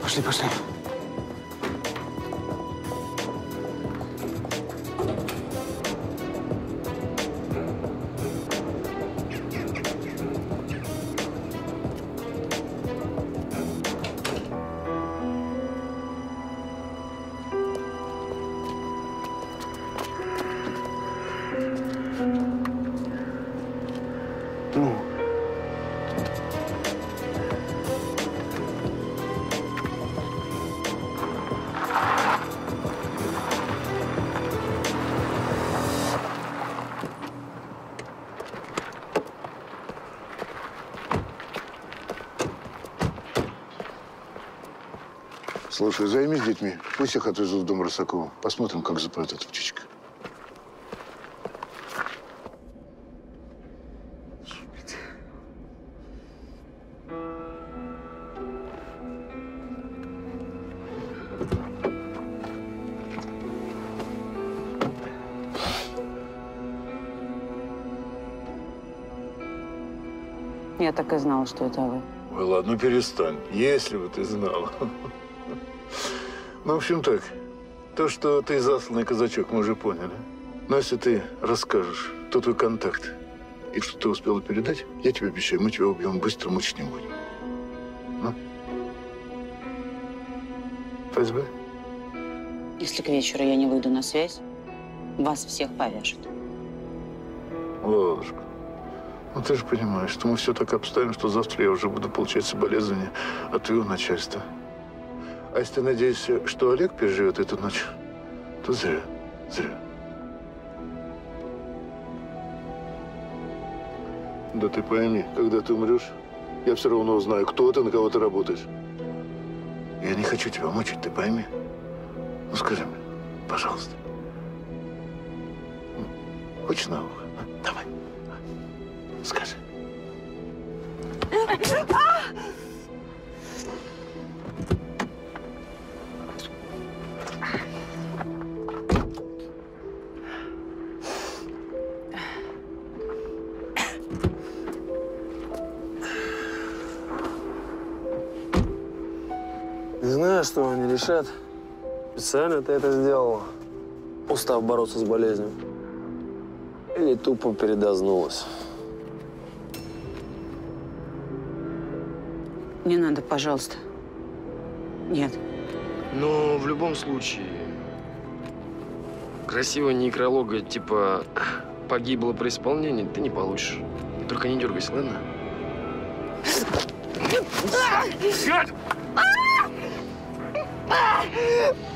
Пошли, пошли. Слушай, займись детьми. Пусть их отвезут в дом Рысакова. Посмотрим, как запоет эта птичка. Я так и знала, что это вы. Ой, ладно, ну перестань. Если бы ты знала. Ну, в общем так. То, что ты засланный казачок, мы уже поняли. Но если ты расскажешь, кто твой контакт и что ты успела передать, я тебе обещаю, мы тебя убьем быстро, мучить не будем. Ну? ФСБ? Если к вечеру я не выйду на связь, вас всех повяжут. Ладушка, ну ты же понимаешь, что мы все так обставим, что завтра я уже буду получать соболезнования от твоего начальства. А если ты надеешься, что Олег переживет эту ночь, то зря, зря. Да ты пойми, когда ты умрешь, я все равно узнаю, кто ты, на кого ты работаешь. Я не хочу тебя мучить, ты пойми. Ну скажи мне, пожалуйста. Хочешь на ухо? Решат. Специально ты это сделала, устав бороться с болезнью. Или тупо передознулась. Не надо, пожалуйста. Нет. Но в любом случае, красивого некролога типа «погибло при исполнении» ты не получишь. Только не дергайся, ладно? Сядь! Ah!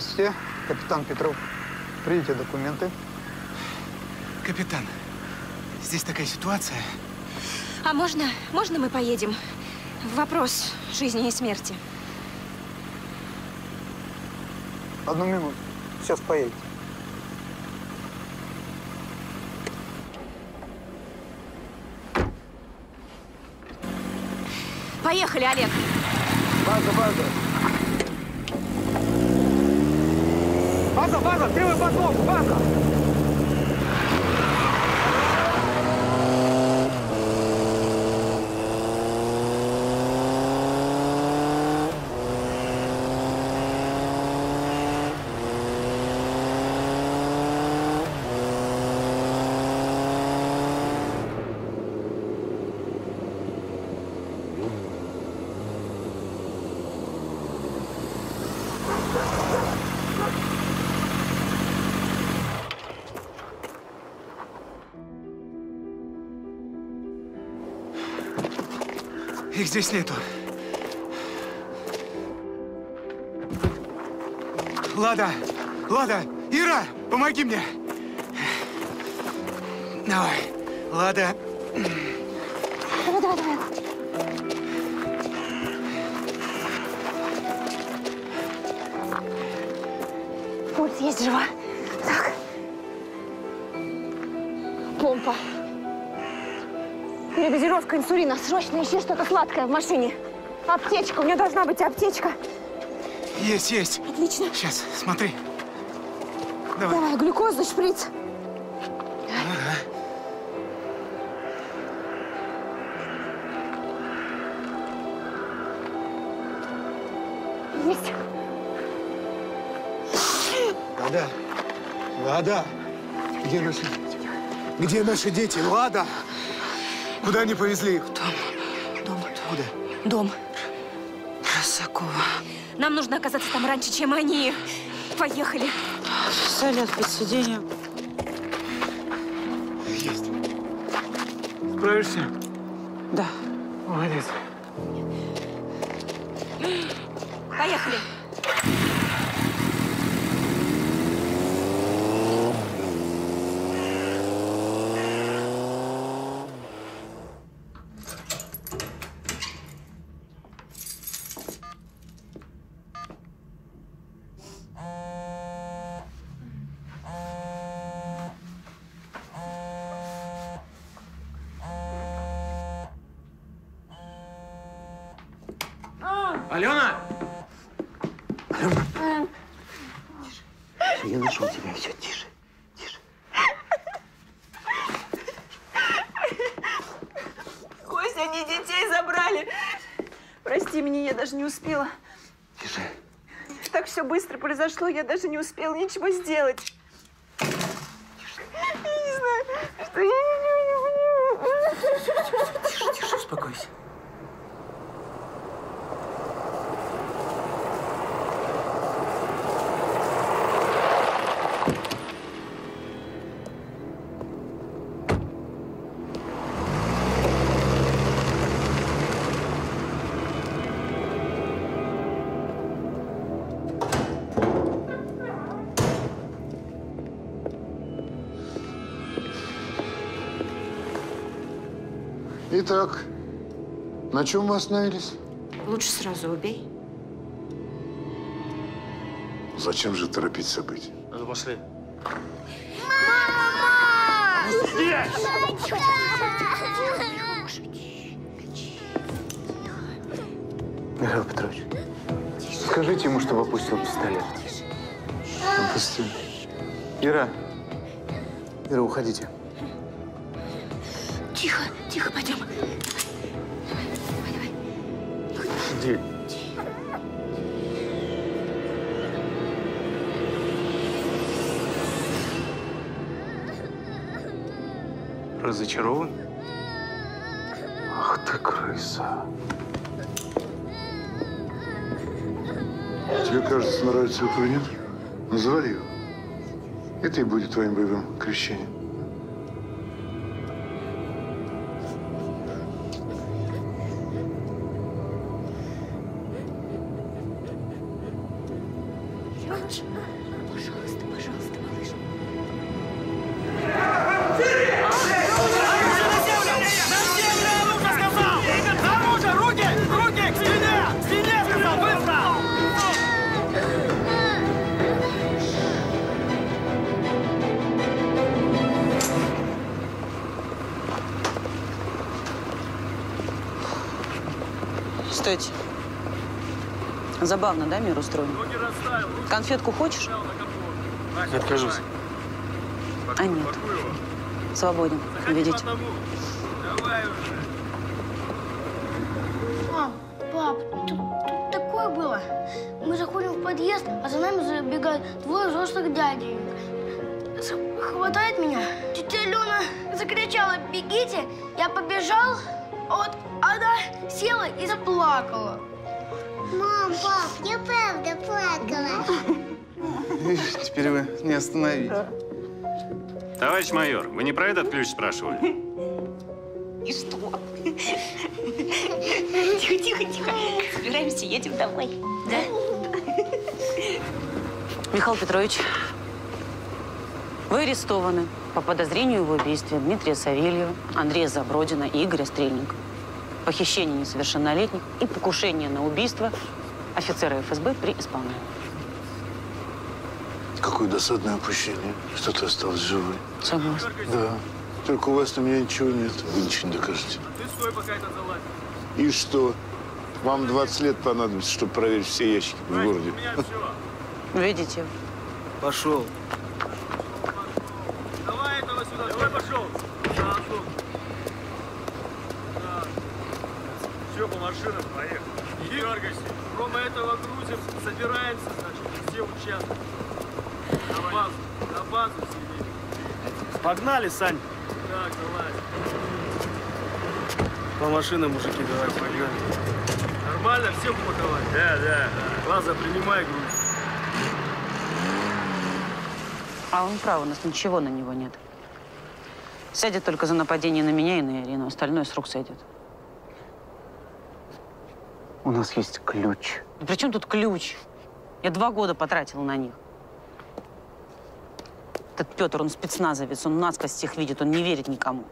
Здравствуйте, капитан Петров. Примите документы. Капитан, здесь такая ситуация. А можно, можно мы поедем? Вопрос жизни и смерти. Одну минуту. Сейчас поедете. Поехали, Олег. Ela tem uma batofada! Их здесь нету. Лада! Лада! Ира! Помоги мне! Давай. Лада. Давай, давай, давай. Пульс есть, жива. Передозировка инсулина. Срочно ищи что-то сладкое в машине. Аптечка. У меня должна быть аптечка. Есть, есть. Отлично. Сейчас, смотри. Давай. Давай, глюкоза, шприц. Есть. Лада! Лада! Где наши дети? Где наши дети? Лада! Куда они повезли их? Дом. Дом. Куда? Дом. Росакова. Нам нужно оказаться там раньше, чем они. Поехали. Салят под сиденьем. Есть. Справишься? Да. Молодец. Поехали. Алена! Я нашел тебя. Все, тише. Костя, они детей забрали. Прости меня, я даже не успела. Тише. Так все быстро произошло, я даже не успела ничего сделать. Итак, на чем мы остановились? Лучше сразу убей. Зачем же торопить события? Ну, пошли. Михаил Петрович, скажите ему, чтобы опустил пистолет. Опустил. Ира, Ира, уходите. Разочарован? Ах ты крыса. Тебе, кажется, нравится этого нет? Называй его. Это и будет твоим боевым крещением. Забавно, да, мир устроен? Конфетку хочешь? Откажусь. А нет. Свободен. Видите? Остановите. Товарищ майор, вы не про этот ключ спрашивали? И что? Тихо, тихо, тихо. Собираемся, едем домой. Да? Михаил Петрович, вы арестованы по подозрению в убийстве Дмитрия Савельева, Андрея Забродина и Игоря Стрельникова, похищение несовершеннолетних и покушение на убийство офицера ФСБ при исполнении. Какое досадное упущение, что ты осталась живой. Согласна. Да. Только у вас на меня ничего нет. Вы ничего не докажете. Ты стой, пока это залазит. И что? Вам 20 лет понадобится, чтобы проверить все ящики в городе. Видите? Пошел. Давай этого сюда. Давай пошел. Да. Все, по машинам, поехали. Не дергайся. Кроме этого грузим, собираемся, значит, все участвуют. На базу, на базу все Погнали, Сань. Так, давай. По машинам, мужики, давай, погнали. Нормально, всех упаковать? Да, да. Лаза, принимай груз. А он прав, у нас ничего на него нет. Сядет только за нападение на меня и на Ирину. Остальное с рук сойдет. У нас есть ключ. И при чем тут ключ? Я два года потратила на них. Этот Петр, он спецназовец, он насквозь всех видит, он не верит никому.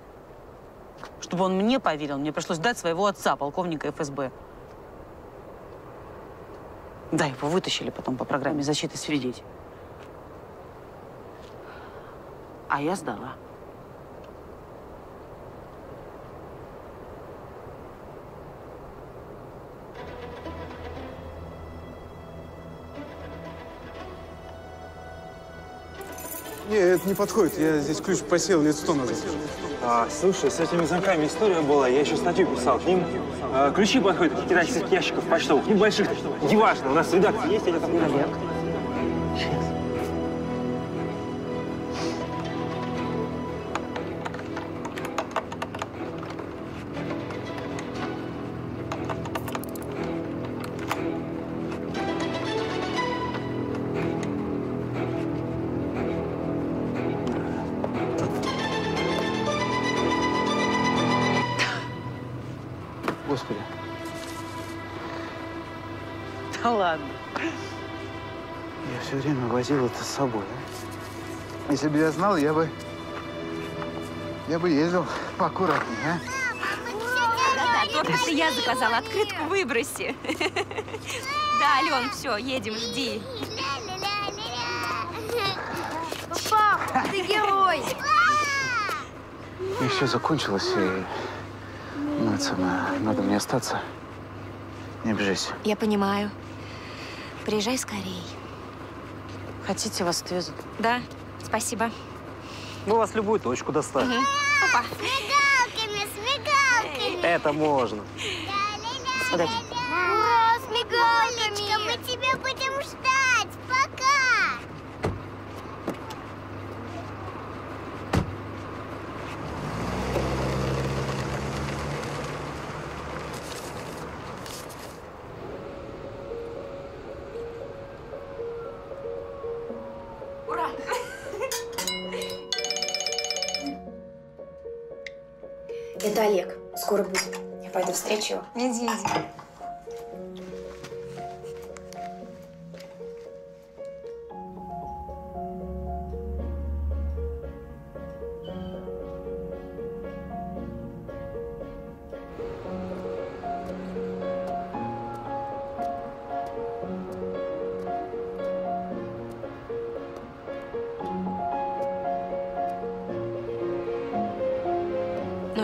Чтобы он мне поверил, мне пришлось дать своего отца, полковника ФСБ. Да, его вытащили потом по программе защиты свидетелей. А я сдала. Не, это не подходит. Я здесь ключ посел лет сто назад. А, слушай, с этими замками история была. Я еще статью писал. К ним а, ключи подходят от китайских ящиков почтовых. Небольших. Неважно, у нас в есть, я такой найду. Возил это с собой. а? Если бы я знал, я бы... Я бы ездил поаккуратнее, а? Да-да, торт это я заказала. Открытку выброси. [LAUGHS] Да, Ален, все, едем, жди. Пап, ты герой. И все закончилось, и... Ну, это самое, надо мне остаться. Не обижайся. Я понимаю. Приезжай скорей. Хотите, вас отвезут? Да, спасибо. Мы вас в любую точку доставим. Опа. Мигалками, с мигалками. Это можно. Удачи.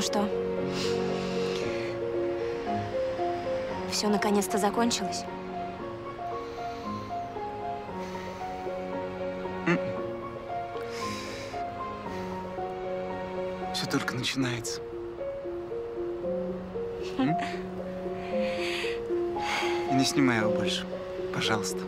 Что? Все наконец-то закончилось? Все только начинается. И не снимай его больше. Пожалуйста.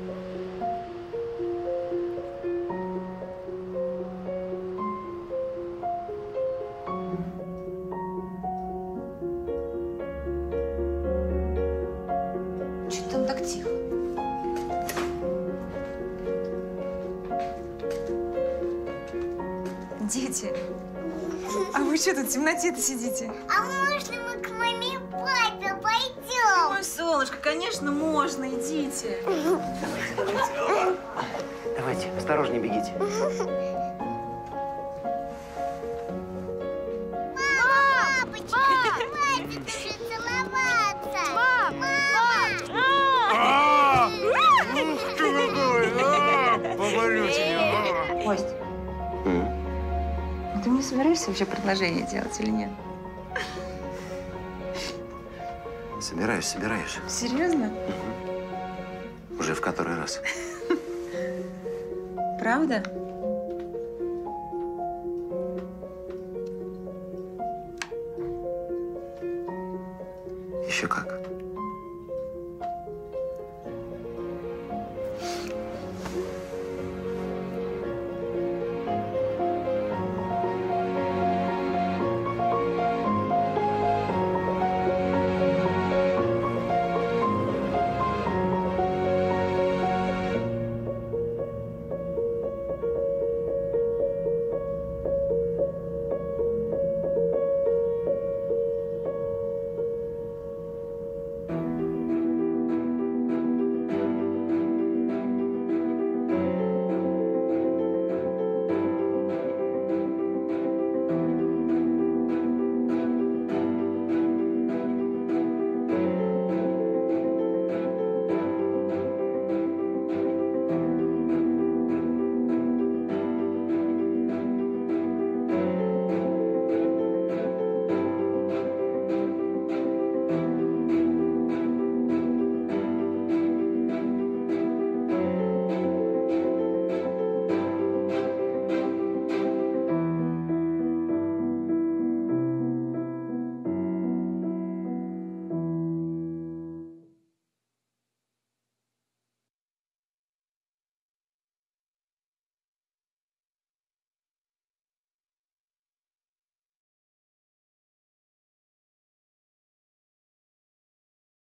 Темноте-то сидите? А можно мы к маме папе пойдем? Ой, солнышко, конечно, можно, идите. Давайте, осторожнее бегите. [LAUGHS] собираешься вообще предложение делать или нет? Собираюсь, собираюсь. Серьезно? Уже в который раз. Правда?